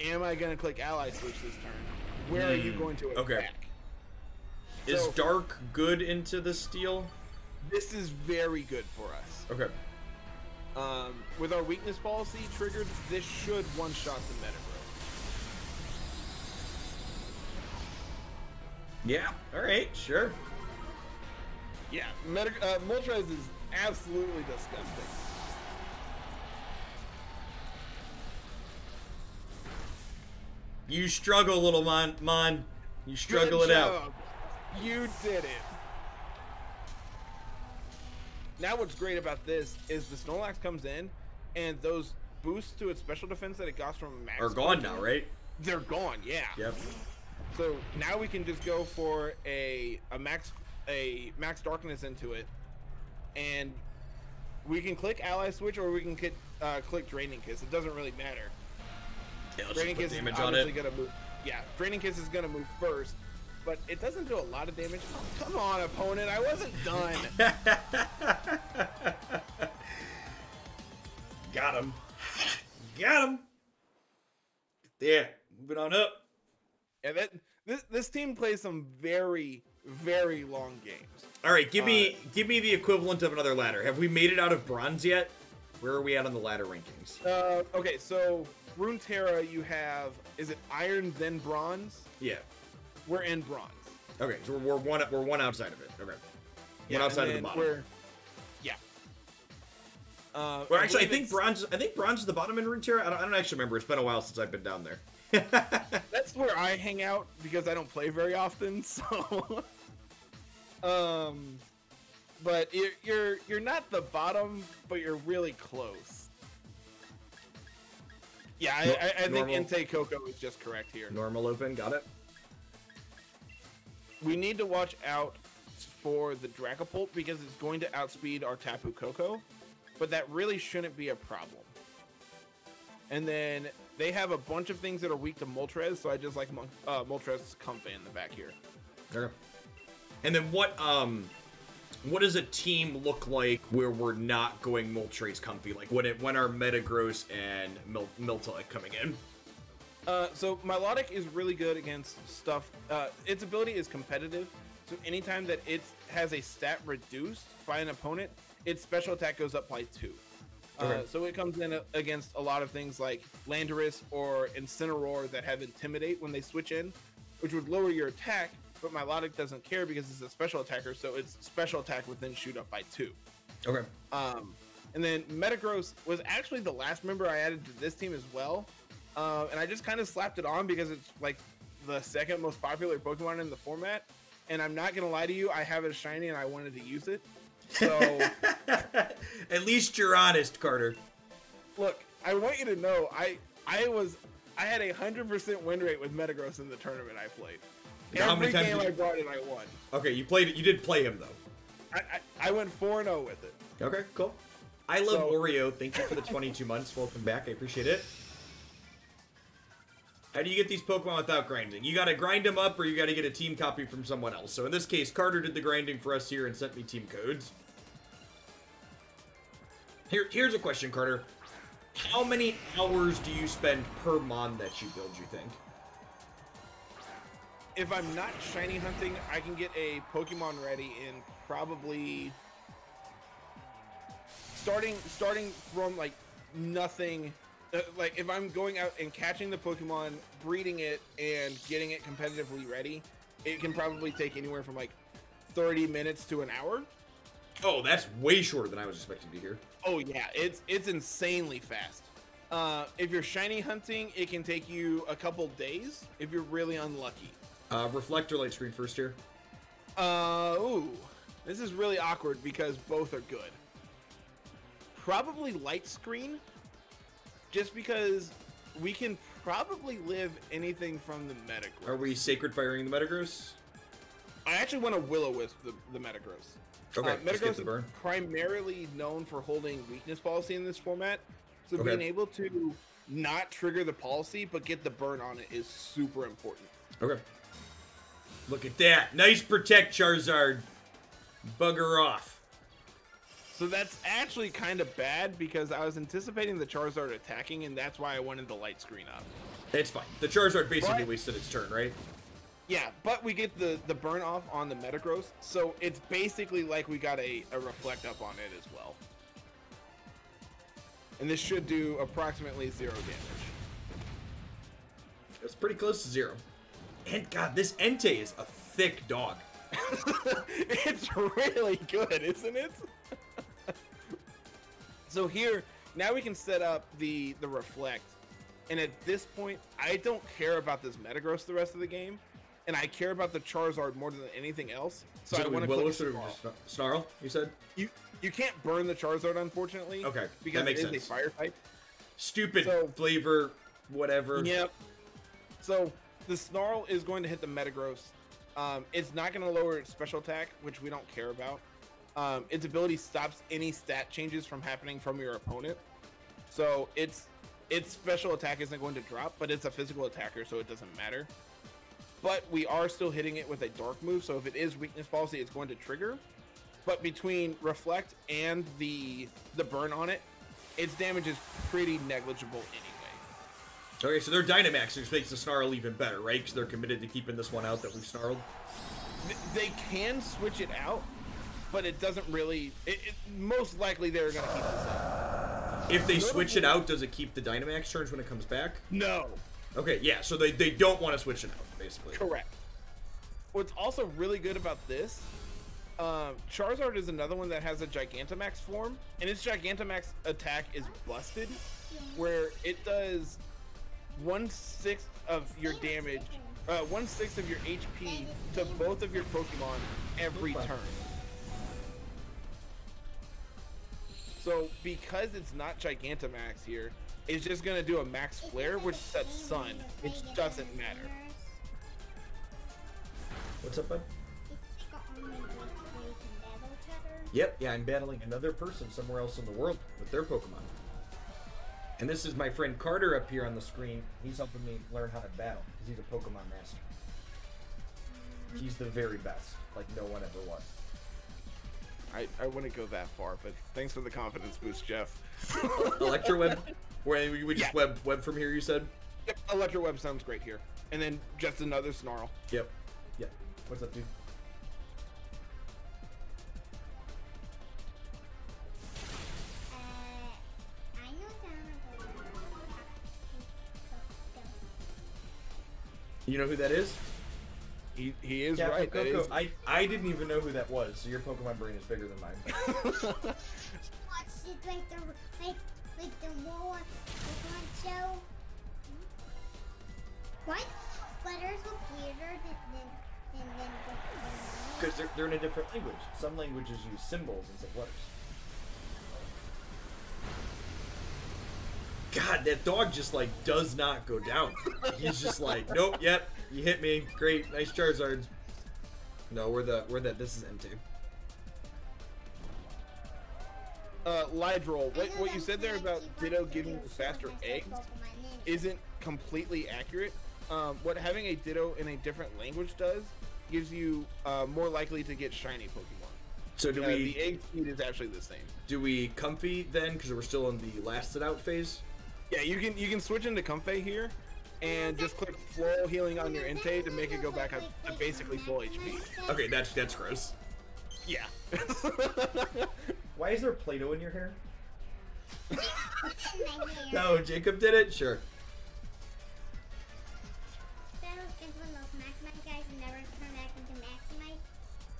am I going to click Ally Switch this turn? Where mm. are you hmm. going to attack?" Okay. Is so, Dark good into the steel? This is very good for us. Okay. Um, with our weakness policy triggered, this should one-shot the Metagross. Yeah. All right. Sure. Yeah, Medi uh, Moltres is absolutely disgusting. You struggle, little Mon. Mon. You struggle Good it job. out. You did it. Now what's great about this is the Snorlax comes in, and those boosts to its special defense that it got from Max are gone now, right? They're gone. Yeah. Yep. So now we can just go for a a max a max darkness into it, and we can click ally switch or we can click uh, click draining kiss. It doesn't really matter. Yeah, Draining kiss is obviously gonna move. Yeah, draining kiss is gonna move first, but it doesn't do a lot of damage. Oh, come on, opponent! I wasn't done. Got him. Got him. Yeah, moving on up. yeah, that this this team plays some very very long games. All right, give me Uh, give me the equivalent of another ladder. Have we made it out of bronze yet? Where are we at on the ladder rankings? Uh, okay, so Runeterra, you have is it iron then bronze? Yeah. We're in bronze. Okay, so we're one we're one outside of it. Okay. Yeah, one outside of the bottom. We're, yeah. Uh, Well, actually, I think it's- bronze. I think bronze is the bottom in Runeterra. I don't, I don't actually remember. It's been a while since I've been down there. That's where I hang out because I don't play very often. So, um, but you're you're you're not the bottom, but you're really close. Yeah, I, I, I think. Entei Koko is just correct here. Normal open, got it. We need to watch out for the Dragapult because it's going to outspeed our Tapu Koko, but that really shouldn't be a problem. And then they have a bunch of things that are weak to Moltres, so I just like uh, Moltres Comfey in the back here. Okay. And then what um what does a team look like where we're not going Moltres Comfey? Like when it when are Metagross and Mil- coming in? Uh, so Milotic is really good against stuff. Uh, its ability is competitive, so anytime that it has a stat reduced by an opponent, its special attack goes up by two. Uh, so it comes in against a lot of things like Landorus or Incineroar that have Intimidate when they switch in, which would lower your attack. But Milotic doesn't care because it's a special attacker, so its special attack would then shoot up by two. Okay. Um, and then Metagross was actually the last member I added to this team as well. Uh, and I just kind of slapped it on because it's like the second most popular Pokemon in the format. And I'm not gonna lie to you, I have it shiny and I wanted to use it. So At least you're honest, Carter. look, I want you to know I I was I had a hundred percent win rate with Metagross in the tournament I played. How Every many times game did I you- brought it, I won. Okay, you played it. You did play him though. I, I, I went four and zero with it. Okay, cool. I love So- Oreo. Thank you for the 22 months. Welcome back. I appreciate it. How do you get these Pokemon without grinding? You gotta grind them up or you gotta get a team copy from someone else. So in this case, Carter did the grinding for us here and sent me team codes. Here, here's a question, Carter. How many hours do you spend per mon that you build, you think? If I'm not shiny hunting, I can get a Pokemon ready in probably starting starting from like nothing. Uh, like if I'm going out and catching the Pokemon, breeding it, and getting it competitively ready, it can probably take anywhere from like 30 minutes to an hour. Oh, that's way shorter than I was expecting to hear. Oh yeah, it's it's insanely fast. Uh, if you're shiny hunting, it can take you a couple days if you're really unlucky. Uh, reflector light screen first here. Uh, ooh. This is really awkward because both are good. Probably light screen, just because we can probably live anything from the Metagross. Are we sacred firing the Metagross? I actually want to Will-O-Wisp the, the Metagross. Okay, uh, Metagross is primarily known for holding weakness policy in this format, so Okay. being able to not trigger the policy but get the burn on it is super important. Okay. Look at that. Nice protect, Charizard. Bugger off. So that's actually kind of bad because I was anticipating the Charizard attacking, and that's why I wanted the light screen up. It's fine. The Charizard basically What? wasted its turn, right? Yeah, but we get the the burn off on the Metagross, so it's basically like we got a, a reflect up on it as well. And this should do approximately zero damage. It's pretty close to zero. And God, this Entei is a thick dog. it's really good, isn't it? so here, now we can set up the the reflect. And at this point, I don't care about this Metagross the rest of the game, and I care about the Charizard more than anything else. So, I want to Willow click sort Snarl. just snarl. You said You you can't burn the Charizard, unfortunately. Okay, because that makes it is sense. a fire type. stupid So- flavor, whatever. Yep. So the Snarl is going to hit the Metagross. Um, it's not going to lower its special attack, which we don't care about. Um, its ability stops any stat changes from happening from your opponent. So its its special attack isn't going to drop, but it's a physical attacker, so it doesn't matter. But we are still hitting it with a dark move, so if it is weakness policy, it's going to trigger. But between reflect and the the burn on it, its damage is pretty negligible anyway. Okay, so they're Dynamax, which makes the snarl even better, right? Because they're committed to keeping this one out that we've snarled. They can switch it out, but it doesn't really. It, it, most likely, they're gonna keep the same. If they switch it out, does it keep the Dynamax turns when it comes back? No, Okay, yeah, so they, they don't want to switch it out, basically. correct. What's also really good about this, um, Charizard is another one that has a Gigantamax form, and its Gigantamax attack is busted, where it does one sixth of your damage, uh, one sixth of your HP to both of your Pokemon every turn. So because it's not Gigantamax here, it's just gonna do a Max Flare, which sets Sun. It doesn't matter. What's up, bud? Yep, yeah, I'm battling another person somewhere else in the world with their Pokemon. And this is my friend Carter up here on the screen. He's helping me learn how to battle because he's a Pokemon master. He's the very best, like no one ever was. I, I wouldn't go that far, but thanks for the confidence boost, Jeff. Electro Web, where we just Yeah. web web from here. You said. Yep, Electro Web sounds great here. And then just another Snarl. Yep. Yep. What's up, dude? You know who that is? He, he is Yeah, right. That Koko. is, I I didn't even know who that was. So your Pokemon brain is bigger than mine. Watch it like the like like the war Pokemon show. Why letters look weirder than than than, than, than Because they're, they're in a different language. Some languages use symbols instead of letters. God, that dog just like does not go down. He's just like, nope, yep, you hit me. Great, nice Charizard. No, we're the we're the this is empty. uh, Lydrol, what, what you said there about Ditto giving faster eggs Pokemon in it. isn't completely accurate. Um, what having a Ditto in a different language does gives you uh, more likely to get shiny Pokemon. So do Uh, we the egg speed is actually the same. do we Comfey then? Because we're still in the last lasted out phase. Yeah, you can you can switch into Comfey here, and just click Floral Healing on your Entei to make it go back up to basically full HP. Okay, that's that's gross. Yeah. Why is there Play-Doh in your hair? No, Jacob did it. Sure. That was just one of those Maximite guys who never turned back into Maximite.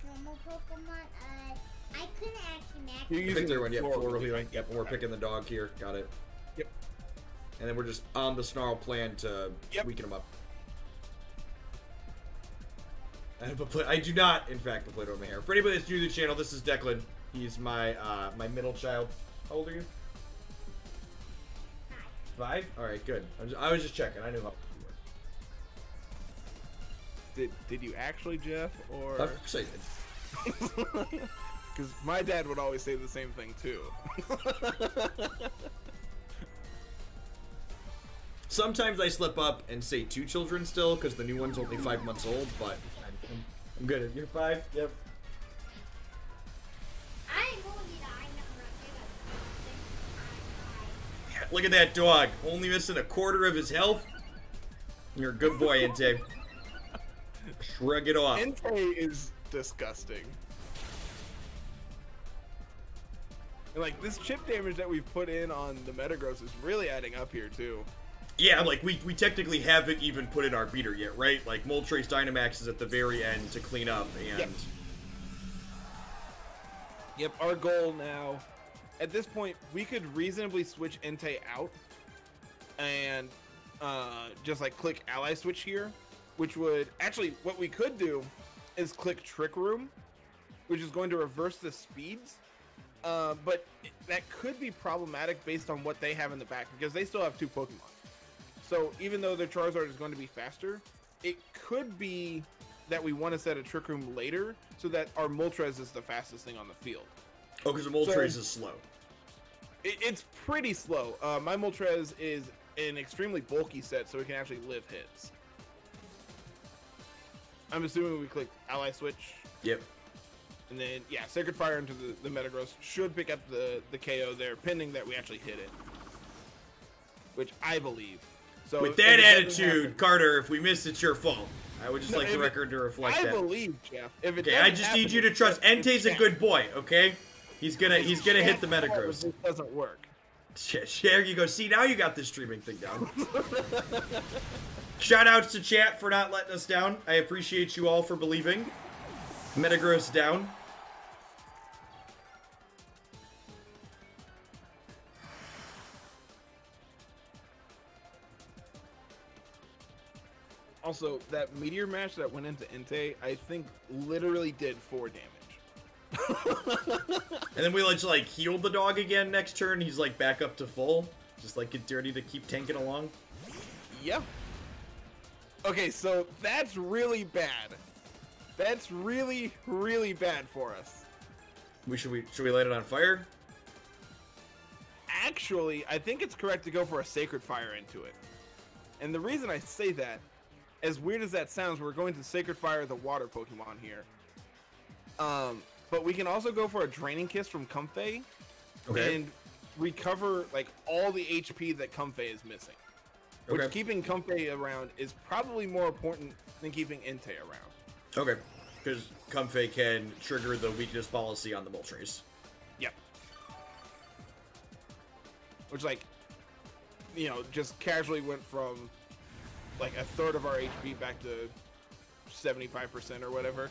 Normal Pokemon. Uh, I couldn't actually Max. You Pick using their one. Yep, Floral floral Healing. healing. Yep, we're picking the dog here. Got it. Yep. And then we're just on the snarl plan to Yep. weaken him up. I, have a I do not, in fact, play on my hair. For anybody that's new to the channel, this is Declan. He's my uh, my middle child. How old are you? Five. All right, good. I was, I was just checking. I knew how old you Did did you actually, Jeff, or? were. Of course I did. Because my dad would always say the same thing too. Sometimes I slip up and say two children still because the new one's only five months old, but I'm, I'm good. You're five. Yep. I told you that I never Look at that dog. Only missing a quarter of his health. You're a good boy, Entei. Shrug it off. Entei is disgusting. And like this chip damage that we've put in on the Metagross is really adding up here too. Yeah, like we, we technically haven't even put in our beater yet, right? Like Moltres Dynamax is at the very end to clean up, and Yep. Yep, our goal now, at this point, we could reasonably switch Entei out and uh, just like click ally switch here, which would actually what we could do is click trick room, which is going to reverse the speeds. Uh, but that could be problematic based on what they have in the back because they still have two Pokemon. So even though the Charizard is going to be faster, it could be that we want to set a trick room later so that our Moltres is the fastest thing on the field. Oh, because the Moltres is slow. It, it's pretty slow. Uh, my Moltres is an extremely bulky set, so it can actually live hits. I'm assuming we click Ally Switch, Yep. and then yeah, Sacred Fire into the, the Metagross should pick up the the KO there, pending that we actually hit it, which I believe. So With that attitude, Carter, if we miss, it's your fault. I would just No, like the record to reflect I that. believe Jeff. Okay, I just happen, need you to trust. Entei's a good boy, okay? He's gonna he's gonna hit the Metagross. This doesn't work. There you go. See, now you got this streaming thing down. Shout outs to chat for not letting us down. I appreciate you all for believing. Metagross down. Also, that meteor mash that went into Entei, I think literally did four damage. And then we like, just, like heal the dog again next turn. He's like back up to full. Just like get dirty to keep tanking along. Yeah. Okay, so that's really bad. That's really, really bad for us. We should we should we light it on fire? Actually, I think it's correct to go for a Sacred Fire into it. And the reason I say that, as weird as that sounds, we're going to Sacred Fire the water Pokemon here. Um, but we can also go for a Draining Kiss from Comfey Okay. and recover like all the HP that Comfey is missing. Which Okay. keeping Comfey around is probably more important than keeping Entei around. Okay. Because Comfey can trigger the weakness policy on the Moltres. Yep. Which like, you know, just casually went from like a third of our HP back to seventy-five percent or whatever.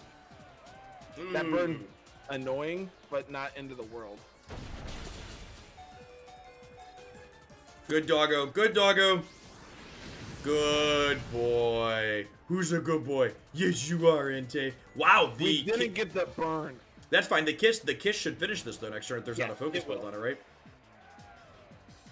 That burn mm. annoying, but not end of the world. Good doggo. Good doggo. Good boy. Who's a good boy? Yes, you are, Entei. Wow, the We didn't get the burn. that's fine. The kiss, the kiss should finish this though next turn. If there's Yeah, not a focus build on it, right?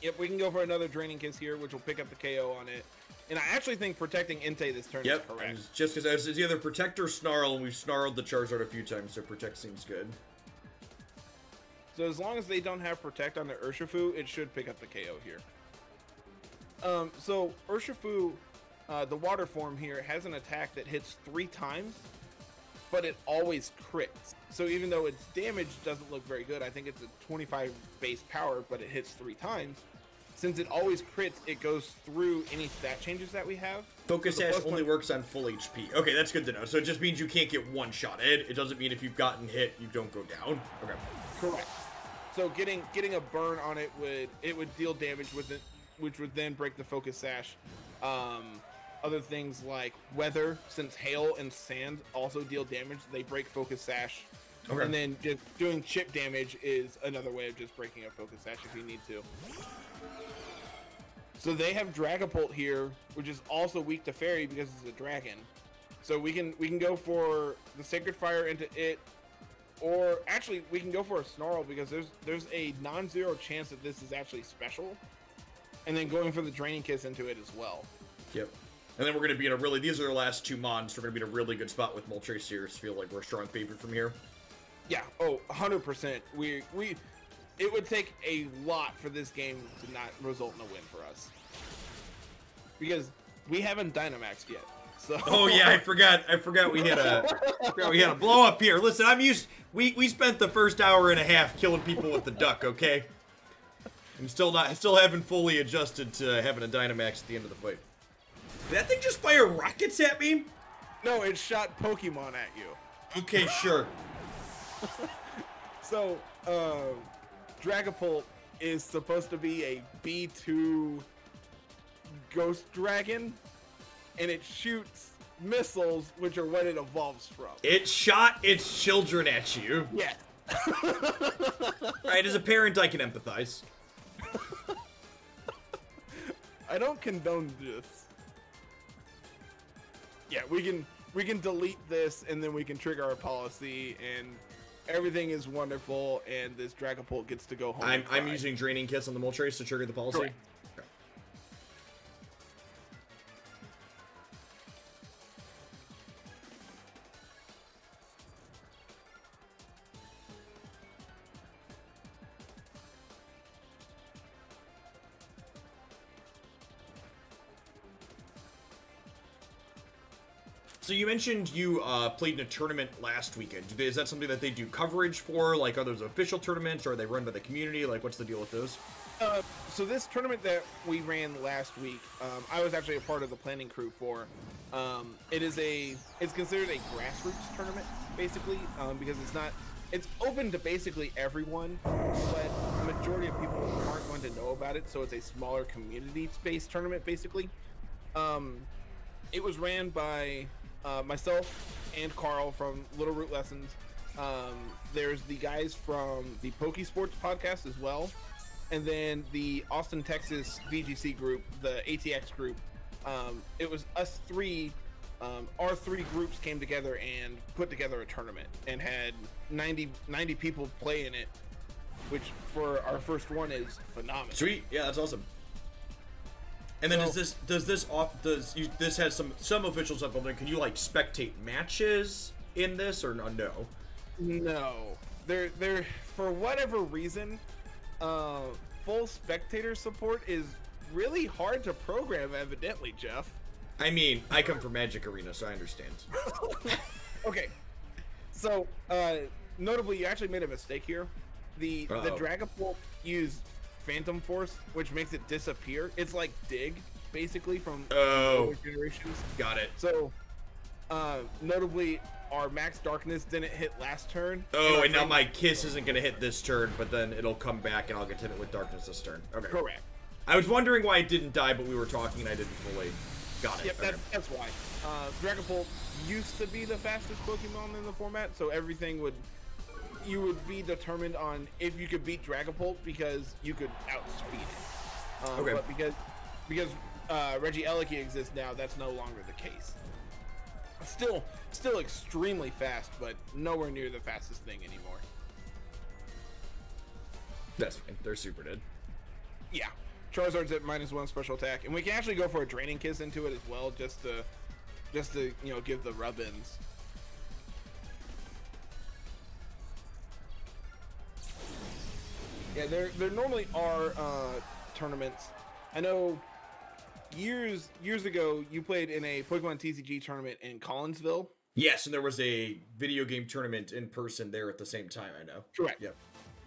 Yep, we can go for another draining kiss here, which will pick up the KO on it. And I actually think protecting Entei this turn Yep. is correct. It's Just because it's either protect or snarl, and we've snarled the Charizard a few times, so protect seems good. So as long as they don't have protect on their Urshifu, it should pick up the KO here. Um, so Urshifu, uh, the water form here, has an attack that hits three times, but it always crits. So even though its damage doesn't look very good, I think it's a 25 base power, but it hits three times. Since it always crits, it goes through any stat changes that we have. Focus So Sash only one- works on full HP. Okay, that's good to know. So it just means you can't get one shot. It, it doesn't mean if you've gotten hit, you don't go down. Okay. Correct. So getting getting a burn on it would it would deal damage with it, which would then break the focus sash. Um, other things like weather, since hail and sand also deal damage, they break focus sash. Okay. And then just doing chip damage is another way of just breaking a focus sash if you need to. So they have Dragapult here, which is also weak to fairy because it's a dragon. So we can we can go for the Sacred Fire into it, or actually we can go for a Snarl because there's there's a non-zero chance that this is actually special, and then going for the Draining Kiss into it as well. Yep. And then we're going to be in a really, these are the last two mons. We're going to be in a really good spot with Moltres here. So feel like we're a strong favorite from here. Yeah. Oh, 100%. We we it would take a lot for this game to not result in a win for us. Because we haven't Dynamaxed yet. So Oh yeah, I forgot. I forgot we had a forgot we had a blow up here. Listen, I'm used. We we spent the first hour and a half killing people with the duck. Okay. I'm still not. Still haven't fully adjusted to having a Dynamax at the end of the fight. Did that thing just fire rockets at me? No, it shot Pokemon at you. Okay, sure. So, uh, Dragapult is supposed to be a B2 ghost dragon, and it shoots missiles, which are what it evolves from. It shot its children at you. Yeah. Right, as a parent, I can empathize. I don't condone this. Yeah, we can we can delete this and then we can trigger our policy and everything is wonderful and this Dragapult gets to go home. I'm I'm using draining kiss on the Moltres to trigger the policy. Correct. So you mentioned you uh, played in a tournament last weekend. Is that something that they do coverage for? Like, are those official tournaments, or are they run by the community? Like, what's the deal with those? Uh, so this tournament that we ran last week, um, I was actually a part of the planning crew for. Um, it is a, it's considered a grassroots tournament basically um, because it's not, it's open to basically everyone, but the majority of people aren't going to know about it. So it's a smaller community-based tournament basically. Um, it was ran by uh, myself and Carl from Littleroot Lessons. Um, there's the guys from the Poke Sports podcast as well, and then the Austin, Texas VGC group, the ATX group. Um, it was us three. Um, our three groups came together and put together a tournament and had 90, 90 people play in it, which for our first one is phenomenal. Sweet, yeah, that's awesome. And then So- does this does this off does you, this has some some official stuff on there? Can you like spectate matches in this or no? no? No, they're they're for whatever reason, uh, full spectator support is really hard to program. Evidently, Jeff. I mean, I come from Magic Arena, so I understand. Okay, so uh, notably, you actually made a mistake here. The the Uh-oh. Dragapult used Phantom Force, which makes it disappear. It's like Dig, basically from Oh. generations. Got it. So, uh, notably, our Max Darkness didn't hit last turn. Oh, our and now my kiss isn't gonna hit this turn, but then it'll come back and I'll get to hit it with darkness this turn. Okay. correct. I was wondering why it didn't die, but we were talking and I didn't fully got it. Yep, Okay. that's, that's why. Uh, Dragapult used to be the fastest Pokemon in the format, so everything would you would be determined on if you could beat Dragapult because you could outspeed it. Um, Okay. But because because uh, Regieleki exists now, that's no longer the case. Still, still extremely fast, but nowhere near the fastest thing anymore. That's fine. They're super dead. Yeah, Charizard's at minus one special attack, and we can actually go for a Draining Kiss into it as well, just to just to you know give the rub-ins. Yeah, there there normally are uh, tournaments. I know years years ago you played in a Pokemon TCG tournament in Collinsville. Yes, and there was a video game tournament in person there at the same time. I know. Correct. Yep.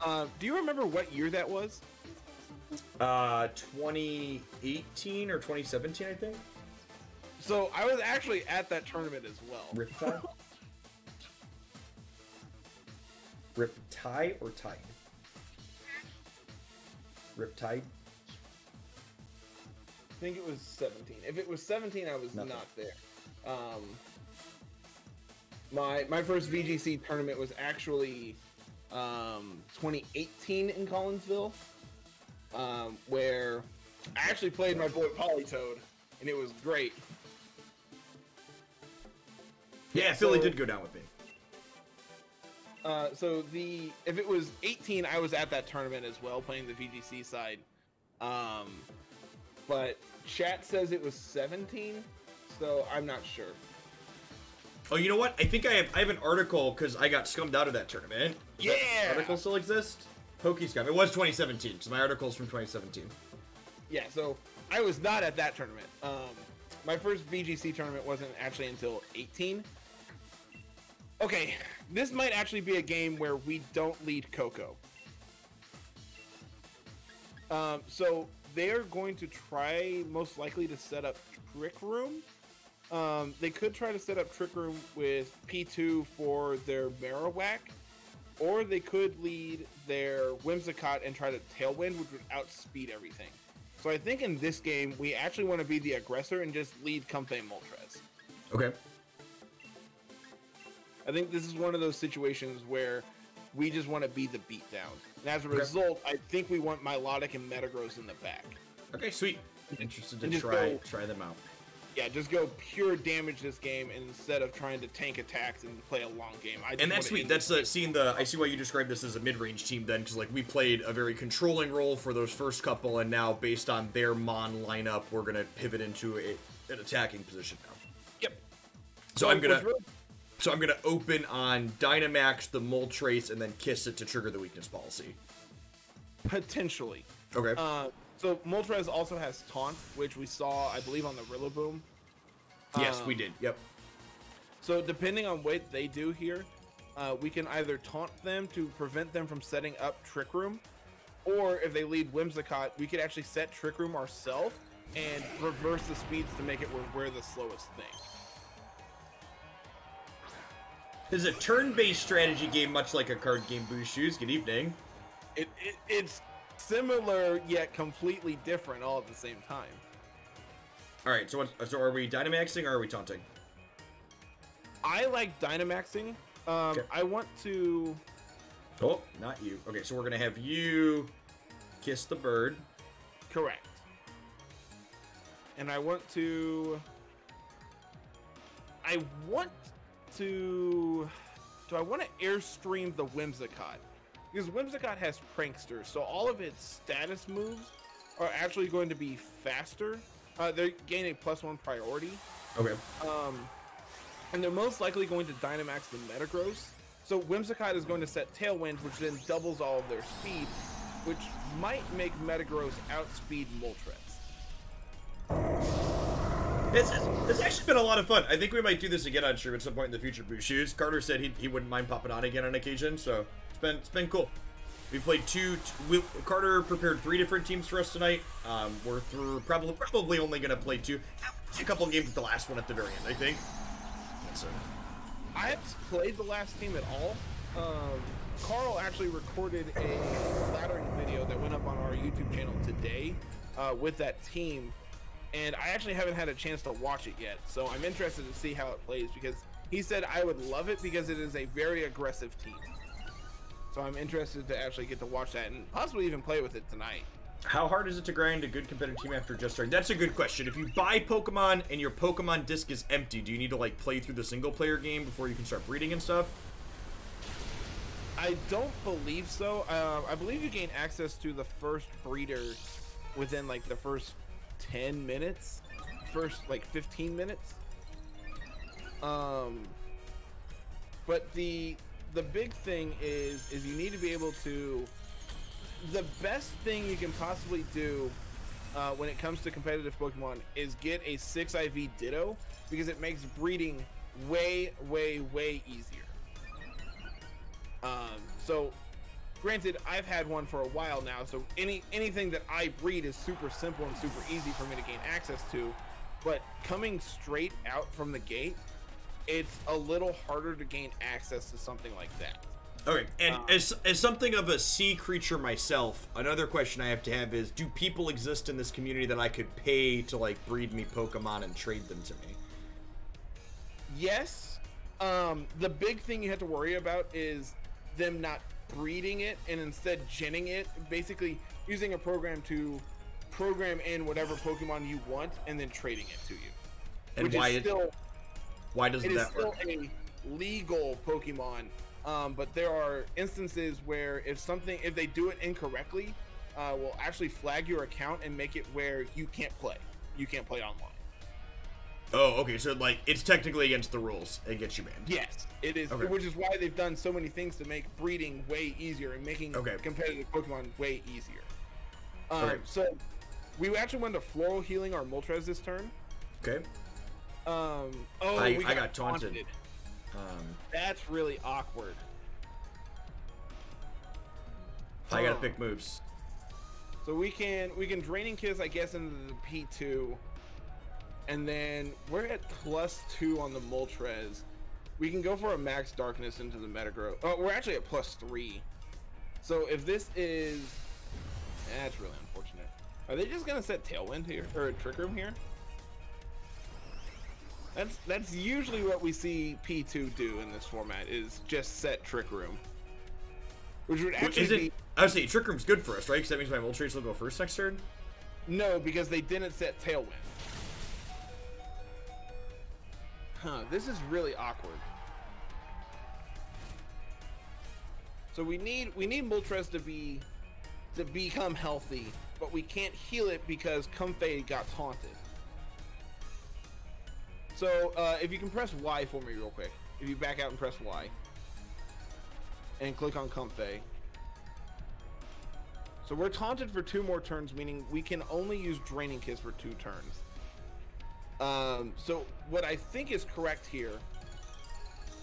Uh, do you remember what year that was? Uh, 2018 or 2017, I think. So I was actually at that tournament as well. Riptide. Riptide or Tide? Riptide. I think it was 17. If it was 17, I was Nothing. not there. Um, my my first VGC tournament was actually um, 2018 in Collinsville, um, where I actually played my boy Politoed, and it was great. Yeah, Philly so- did go down with me. Uh, so the if it was 18, I was at that tournament as well, playing the VGC side. Um, but chat says it was 17, so I'm not sure. Oh, you know what? I think I have I have an article because I got scummed out of that tournament. Does that Yeah! article still exist? Pokey Scum. It was 2017, so my article's from 2017. Yeah, so I was not at that tournament. Um, my first VGC tournament wasn't actually until 18. Okay, this might actually be a game where we don't lead Koko. Um, so they're going to try, most likely, to set up Trick Room. Um, they could try to set up Trick Room with P2 for their Marowak, or they could lead their Whimsicott and try to Tailwind, which would outspeed everything. So I think in this game, we actually want to be the aggressor and just lead Comfey Moltres. Okay. I think this is one of those situations where we just want to be the beatdown. And as a Okay. result, I think we want Milotic and Metagross in the back. Okay, sweet. Interested to try go- try them out. Yeah, just go pure damage this game instead of trying to tank attacks and play a long game. I just And that's sweet. That's uh, seeing the. I see why you described this as a mid-range team then, because like we played a very controlling role for those first couple, and now based on their mon lineup, we're gonna pivot into a, an attacking position now. Yep. So I'm gonna. So I'm gonna open on Dynamax, the Moltres, and then kiss it to trigger the weakness policy. potentially. Okay. Uh, so Moltres also has taunt, which we saw, I believe, on the Rillaboom. yes, we um, did. Yep. So depending on what they do here, uh, we can either taunt them to prevent them from setting up Trick Room, or if they lead Whimsicott, we could actually set Trick Room ourselves and reverse the speeds to make it where we're the slowest thing. This is a turn-based strategy game, much like a card game. Boost shoes. Good evening. It, it it's similar yet completely different all at the same time. All right. So what? So are we Dynamaxing or are we taunting? I like Dynamaxing. Um, Okay. I want to. Oh, not you. Okay. So we're gonna have you kiss the bird. Correct. And I want to. I want to. Do I want to airstream the Whimsicott? Because Whimsicott has Prankster, so all of its status moves are actually going to be faster. Uh, they gain a plus one priority. Okay. Um, and they're most likely going to Dynamax the Metagross. So Whimsicott is going to set Tailwind, which then doubles all of their speed, which might make Metagross outspeed Moltres. This is it's actually been a lot of fun. I think we might do this again on stream at some point in the future. Boo shoes. Carter said he, he wouldn't mind popping on again on occasion, so it's been it's been cool. We played two. we, Carter prepared three different teams for us tonight. Um, we're through probably probably only gonna play two. A couple games with the last one at the very end, I think. So, I haven't played the last team at all. Um, Carl actually recorded a laddering video that went up on our YouTube channel today uh, with that team, and I actually haven't had a chance to watch it yet. So I'm interested to see how it plays because he said I would love it because it is a very aggressive team. So I'm interested to actually get to watch that and possibly even play with it tonight. how hard is it to grind a good competitive team after just starting? That's a good question. If you buy Pokemon and your Pokemon disc is empty, do you need to like play through the single player game before you can start breeding and stuff? I don't believe so. Uh, I believe you gain access to the first breeder within like the first 10 minutes, first like 15 minutes. Um, but the the big thing is is you need to be able to. The best thing you can possibly do uh, when it comes to competitive Pokemon is get a 6 IV Ditto because it makes breeding way, way, way easier. Um, so, granted, I've had one for a while now, so any anything that I breed is super simple and super easy for me to gain access to. But coming straight out from the gate, it's a little harder to gain access to something like that. Okay, and Um, as as something of a sea creature myself, another question I have to have is: Do people exist in this community that I could pay to like breed me Pokemon and trade them to me? Yes. Um, the big thing you have to worry about is them not breeding it and instead genning it, basically using a program to program in whatever Pokemon you want and then trading it to you. And which why is it- still Why doesn't it is that still work? a legal Pokemon, um, but there are instances where if something if they do it incorrectly, uh, will actually flag your account and make it where you can't play. You can't play online. Oh, okay, so like it's technically against the rules and gets you banned. Yes, it is, Okay. which is why they've done so many things to make breeding way easier and making Okay. competitive Pokemon way easier. Um, Okay. So we actually went to floral healing our Moltres this turn. Okay. Um, oh, I- we I got taunted. Um, That's really awkward. I gotta Huh. pick moves. So we can we can draining kiss I guess into the P two, and then we're at plus two on the Moltres. We can go for a max darkness into the Metagross. Oh, we're actually at plus three. So if this is, eh, that's really unfortunate. Are they just gonna set Tailwind here or Trick Room here? That's that's usually what we see P2 do in this format is just set Trick Room. Which would actually it? be I would say Trick Room's good for us, right? Because that means my Moltres will go first next turn. No, because they didn't set Tailwind. Huh, this is really awkward. So we need we need Moltres to be to become healthy, but we can't heal it because Comfey got taunted. So uh, if you can press Y for me real quick. If you back out and press Y. And click on Comfey. So we're taunted for two more turns, meaning we can only use Draining Kiss for two turns. Um, so what I think is correct here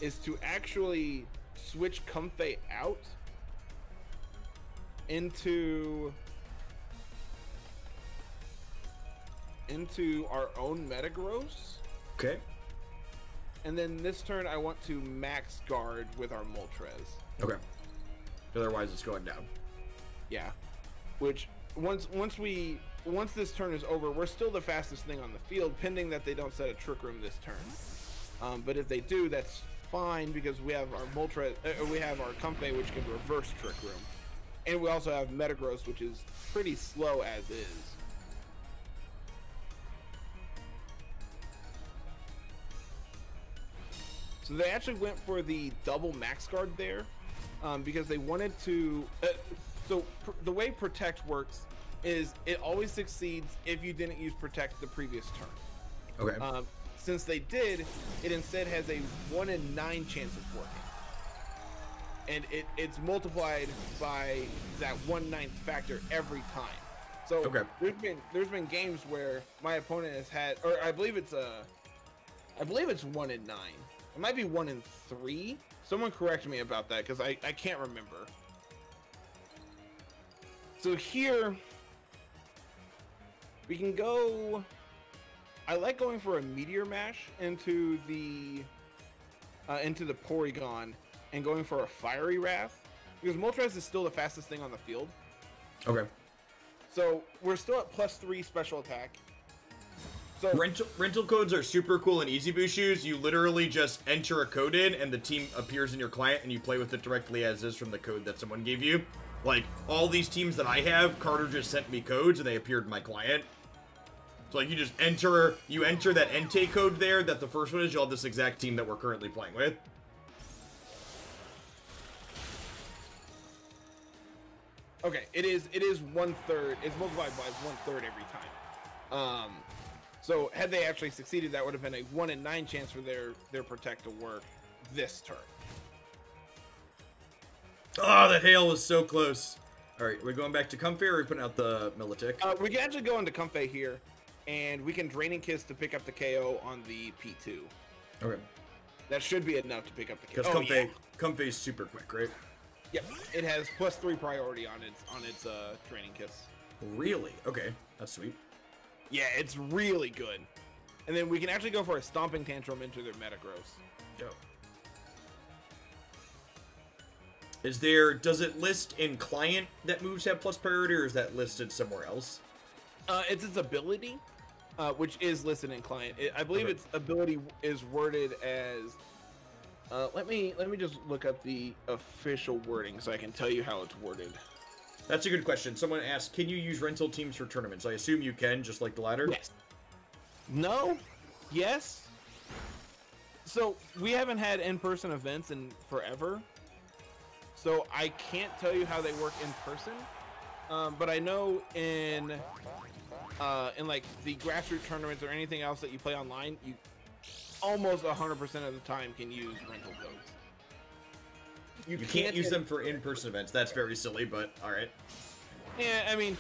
is to actually switch Comfey out into into our own Metagross. Okay. And then this turn I want to max guard with our Moltres. Okay. Otherwise, it's going down. Yeah. Which once once we once this turn is over, we're still the fastest thing on the field, pending that they don't set a trick room this turn. Um, but if they do, that's fine because we have our Moltres, uh, we have our Comfey, which can reverse trick room, and we also have Metagross, which is pretty slow as is. So they actually went for the double max guard there, um, because they wanted to. Uh, so the way protect works is it always succeeds if you didn't use protect the previous turn. Okay. Um, since they did, it instead has a one in nine chance of working, and it, it's multiplied by that one ninth factor every time. So Okay. there's been there's been games where my opponent has had, or I believe it's a, I believe it's one in nine. It might be one in three. Someone correct me about that because I I can't remember. So here we can go. I like going for a meteor mash into the uh, into the Porygon and going for a fiery wrath because Moltres is still the fastest thing on the field. okay. So we're still at plus three special attack. So Rental rental codes are super cool in Easy Boost shoes. You literally just enter a code in, and the team appears in your client, and you play with it directly as is from the code that someone gave you. Like all these teams that I have, Carter just sent me codes, and they appeared in my client. So like you just enter, you enter that Entei code there. That the first one is. You'll have this exact team that we're currently playing with. Okay, it is it is one third. It's multiplied by one third every time. Um, so had they actually succeeded, that would have been a one in nine chance for their their protect to work this turn. Oh, that hail was so close. All right, we're going back to Comfey, or are we putting out the Milotic? Uh, we can actually go into Comfey here, and we can draining kiss to pick up the KO on the P2. okay. That should be enough to pick up the KO. Because Oh, Comfey, yeah. Comfey is super quick, right? Yep, it has plus three priority on its on its uh, draining kiss. Really? Okay, that's sweet. Yeah, it's really good. And then we can actually go for a stomping tantrum into their Metagross. Go. Is there? Does it list in client that moves have plus priority, or is that listed somewhere else? Uh, it's its ability, uh, which is listed in client. It, I believe Okay. its ability is worded as. Uh, let me let me just look up the official wording so I can tell you how it's worded. That's a good question. Someone asked, "Can you use rental teams for tournaments?" I assume you can, just like the ladder. Yes. No. Yes. So we haven't had in-person events in forever. So I can't tell you how they work in person. Um, but I know in uh, in like the grassroots tournaments or anything else that you play online, you almost 100% of the time can use rental codes. You can't use them for in-person events. That's very silly, but all right. Yeah, I mean,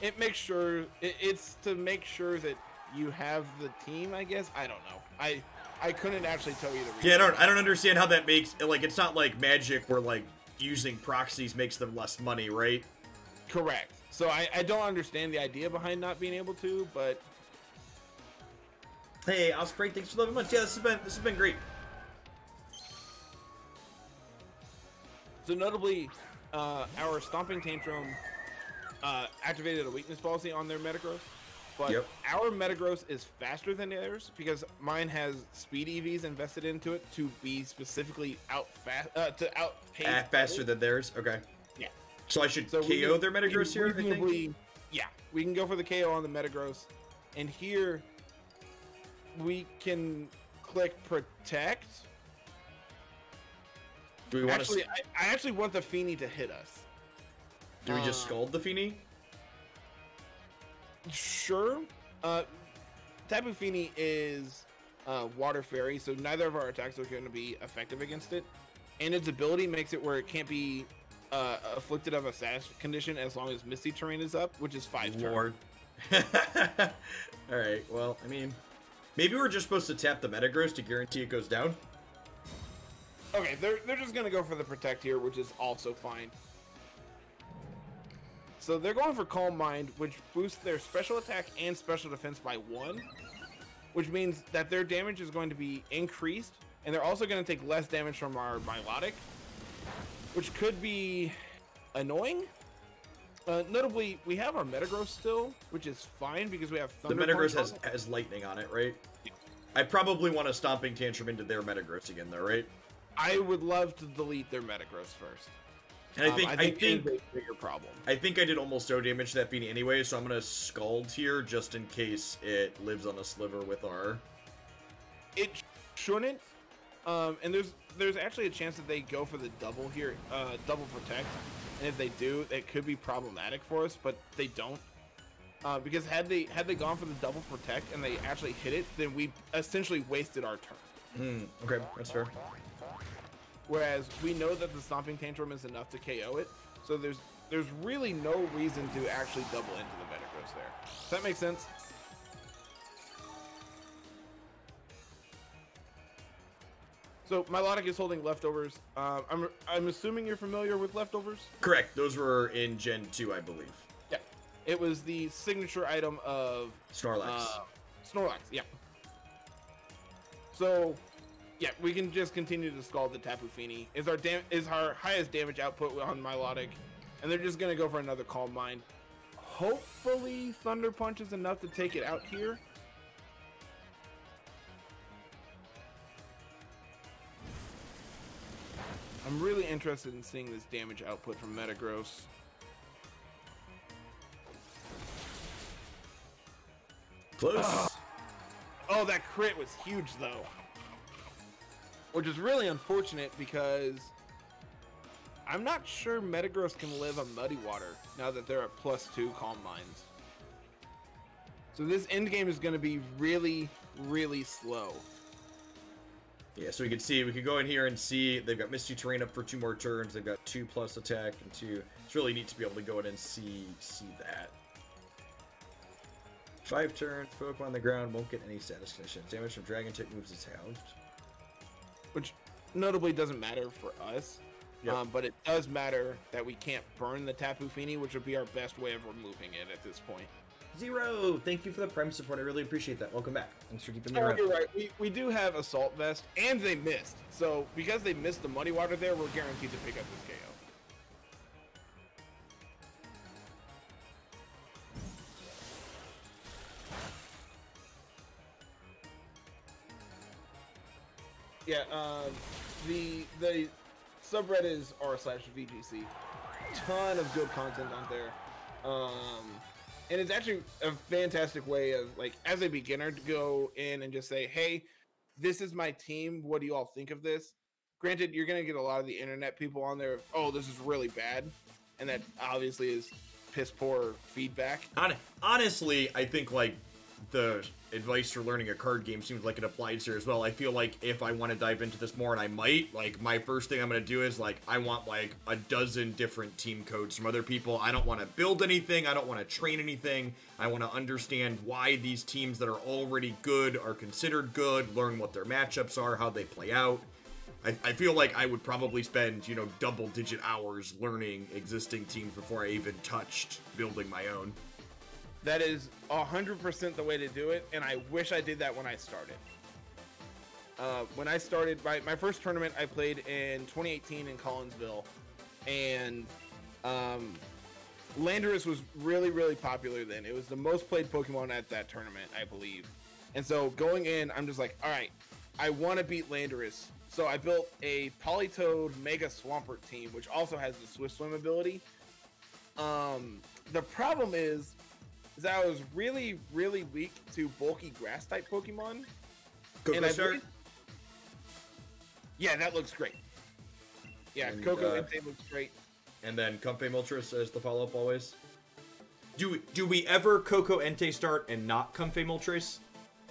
it makes sure it, it's to make sure that you have the team. I guess I don't know. I I couldn't actually tell you the reason. Yeah, I don't. I don't understand how that makes like it's not like Magic where like using proxies makes them less money, right? Correct. So I, I don't understand the idea behind not being able to, but Hey, Osprey, thanks for 11 months. Yeah, this has been this has been great. so notably, uh, our stomping tantrum uh, activated a weakness policy on their Metagross. But Yep. our Metagross is faster than theirs because mine has speed EVs invested into it to be specifically out fast uh, to outpace Ah, faster than theirs. Okay. Yeah. So I should So we KO can- their Metagross here. I think. reasonably- yeah, we can go for the KO on the Metagross, and here we can click protect. Do we want Actually, to? I, I actually want the Fini to hit us. Do we just uh, scald the Fini? Sure. Uh, Tapu Fini is uh, Water Fairy, so neither of our attacks are going to be effective against it. And its ability makes it where it can't be uh, afflicted of a sash condition as long as Misty Terrain is up, which is five turns. All right. Well, I mean, maybe we're just supposed to tap the Metagross to guarantee it goes down. Okay, they're, they're just going to go for the Protect here, which is also fine. So they're going for Calm Mind, which boosts their special attack and special defense by one, which means that their damage is going to be increased, and they're also going to take less damage from our Milotic, which could be annoying. Uh, notably, we have our Metagross still, which is fine because we have The Metagross has, has lightning on it, right? I probably want a stomping tantrum into their Metagross again, though, right? I would love to delete their Metagross first. And I Um, think I think is a bigger problem. I think I did almost no damage to that Fini anyway, so I'm gonna scald here just in case it lives on a sliver with our. it shouldn't. Um, and there's there's actually a chance that they go for the double here, uh, double protect. And if they do, it could be problematic for us, but they don't. Uh, because had they had they gone for the double protect and they actually hit it, then we essentially wasted our turn. Hmm. Okay, that's fair. Whereas we know that the stomping tantrum is enough to KO it, so there's there's really no reason to actually double into the Metagross there. Does that make sense? So Milotic is holding leftovers. Um, I'm I'm assuming you're familiar with leftovers. Correct. Those were in Gen two, I believe. Yeah. It was the signature item of Snorlax. uh, Snorlax. Yeah. So, yeah, we can just continue to scald the Tapu Fini. Is our dam- is our highest damage output on Milotic, and they're just gonna go for another Calm Mind. Hopefully, Thunder Punch is enough to take it out here. I'm really interested in seeing this damage output from Metagross. Close. Oh, that crit was huge though. Which is really unfortunate because I'm not sure Metagross can live on Muddy Water now that they're at plus two Calm Minds. So this end game is going to be really, really slow. Yeah, so we can see we could go in here and see they've got Misty Terrain up for two more turns. They've got two plus attack and two. It's really neat to be able to go in and see see that. Five turns, Pokemon on the ground won't get any status conditions. Damage from Dragon Tip moves is halved. which notably doesn't matter for us. Yep. Um, but it does matter that we can't burn the Tapu Fini, which would be our best way of removing it at this point. Zero, thank you for the prime support. I really appreciate that. Welcome back. Thanks for keeping me Oh, around. you're right. We, we do have Assault Vest, and they missed. So because they missed the Muddy Water there, we're guaranteed to pick up this KO. Yeah, um, the the subreddit is r slash VGC. Ton of good content on there. Um, and it's actually a fantastic way of like as a beginner to go in and just say hey this is my team. What do you all think of this? Granted you're gonna get a lot of the internet people on there of, oh this is really bad and that obviously is piss poor feedback. Hon- honestly, I think like the advice for learning a card game seems like it applies here as well. I feel like if I want to dive into this more, and I might, like my first thing I'm gonna do is like I want like a dozen different team codes from other people. I don't want to build anything. I don't want to train anything. I want to understand why these teams that are already good are considered good. Learn what their matchups are, how they play out. I, I feel like I would probably spend, you know, double digit hours learning existing teams before I even touched building my own. That is 100% the way to do it and i wish i did that when i started uh, when i started my, my first tournament i played in 2018 in collinsville and um, Landorus was really, really popular then. It was the most played Pokemon at that tournament, I believe. And so going in, I'm just like, all right, I want to beat Landorus. So I built a Politoed Mega Swampert team, which also has the Swift Swim ability. Um, the problem is, is that I was really, really weak to bulky grass type Pokemon. Koko and I Star? believe- Yeah, that looks great. Yeah, And, Koko uh, Entei looks great. And then Comfey Moltres as the follow-up always. Do we, do we ever Koko Entei start and not Comfey Moltres?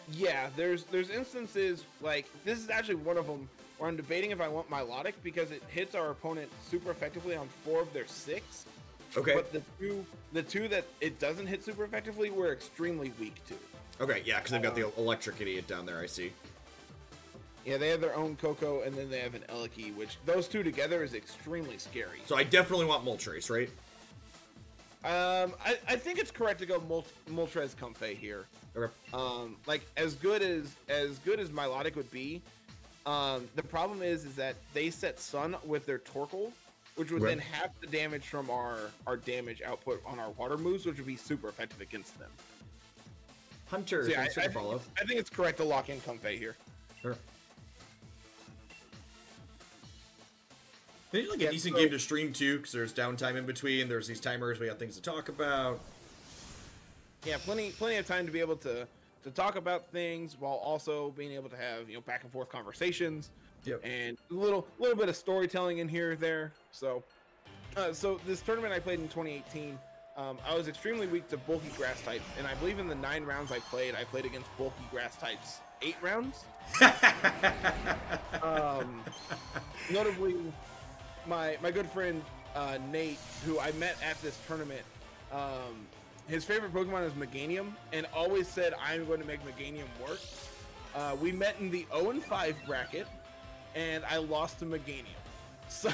Yeah, there's there's instances like this is actually one of them where I'm debating if I want Milotic because it hits our opponent super effectively on four of their six. Okay. But the two the two that it doesn't hit super effectively, we're extremely weak to. Okay, yeah, because they've got the electric idiot down there, I see. Yeah, they have their own Koko and then they have an Eleki, which those two together is extremely scary. So I definitely want Moltres, right? Um, I, I think it's correct to go Mul- Moltres Comfey here. Okay. Um, like as good as as good as Milotic would be, um, the problem is is that they set Sun with their Torkoal, which would Right. then half the damage from our our damage output on our water moves, which would be super effective against them. Hunter, So yeah, I, thanks I, for the think, follow. it's- I think it's correct to lock in Comfey here. Sure. It's like a decent so- game to stream too, because there's downtime in between. There's these timers. We got things to talk about. Yeah, plenty plenty of time to be able to to talk about things while also being able to have you know back and forth conversations. Yep. and a little little bit of storytelling in here or there. So, uh, so this tournament I played in 2018, um, I was extremely weak to bulky grass types, and I believe in the nine rounds I played, I played against bulky grass types eight rounds. um, notably, my my good friend uh, Nate, who I met at this tournament, um, his favorite Pokemon is Meganium, and always said I'm going to make Meganium work. Uh, we met in the 0 and 5 bracket, and I lost to Meganium. So,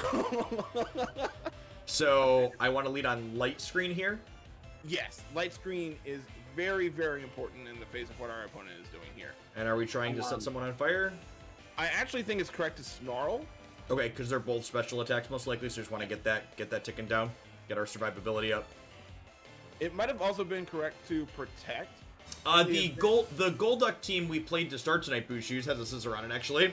So I want to lead on light screen here. yes, light screen is very, very important in the face of what our opponent is doing here. And are we trying to Um, set someone on fire? I actually think it's correct to Snarl. Okay, because they're both special attacks most likely, so just want to get that get that ticking down, get our survivability up. It might have also been correct to Protect. Uh, the gold the Golduck team we played to start tonight, Boo Shoes, has a Scizor on it actually.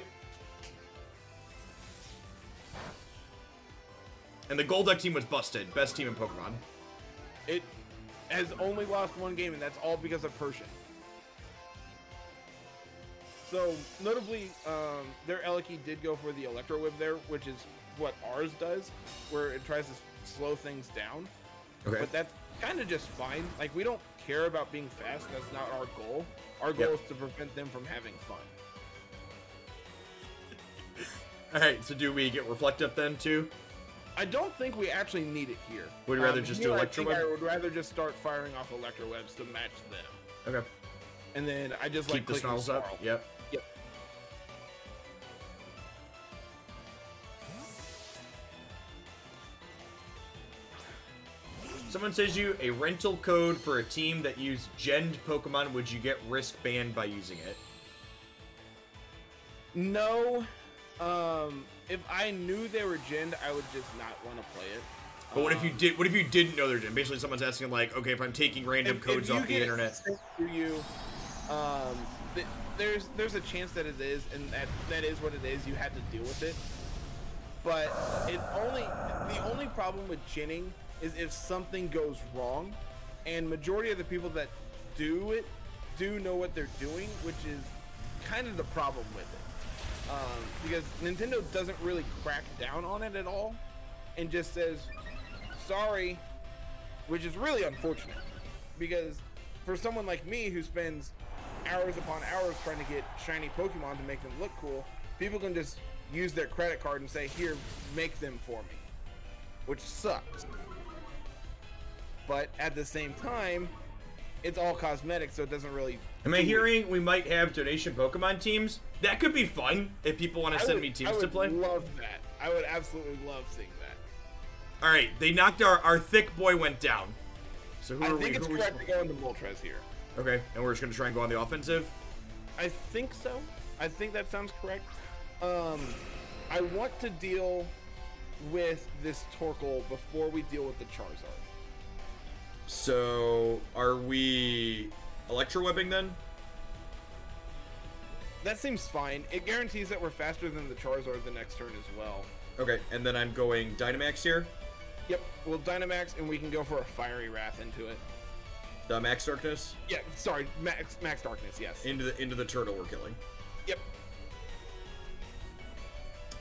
And the Golduck team was busted. Best team in Pokemon. It has only lost one game, and that's all because of Persian. So, notably, um, their Eleki did go for the Electro Web there, which is what ours does, where it tries to slow things down. Okay. But that's kind of just fine. Like, we don't care about being fast. That's not our goal. Our goal Yep. is to prevent them from having fun. Alright, so do we get Reflective then too? I don't think we actually need it here. Would you rather Um, just do Electro think I would rather just start firing off Electro Webs to match them. Okay. And then I just like Keep the clicking snarls up. Yep. Yep. Someone says you a rental code for a team that used genned Pokemon. Would you get risk banned by using it? No. Um, if I knew they were genned, I would just not want to play it. But what if you Um, did? What if you didn't know they're gen? Basically, someone's asking like, okay, if I'm taking random if- codes if off the internet, to you, um, th- there's there's a chance that it is, and that that is what it is. You had to deal with it. But it only the only problem with genning is if something goes wrong, and majority of the people that do it do know what they're doing, which is kind of the problem with it. Um, because Nintendo doesn't really crack down on it at all, and just says, "Sorry," which is really unfortunate. Because for someone like me who spends hours upon hours trying to get shiny Pokemon to make them look cool, people can just use their credit card and say, "Here, make them for me," which sucks. But at the same time, it's all cosmetic, so it doesn't really. Am I hearing we might have donation Pokemon teams? That could be fun if people want to send would- me teams to play. I would. Love that. I would absolutely love seeing that. All right, they knocked our our thick boy went down. So who I are think we? it's who correct to go into Moltres here. Okay, and we're just gonna try and go on the offensive. I think so. I think that sounds correct. Um, I want to deal with this Torkoal before we deal with the Charizard. So are we electro webbing then? That seems fine. It guarantees that we're faster than the Charizard the next turn as well. Okay, and then I'm going Dynamax here. Yep, we'll Dynamax, and we can go for a Fiery Wrath into it. The Max Darkness Yeah, sorry, Max Max Darkness. Yes. into the into the turtle we're killing. Yep.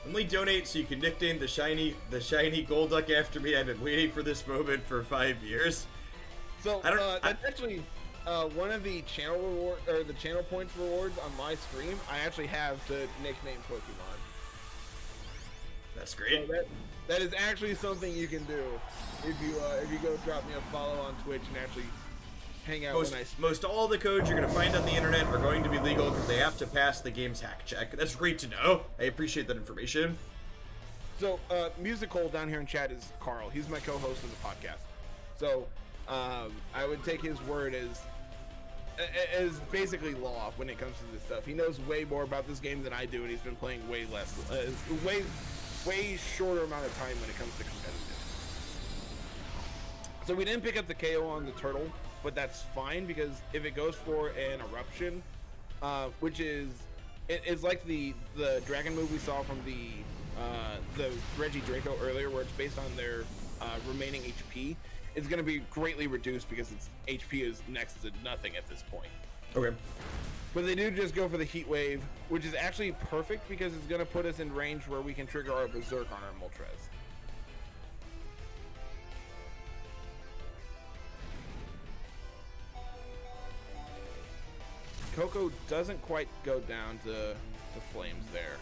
Only donate so you can nickname the shiny the shiny Golduck after me. I've been waiting for this moment for five years. So I don't- uh, I- that's actually uh, one of the channel reward or the channel points rewards on my stream. I actually have to nickname Pokemon. That's So great. that that is actually something you can do if you uh, if you go drop me a follow on Twitch and actually hang out Most, when I. s- most all the codes you're going to find on the internet are going to be legal because they have to pass the game's hack check. That's great to know. I appreciate that information. So uh, musical down here in chat is Carl. He's my co-host of the podcast. So um, I would take his word as as basically law when it comes to this stuff. He knows way more about this game than I do, and he's been playing way less, uh, way, way shorter amount of time when it comes to competitive. So we didn't pick up the KO on the turtle, but that's fine because if it goes for an eruption, uh, which is it, it's like the the dragon move we saw from the uh, the Regidrago earlier, where it's based on their uh, remaining HP. It's going to be greatly reduced because its HP is next to nothing at this point. Okay. But they do just go for the heat wave, which is actually perfect because it's going to put us in range where we can trigger our berserk on our Moltres. Koko doesn't quite go down to, to flames there.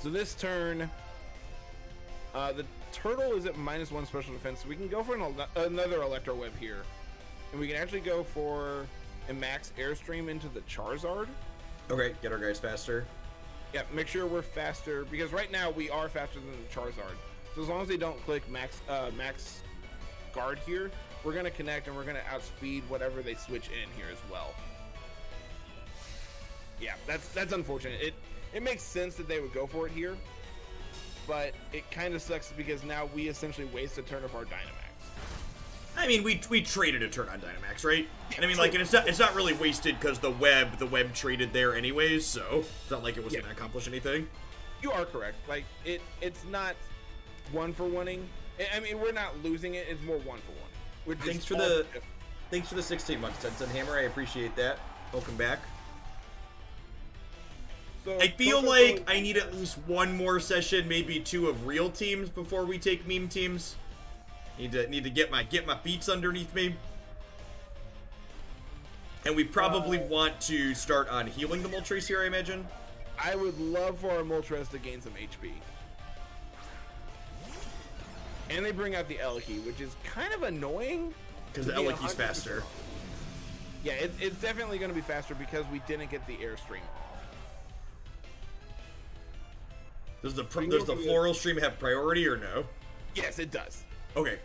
So this turn, uh, the turtle is at minus one special defense. So we can go for an, another electro web here, and we can actually go for a max airstream into the Charizard. Okay, get our guys faster. Yeah, make sure we're faster because right now we are faster than the Charizard. So as long as they don't click max uh, max guard here, we're gonna connect and we're gonna outspeed whatever they switch in here as well. Yeah, that's that's unfortunate. It it makes sense that they would go for it here, but it kind of sucks because now we essentially waste a turn of our Dynamax. I mean, we we traded a turn on Dynamax, right? And I mean, like, and it's not it's not really wasted because the web the web traded there anyways, so it's not like it was Yeah. gonna accomplish anything. You are correct. Like it, it's not one for oneing. I- mean, we're not losing it. It's more one for one. Thanks for the-. Thanks for the 16 months, Tensen Hammer. I appreciate that. Welcome back. I feel like I need at least one more session, maybe two of real teams before we take meme teams. Need to need to get my get my beats underneath me. And we probably Uh, want to start on healing the Moltres here, I imagine. I would love for our Moltres to gain some HP. And they bring out the Eleki, which is kind of annoying. Because the be Eleki's 100% faster. Yeah, it, it's definitely going to be faster because we didn't get the Airstream Does the We pr- does the floral stream have priority or no? Yes, it does. Okay.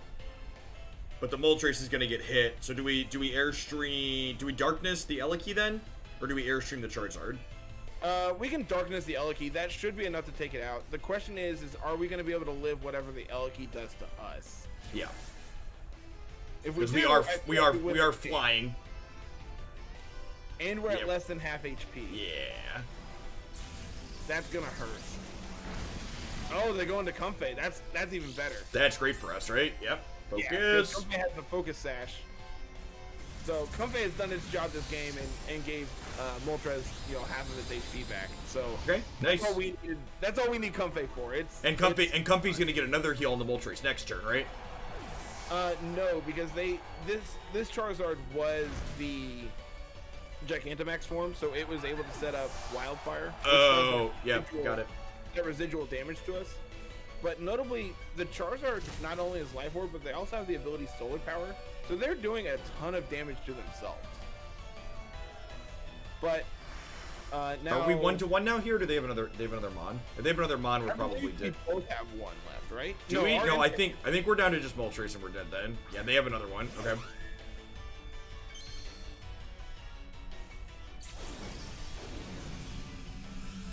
But the Moltres is gonna get hit. So do we do we airstream do we darkness the Eleki then? Or do we airstream the Charizard? Uh, we can darkness the Eleki. That should be enough to take it out. The question is, is are we going to be able to live whatever the Eleki does to us? Yeah. If we Because we are we are win we are flying. and we're at less than half HP. Yeah. That's gonna hurt. Oh, they're going to Comfey. That's that's even better. That's great for us, right? Yep. Yeah, Focus. Comfey has the focus sash. So Comfey has done its job this game and, and gave uh, Moltres, you know, half of its HP back. So okay. Nice. that's all we need. That's all we need Comfey for. It's And Comfey it's- and Comfey's gonna get another heal on the Moltres next turn, right? Uh, no, because they this this Charizard was the Gigantamax form, so it was able to set up Wildfire. Oh, yeah, got it. That residual damage to us. But notably, the Charizard not only is Life Orb, but they also have the ability Solar Power, so they're doing a ton of damage to themselves. But uh, now Are we one to one now here? Or do they have another? They have another Mon. If they have another Mon, we're I probably dead. We both have one left, right? Do we? No, I think I think we're down to just Moltres and we're dead then. Yeah, they have another one. Okay.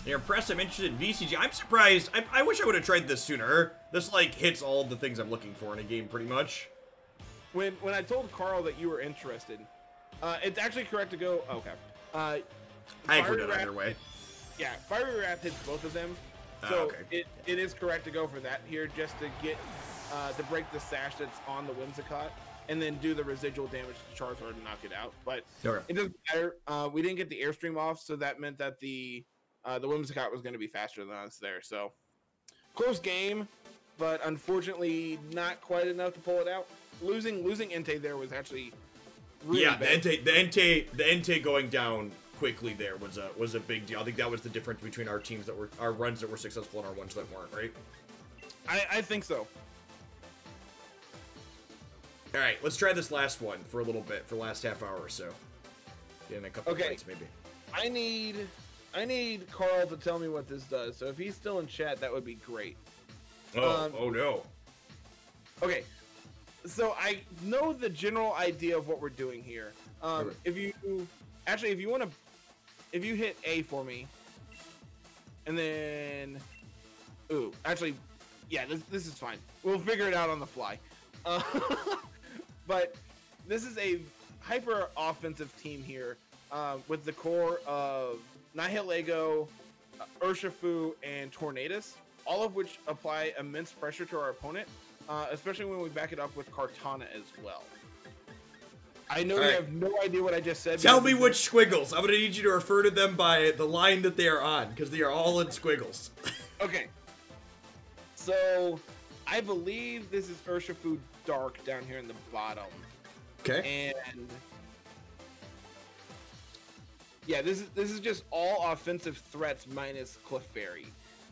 You're impressed. I'm interested in VCG. I'm surprised. I, I wish I would have tried this sooner. This like hits all the things I'm looking for in a game pretty much. when when I told Carl that you were interested, uh, it's actually correct to go. Okay. Uh, I Fiery dead either way. Yeah, Fiery Wrath hits both of them. Ah, So okay. it, it is correct to go for that here just to get uh, to break the sash that's on the Whimsicott and then do the residual damage to Charizard and knock it out. But Okay. it doesn't matter. Uh, we didn't get the airstream off, so that meant that the uh, the Whimsicott was going to be faster than us there. So close game, but unfortunately not quite enough to pull it out. Losing losing Entei there was actually really yeah, the bad. Entei, the Entei, the Entei going down quickly there was a was a big deal. I think that was the difference between our teams that were our runs that were successful and our ones that weren't. Right. I, I think so. All right, let's try this last one for a little bit for the last half hour or so. Get in a couple Okay. maybe. I need I need Carl to tell me what this does. So if he's still in chat, that would be great. Oh, Um, oh no. Okay. So I know the general idea of what we're doing here. Um, Okay. if you actually, if you want to, if you hit A for me, and then, ooh, actually, yeah, this this is fine. We'll figure it out on the fly. Uh, but this is a hyper offensive team here um, with the core of Nihilego, uh, Urshifu, and Tornadus, all of which apply immense pressure to our opponent, uh, especially when we back it up with Kartana as well. I know you have no idea what I just said. Tell me which squiggles. I'm gonna need you to refer to them by the line that they are on, because they are all in squiggles. Okay. So, I believe this is Urshifu Dark down here in the bottom. Okay. and yeah, this is this is just all offensive threats minus Clefairy.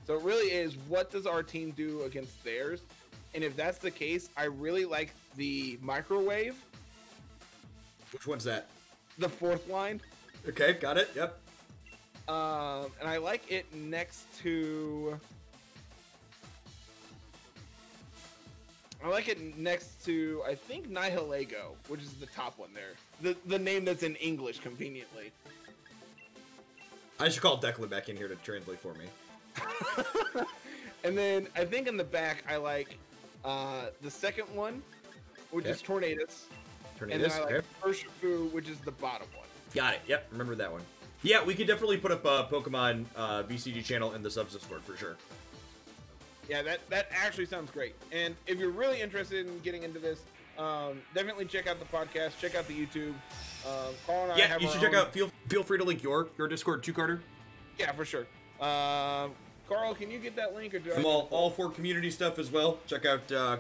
So it really is what does our team do against theirs? And if that's the case, I really like the microwave, Which one's that? the fourth line, Okay, got it. Yep. um, and I like it next to. I like it next to I think Nihilego, which is the top one there. The the name that's in English conveniently. I should call Declan back in here to translate for me. and then I think in the back I like uh, the second one, which Okay. is Tornadus, and then Tornadus. I like Okay. Urshifu, which is the bottom one. Got it. Yep. Remember that one. Yeah, we could definitely put up a Pokemon uh, VCG channel in the subs Discord for sure. Yeah, that that actually sounds great. And if you're really interested in getting into this, um, definitely check out the podcast, check out the YouTube. Um, Carl and I Yeah, have you should check own- out. Feel feel free to link your your Discord too, Carter. Yeah, for sure. Um, Carl, can you get that link or do I? All, all for community stuff as well. Check out uh,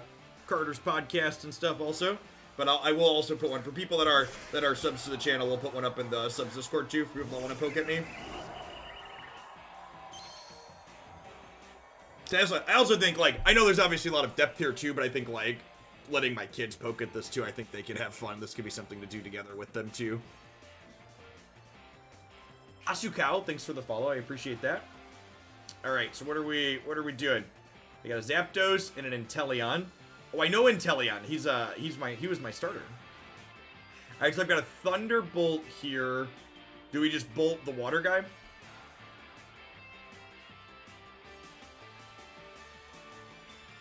Carter's podcast and stuff also. But I'll, I will also put one for people that are that are subs to the channel. We'll put one up in the subs Discord too for people that want to poke at me. I also- I also think like I know there's obviously a lot of depth here too, but I think like letting my kids poke at this too. I think they can have fun. This could be something to do together with them too. Asukao, thanks for the follow. I appreciate that. All right, so what are we what are we doing? We got a Zapdos and an Inteleon. Oh, I know Inteleon. He's uh he's my he was my starter. All right, so I've got a Thunderbolt here. Do we just bolt the water guy?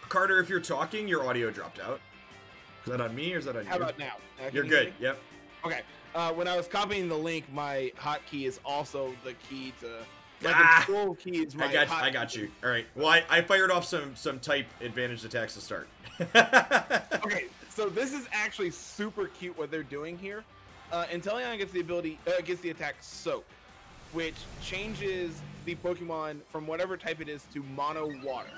Carter, if you're talking, your audio dropped out. Is that on me or is that on How you? about now? Uh, You're you good. Yep. Okay. Uh, when I was copying the link, my hotkey is also the key to. My Ah! control key is my. I got hotkey. I got you. All right. Well, I, I fired off some some type advantage attacks to start. Okay, so this is actually super cute what they're doing here. Uh, Inteleon gets the ability, uh, gets the attack Soak, which changes the Pokemon from whatever type it is to mono water.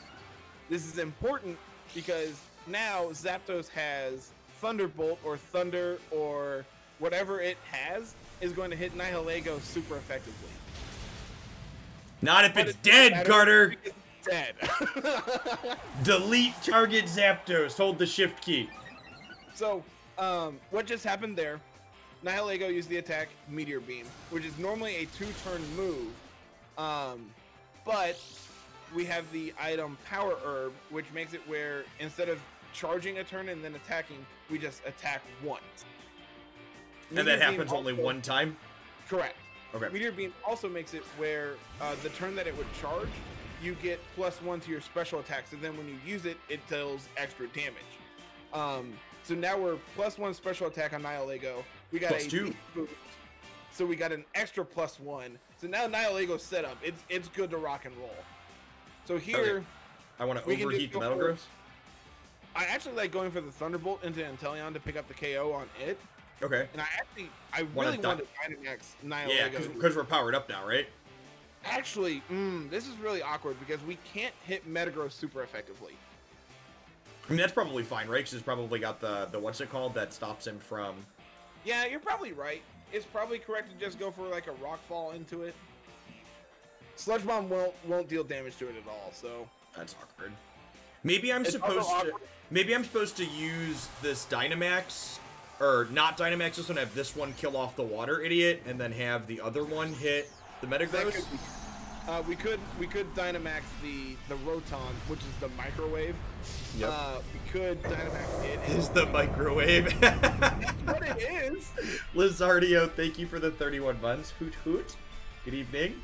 This is important because now Zapdos has Thunderbolt or Thunder or whatever it has is going to hit Nihilego super effectively. Not if it's it dead, Carter. it's Dead. Delete target Zapdos. Hold the shift key. So, um, what just happened there? Nihilego used the attack Meteor Beam, which is normally a two-turn move, um, but we have the item Power Herb, which makes it where instead of charging a turn and then attacking, we just attack once. And Meteor that happens only one time. Correct. Okay. Meteor Beam also makes it where uh, the turn that it would charge, you get plus one to your special attacks, and then when you use it, it deals extra damage. Um, so now we're plus one special attack on Nihilego. We got Plus a two. boost, so we got an extra plus one. So now Nihilego's set up. It's it's good to rock and roll. So here, Okay. I want to We can just overheat the Metagross. I actually like going for the Thunderbolt into Inteleon to pick up the KO on it. Okay. And I actually, I really Wanna really di- want to Dynamax Nihilego. Yeah, because we're powered up now, right? Actually, mm, this is really awkward because we can't hit Metagross super effectively. I mean, that's probably fine, right? Because it's probably got the, the what's it called that stops him from. Yeah, you're probably right. It's probably correct to just go for like a Rock Fall into it. Sludge Bomb won't won't deal damage to it at all, so That's awkward. Maybe I'm It's supposed to. Maybe I'm supposed to use this Dynamax, or not Dynamax. This one have this one kill off the Water Idiot, and then have the other one hit the Metagross. Uh, we could we could Dynamax the the Rotom, which is the microwave. Yep. Uh, we could Dynamax it. Is the microwave. what it is. Lizardio, thank you for the 31 months. Hoot hoot. Good evening.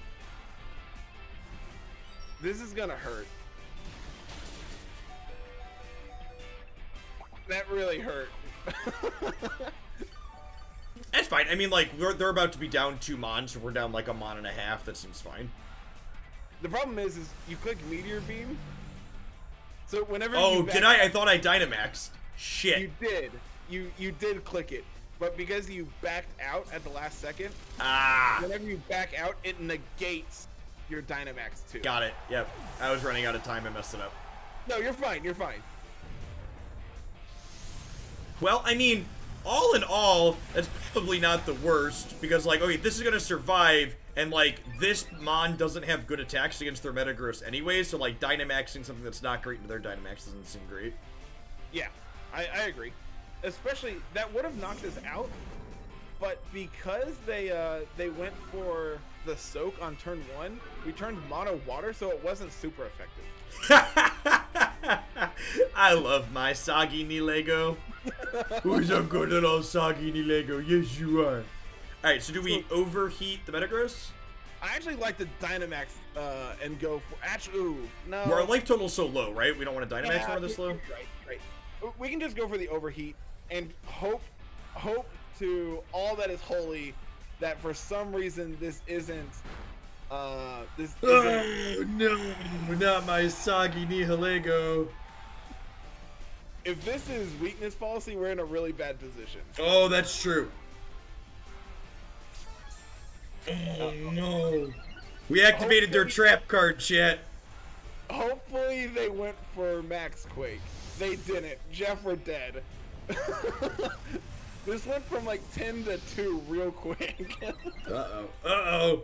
This is gonna hurt. That really hurt. That's fine. I mean, like, we're, they're about to be down two mons, so we're down like a mon and a half. That seems fine. the problem is, is you click Meteor Beam. So whenever Oh, did I? I thought I Dynamaxed. Shit. You did. You you did click it, but because you backed out at the last second, Ah. whenever you back out, it negates your Dynamax too. Got it. Yep. I was running out of time. I messed it up. No, you're fine. You're fine. Well, I mean, all in all, that's probably not the worst because, like, okay, this is gonna survive, and like this Mon doesn't have good attacks against their Metagross anyway, so like Dynamaxing something that's not great into their Dynamax doesn't seem great. Yeah, I, I agree. Especially that would have knocked us out, but because they uh, they went for the soak on turn one, we turned mono water, so it wasn't super effective. I love my soggy Nihilego. Who's a good little soggy Nihilego? Yes, you are. Alright, so do we overheat the Metagross? I actually like the Dynamax uh, and go for actually. Ooh, no. Where our life total's so low, right? We don't want to Dynamax Yeah, one of this low? Right, right. We can just go for the overheat and hope, hope to all that is holy that for some reason this isn't, uh, this. Oh, no, not my soggy Nihilego. if this is weakness policy, we're in a really bad position. Oh, that's true. Oh, no. We activated their trap card, chat. Hopefully they went for Max Quake. They didn't. Jeff, we're dead. this went from like 10 to 2 real quick. Uh-oh. Uh-oh.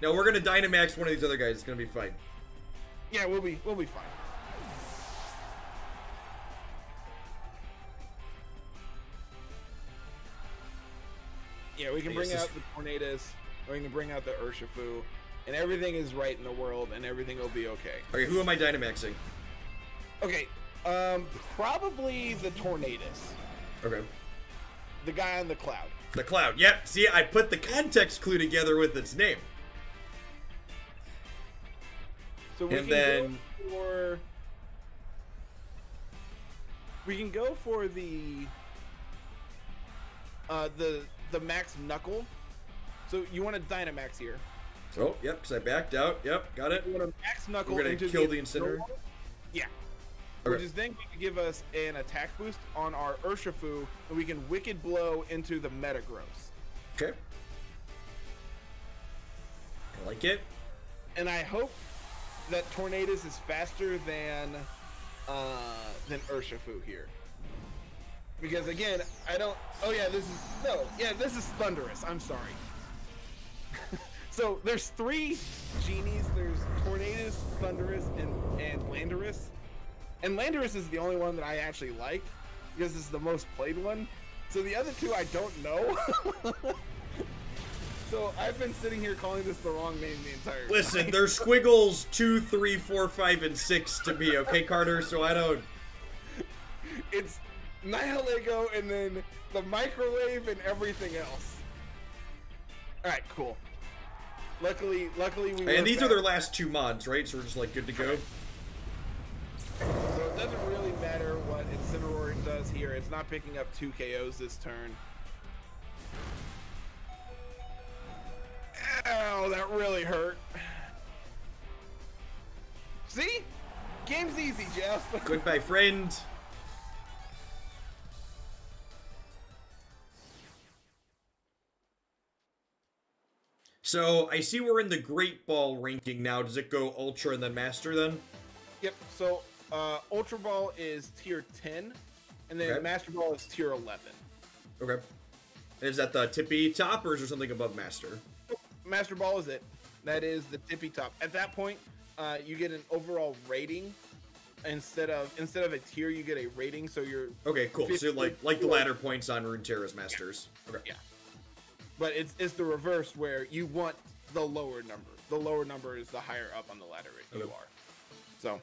No, we're gonna Dynamax one of these other guys. It's gonna be fine. yeah, we'll be we'll be fine. Yeah, we can bring out the Tornadus, or we can bring out the Urshifu, and everything is right in the world, and everything will be okay. Okay, who am I Dynamaxing? Okay, um, probably the Tornadus. Okay. the guy on the cloud. The cloud. Yep. See, I put the context clue together with its name. So we And can then- go for we can go for the uh the the max knuckle. So you want a Dynamax here. Oh, yep, because I backed out. Yep, got it. You want a max knuckle We're gonna kill the Incineroar? Yeah. Okay. Which is then going to give us an attack boost on our Urshifu, and we can Wicked Blow into the Metagross. Okay. I like it. And I hope that Tornadus is faster than uh, than Urshifu here. Because again, I don't. Oh yeah, this is no. Yeah, this is Thundurus. I'm sorry. so there's three genies. There's Tornadus, Thundurus, and and Landorus. And Landorus is the only one that I actually like because it's the most played one. So the other two I don't know. so I've been sitting here calling this the wrong name the entire time. Listen, there's squiggles two, three, four, five, and six to me, okay, Carter? So I don't. it's Nihilego and then the microwave and everything else. All right, cool. Luckily, luckily we. And these are their last two mods, right? So we're just like good to go. So it doesn't really matter what Incineroar does here. It's not picking up two KOs this turn. Ow, that really hurt. See? Game's easy, Jeff. Goodbye, friend. So I see we're in the Great Ball ranking now. Does it go Ultra and then Master then? Yep. So uh, Ultra Ball is tier 10, and then Okay. Master Ball is tier 11. Okay. Is that the tippy top or is there something above Master? Master Ball is it. That is the tippy top. At that point, uh, you get an overall rating instead of instead of a tier. You get a rating. So you're Okay, cool. So Fifty- like like the ladder points on Rune Runeterra's Masters. Okay. yeah. But it's it's the reverse where you want the lower number. The lower number is the higher up on the ladder you are. So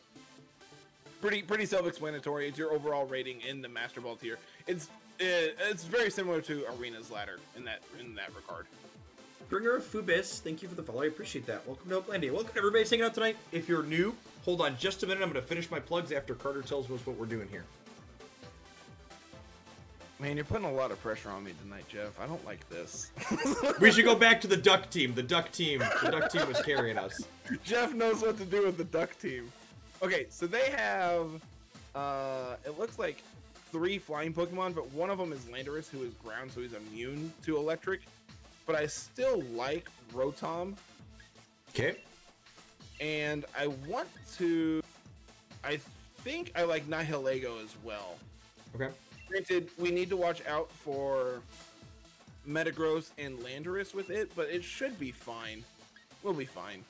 pretty pretty self-explanatory. It's your overall rating in the Master Ball tier. It's it, it's very similar to Arena's ladder in that in that regard. Bringer of Fubis, thank you for the follow. I appreciate that. Welcome to Hooglandia. Welcome to everybody hanging out tonight. If you're new, hold on just a minute. I'm going to finish my plugs after Carter tells us what we're doing here. Man, you're putting a lot of pressure on me tonight, Jeff. I don't like this. We should go back to the Duck team. The Duck team. The Duck team was carrying us. Jeff knows what to do with the duck team. Okay, so they have uh it looks like three flying Pokemon, but one of them is Landorus, who is ground, so he's immune to electric. But I still like Rotom, Okay. and I want to I think I like Nihilego as well. Okay. Granted, we need to watch out for Metagross and Landorus with it, but it should be fine. We'll be fine.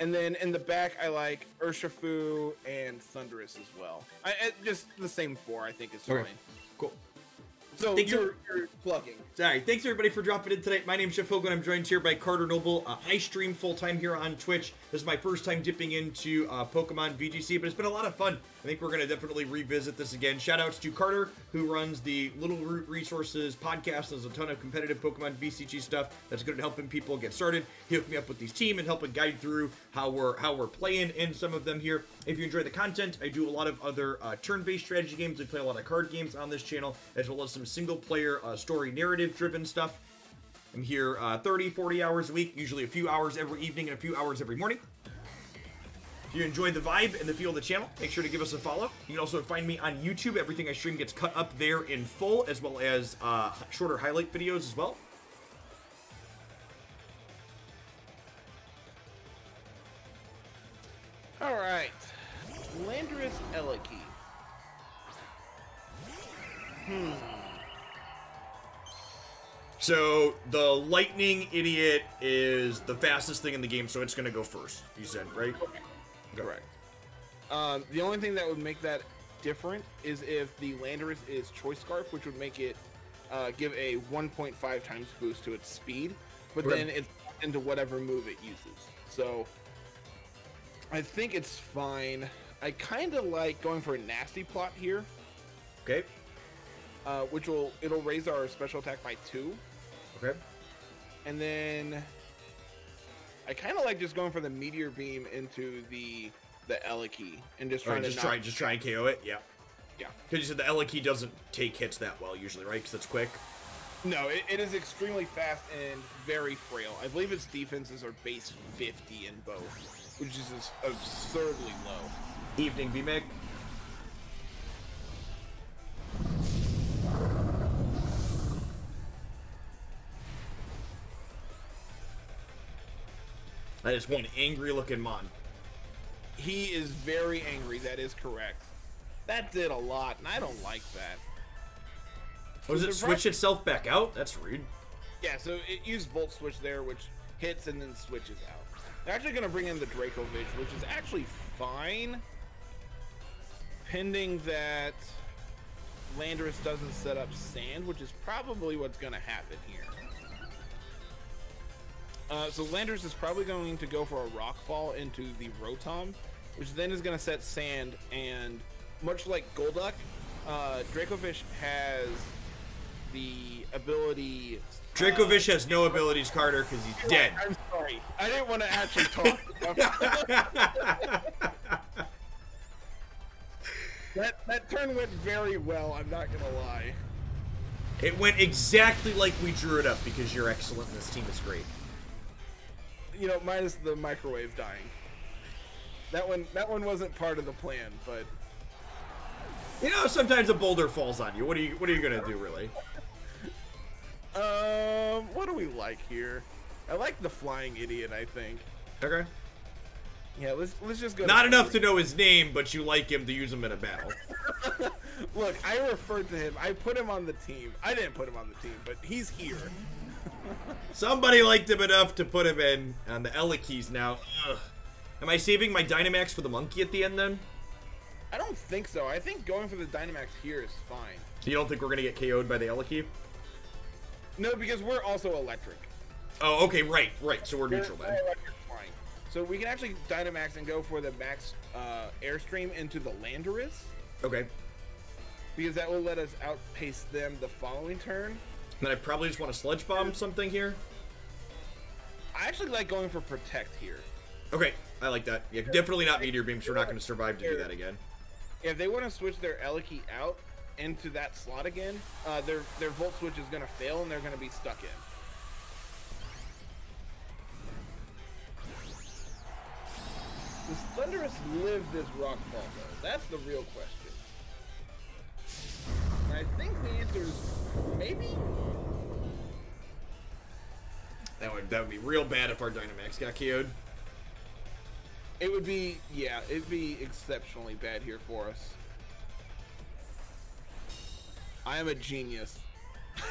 And then in the back, I like Urshifu and Thundurus as well. I, I just the same four, I think is Okay. fine. Cool. So Thanks you're, you're plugging. All right, thanks everybody for dropping in tonight. My name's Jeff Hoogland. I'm joined here by Carter Noble. Uh, I stream full time here on Twitch. This is my first time dipping into uh, Pokemon VGC, but it's been a lot of fun. I think we're going to definitely revisit this again. Shout outs to Carter, who runs the Littleroot Resources podcast. There's a ton of competitive Pokemon VCG stuff that's good at helping people get started. He hooked me up with these team and helping guide through how we're how we're playing in some of them here. If you enjoy the content, I do a lot of other uh, turn-based strategy games. We play a lot of card games on this channel, as well as some single-player uh, story narrative-driven stuff. I'm here uh, 30, 40 hours a week, usually a few hours every evening and a few hours every morning. If you enjoy the vibe and the feel of the channel, make sure to give us a follow. You can also find me on YouTube. Everything I stream gets cut up there in full, as well as uh, shorter highlight videos as well. All right, Landorus Eleki. So the lightning idiot is the fastest thing in the game, so it's gonna go first. You said right? Correct. Um, the only thing that would make that different is if the Landorus is Choice Scarf, which would make it uh, give a 1.5 times boost to its speed, but Right. then it's into whatever move it uses. So I think it's fine. I kind of like going for a nasty plot here, Okay. Uh, which will it'll raise our special attack by two, Okay. and then I kind of like just going for the meteor beam into the the Eleki and just trying right, just to try, just try and KO it. Yeah. yeah. Because you said the Eleki doesn't take hits that well usually, right? Because it's quick. No, it, it is extremely fast and very frail. I believe its defenses are base 50 in both, which is absurdly low. Evening, VMIC. That is one angry looking Mon. He is very angry, that is correct. That did a lot, and I don't like that. Oh, does it switch itself back out? That's rude. Yeah, so it used Volt Switch there, which hits and then switches out. They're actually going to bring in the Dracovish, which is actually fine, pending that Landorus doesn't set up Sand, which is probably what's going to happen here. Uh, so Landorus is probably going to go for a Rock Fall into the Rotom, which then is going to set Sand, and much like Golduck, uh, Dracovish has the ability... uh, has no abilities, Carter, because he's dead. I'm sorry. I didn't want to actually talk. that that turn went very well. I'm not gonna lie. it went exactly like we drew it up because you're excellent and this team is great. You know, minus the microwave dying. that one that one wasn't part of the plan, but You know, sometimes a boulder falls on you. What are you What are you gonna do, really? um, what do we like here? I like the flying idiot. I think. Okay. Yeah, let's let's just go. Not enough to know his name, but you like him to use him in a battle. Look, I referred to him. I put him on the team. I didn't put him on the team, but he's here. Somebody liked him enough to put him in on the Elekis now. Ugh. Am I saving my Dynamax for the monkey at the end then? I don't think so. I think going for the Dynamax here is fine. You don't think we're gonna get KO'd by the Eleki? No, because we're also electric. Oh, okay, right, right. So we're We're- neutral then. So we can actually Dynamax and go for the max uh, airstream into the Landorus Okay. because that will let us outpace them the following turn. Then I probably just want to sludge bomb something here. I actually like going for protect here. Okay, I like that. Yeah, definitely not meteor beam. So we're not going to survive to do that again. If they want to switch their Eleki out into that slot again, uh, their their Volt Switch is going to fail and they're going to be stuck in. Does Thundurus live this rock fall though? That's the real question. And I think the answer is maybe. That would that would be real bad if our Dynamax got KO'd. It would be yeah, it'd be exceptionally bad here for us. I am a genius.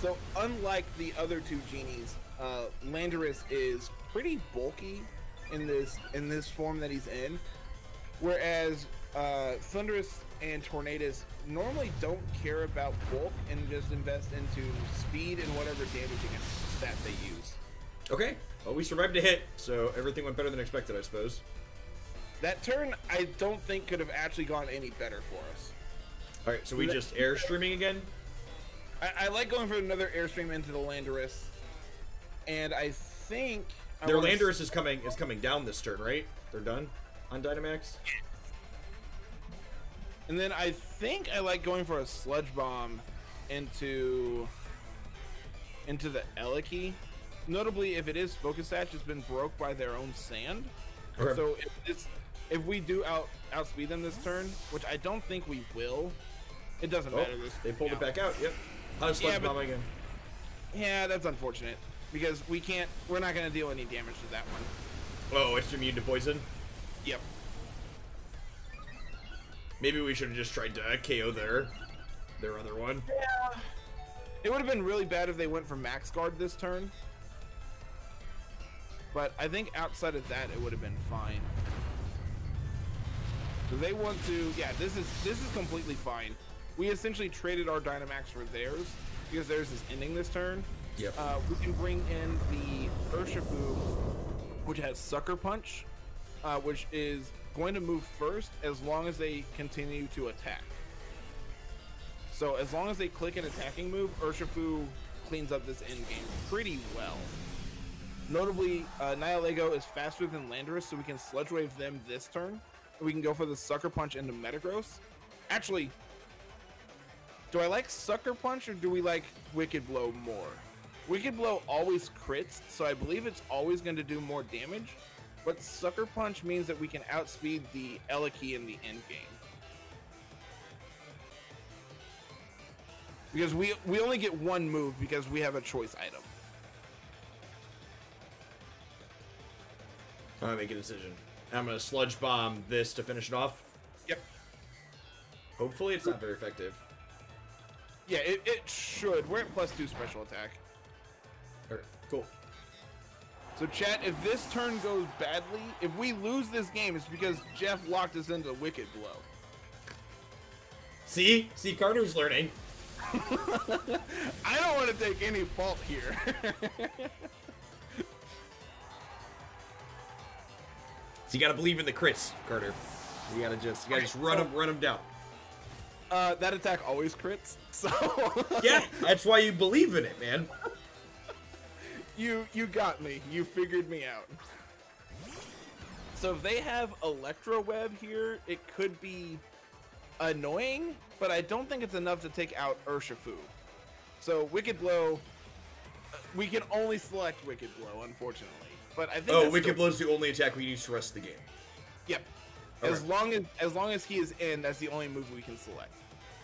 so unlike the other two genies, uh, Landorus is pretty bulky in this in this form that he's in, whereas uh, Thundurus and Tornadus normally don't care about bulk and just invest into speed and whatever damaging stat they use. Okay. Well, we survived a hit, so everything went better than expected, I suppose. That turn, I don't think could have actually gone any better for us. All right, so we just air streaming again. I, I like going for another airstream into the Landorus, and I think Their Landorus is coming is coming down this turn, right? They're done on Dynamax. And then I think I like going for a sludge bomb into into the Eleki. Notably, if it is Focus Sash, it's been broke by their own sand. Okay. So if if we do out outspeed them this turn, which I don't think we will, it doesn't Oh, matter. This they pulled it back out. Yep. How does Yeah, Sludge but- Bomb again? Yeah, that's unfortunate because we can't. We're not going to deal any damage to that one. Oh, it's immune to poison. Yep. Maybe we should have just tried to KO their their other one. Yeah. It would have been really bad if they went for max guard this turn. But I think outside of that, it would have been fine. So they want to, yeah. This is this is completely fine. We essentially traded our Dynamax for theirs because theirs is ending this turn. Yep. Uh, we can bring in the Urshifu, which has Sucker Punch, uh, which is going to move first as long as they continue to attack. So as long as they click an attacking move, Urshifu cleans up this end game pretty well. Notably, uh, Nihilego is faster than Landorus, so we can Sludge Wave them this turn. We can go for the Sucker Punch into Metagross. Actually, do I like Sucker Punch or do we like Wicked Blow more? Wicked Blow always crits, so I believe it's always going to do more damage. But Sucker Punch means that we can outspeed the Eleki in the end game. Because we we only get one move because we have a choice item. I'm gonna make a decision. I'm gonna Sludge Bomb this to finish it off. Yep. Hopefully, it's not very effective. Yeah, it, it should. We're at plus two special attack. All right, cool. So, chat, if this turn goes badly, if we lose this game, it's because Jeff locked us into Wicked Blow. See, see, Carter's learning. I don't want to take any fault here. So you gotta believe in the crits, Carter. You gotta just, you gotta just run them, run them down. uh, that attack always crits, so Yeah, that's why you believe in it, man. You you got me. You figured me out. So if they have Electro Web here, it could be annoying, but I don't think it's enough to take out Urshifu. So Wicked Blow, we can only select Wicked Blow, unfortunately. But I think Oh, Wicked still- Blow is the only attack we use for the rest of the game. Yep. Okay. As long as as long as he is in, that's the only move we can select.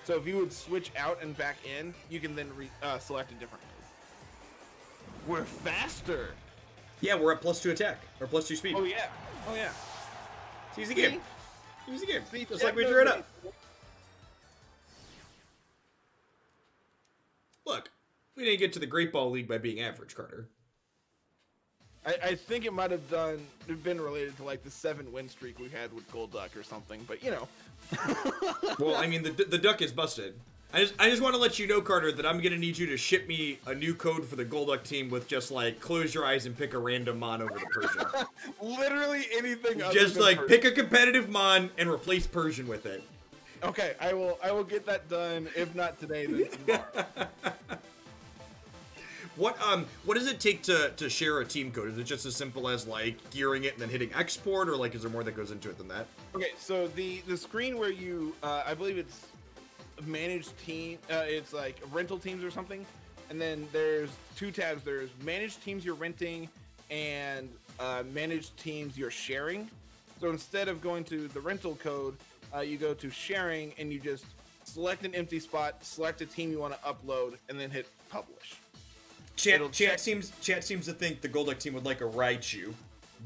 So if you would switch out and back in, you can then re, uh, select a different move. We're faster. Yeah, we're at plus two attack or plus two speed. Oh yeah. Oh yeah. It's easy game. Easy game. See, Just like we knows drew it up. Look, we didn't get to the Great Ball League by being average, Carter. I, I think it might have done been related to like the seven win streak we had with Golduck or something, but you know. Well, I mean, the, the duck is busted. I just, I just want to let you know, Carter, that I'm gonna need you to ship me a new code for the Golduck team with just like close your eyes and pick a random mon over the Persian. Literally anything. other just like Persian. pick a competitive mon and replace Persian with it. Okay, I will. I will get that done. If not today, then tomorrow. What um what does it take to to share a team code? Is it just as simple as like gearing it and then hitting export, or like is there more that goes into it than that? okay, so the the screen where you, uh, I believe it's managed team. Uh, it's like rental teams or something, and then there's two tabs. There's managed teams you're renting and uh, managed teams you're sharing. So instead of going to the rental code, uh, you go to sharing and you just select an empty spot, select a team you want to upload, and then hit publish. Chat, chat seems chat seems to think the Golduck team would like a Raichu,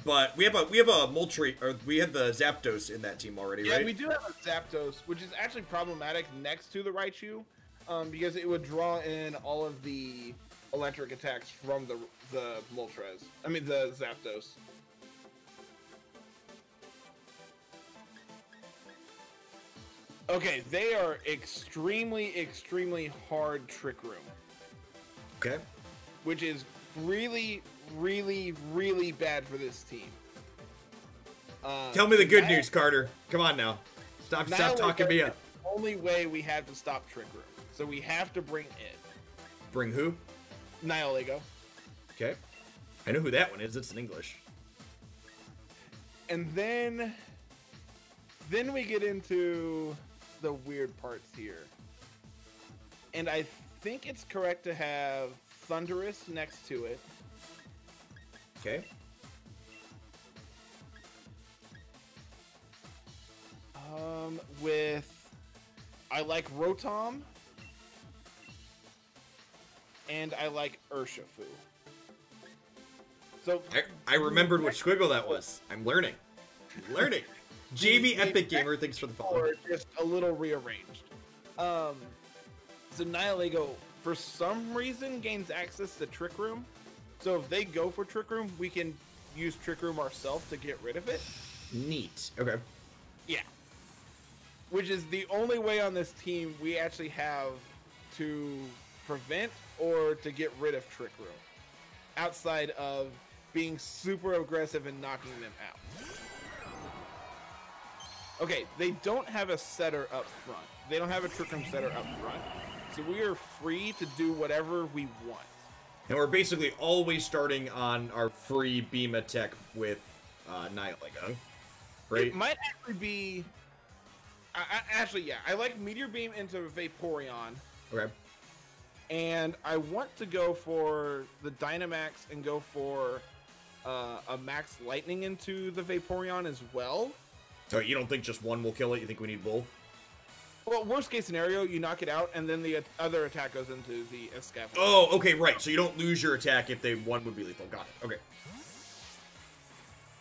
but we have a we have a Moltres or we have the Zapdos in that team already, right? Yeah, right? we do have a Zapdos, which is actually problematic next to the Raichu, um, because it would draw in all of the electric attacks from the the Moltres. I mean the Zapdos. Okay, they are extremely, extremely hard Trick Room, Okay. which is really, really, really bad for this team. Uh, Tell me the good Niall- news, Carter. Come on now. Stop Niall stop talking me the up. Only way we have to stop Trick Room, so we have to bring in. Bring who? Nihilego. Okay. I know who that one is. It's in English. And then then we get into the weird parts here. And I think it's correct to have Thundurus next to it. Okay. Um with I like Rotom. And I like Urshifu. So I, I remembered what squiggle that was. I'm learning. I'm learning. JV Epic Gamer, thanks for the follow. or just a little rearranged. Um, so Nihilego, for some reason, gains access to Trick Room. So if they go for Trick Room, we can use Trick Room ourselves to get rid of it. Neat. Okay. Yeah. Which is the only way on this team we actually have to prevent or to get rid of Trick Room. Outside of being super aggressive and knocking them out. Okay, they don't have a setter up front. They don't have a Trick Room setter up front. So we are free to do whatever we want. And we're basically always starting on our free beam attack with uh, Nihilego. Right? It might actually be. I, I, actually, yeah, I like Meteor Beam into Vaporeon. Okay. and I want to go for the Dynamax and go for uh, a Max Lightning into the Vaporeon as well. So you don't think just one will kill it? You think we need both? Well, worst case scenario, you knock it out, and then the other attack goes into the escape. Oh, okay, right. So you don't lose your attack if they one would be lethal. Got it. Okay.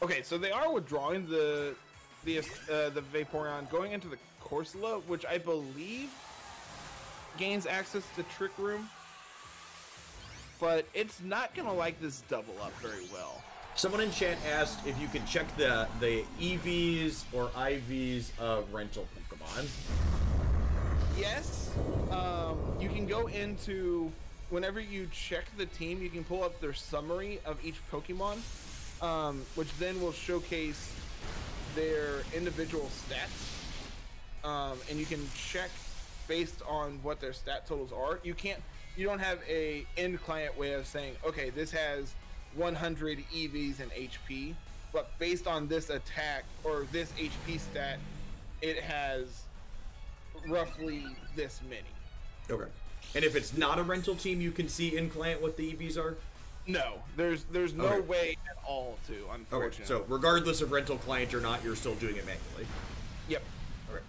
Okay, so they are withdrawing the the uh, the Vaporeon going into the Corsola, which I believe gains access to Trick Room, but it's not gonna like this double up very well. Someone in chat asked if you could check the the EVs or IVs of rental Pokemon. Yes. Um, you can go into whenever you check the team, you can pull up their summary of each Pokemon, um, which then will showcase their individual stats, um, and you can check based on what their stat totals are. You can't. You don't have a end client way of saying, okay, this has 100 EVs and HP, but based on this attack or this HP stat, it has roughly this many. Okay. And if it's not a rental team, you can see in client what the EVs are. No, there's there's no Okay. way at all to, unfortunately. Okay, so regardless of rental client or not, you're still doing it manually. yep. Okay.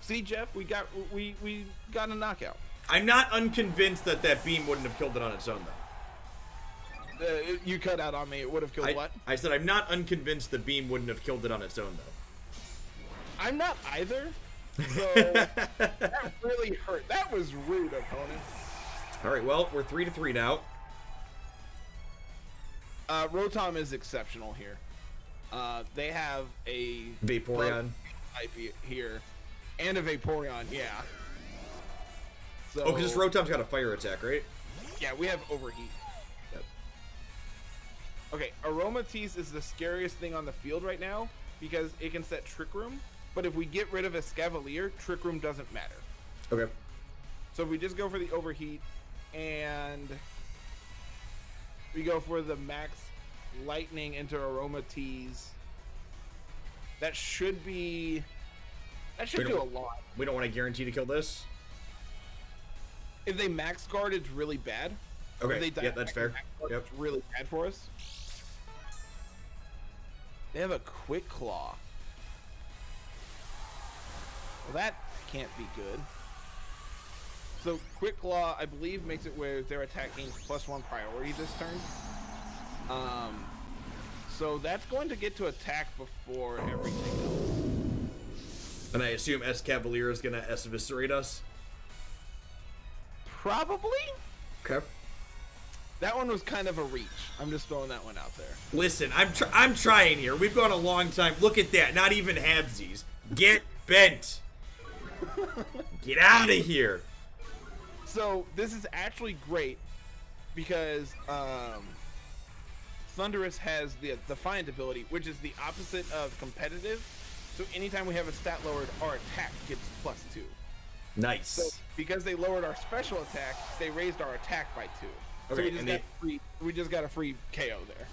See, Jeff, we got we we got a knockout. I'm not unconvinced that that beam wouldn't have killed it on its own, though. Uh, you cut out on me. It would have killed I, what? I said I'm not unconvinced the beam wouldn't have killed it on its own, though. I'm not either. So that really hurt. That was rude, opponent. All right, well, we're three to three now. Uh, Rotom is exceptional here. Uh, they have a Vaporeon. type here, and a Vaporeon. Yeah. So, Oh, because Rotom's got a fire attack, right? yeah, we have overheat. Yep. Okay, Aromatisse is the scariest thing on the field right now because it can set Trick Room. But if we get rid of Escavalier, Trick Room doesn't matter. Okay. So if we just go for the overheat and we go for the max lightning into aroma Aromatisse, that should be that should do a lot. We don't want to guarantee to kill this. If they max guard, it's really bad. If Okay, they yeah, that's fair. guard, Yep. It's really bad for us. They have a quick claw. Well, that can't be good. So quick claw, I believe, makes it where their attack gains plus one priority this turn. Um, so that's going to get to attack before everything else. And I assume Escavalier is gonna S eviscerate us. Probably. Okay. That one was kind of a reach. I'm just throwing that one out there. Listen, I'm tr- I'm trying here. We've gone a long time. Look at that. Not even halvesies. Get bent. Get out of here. So this is actually great because um, Thundurus has the Defiant ability, which is the opposite of competitive. So anytime we have a stat lowered, our attack gets plus two. Nice. So because they lowered our special attack, they raised our attack by two. so we just got they- free. We just got a free KO there.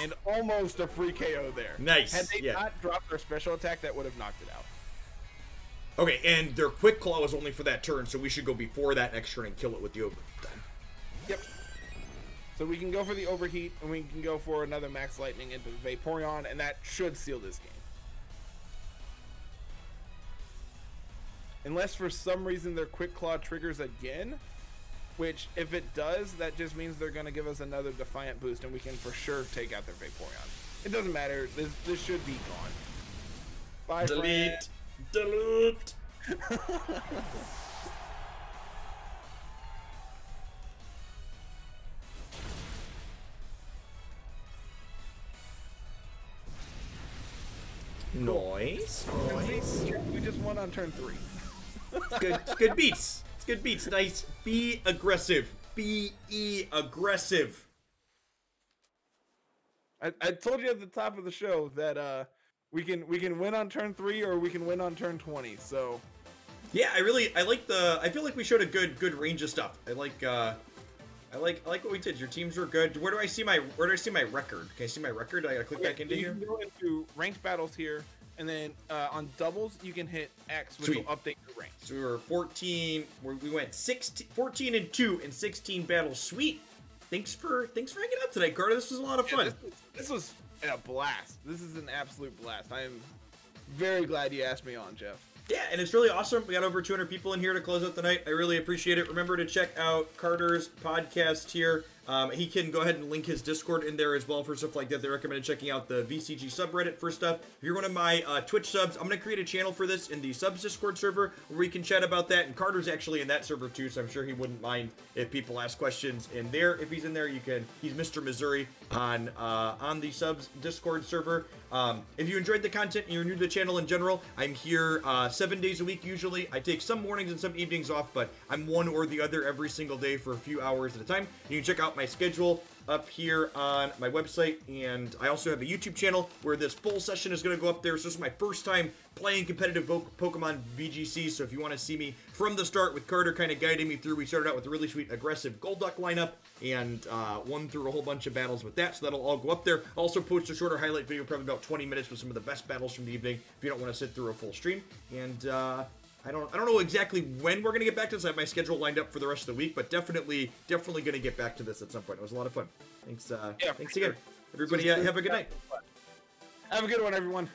And almost a free KO there. Nice, Had they yeah. not dropped their special attack, that would have knocked it out. Okay, and their quick claw was only for that turn, so we should go before that next turn and kill it with the over. Yep. So we can go for the overheat, and we can go for another max lightning into Vaporeon, and that should seal this game. Unless for some reason their quick claw triggers again, which if it does, that just means they're gonna give us another defiant boost, and we can for sure take out their Vaporeon. It doesn't matter. This this should be gone. Bye, friend. Delete. Noise. Noise. We just won on turn three. good, good beats. It's good beats. Nice. Be aggressive. Be e aggressive. I, I told you at the top of the show that uh we can we can win on turn three or we can win on turn twenty. So Yeah, I really I like the. I feel like we showed a good good range of stuff. I like. uh I like I like what we did. Your teams were good. Where do I see my Where do I see my record? Can I see my record? I gotta click back into you here. can go into ranked battles here, and then uh, on doubles you can hit X, which Sweet. will update your rank. So we were 14. We we went 16, 14 and two in 16 battles. Sweet. Thanks for thanks for hanging out today, Carter. This was a lot of Yeah, fun. this, was, this was a blast. This is an absolute blast. I am very glad you asked me on, Jeff. Yeah, and it's really awesome. We got over 200 people in here to close out the night. I really appreciate it. Remember to check out Carter's podcast here. Um, he can go ahead and link his Discord in there as well for stuff like that. They recommended checking out the VCG subreddit for stuff. If you're one of my uh, Twitch subs, I'm going to create a channel for this in the subs Discord server where we can chat about that. And Carter's actually in that server too, so I'm sure he wouldn't mind if people ask questions in there. If he's in there, you can. He's Mr. Missouri on uh, on the subs Discord server. Um, if you enjoyed the content and you're new to the channel in general, I'm here uh, seven days a week usually. I take some mornings and some evenings off, but I'm one or the other every single day for a few hours at a time. You can check out my schedule up here on my website, and I also have a YouTube channel where this full session is going to go up there. So this is my first time playing competitive Pokemon VGC. So if you want to see me from the start with Carter kind of guiding me through, we started out with a really sweet aggressive Golduck lineup and uh, won through a whole bunch of battles with that. So that'll all go up there. Also post a shorter highlight video, probably about 20 minutes with some of the best battles from the evening if you don't want to sit through a full stream. And uh, I don't I don't know exactly when we're gonna get back to this. I have my schedule lined up for the rest of the week, but definitely definitely gonna get back to this at some point. It was a lot of fun. Thanks. Uh, Yeah, thanks again, sure. everybody. Uh, have a good night. Have a good one, everyone.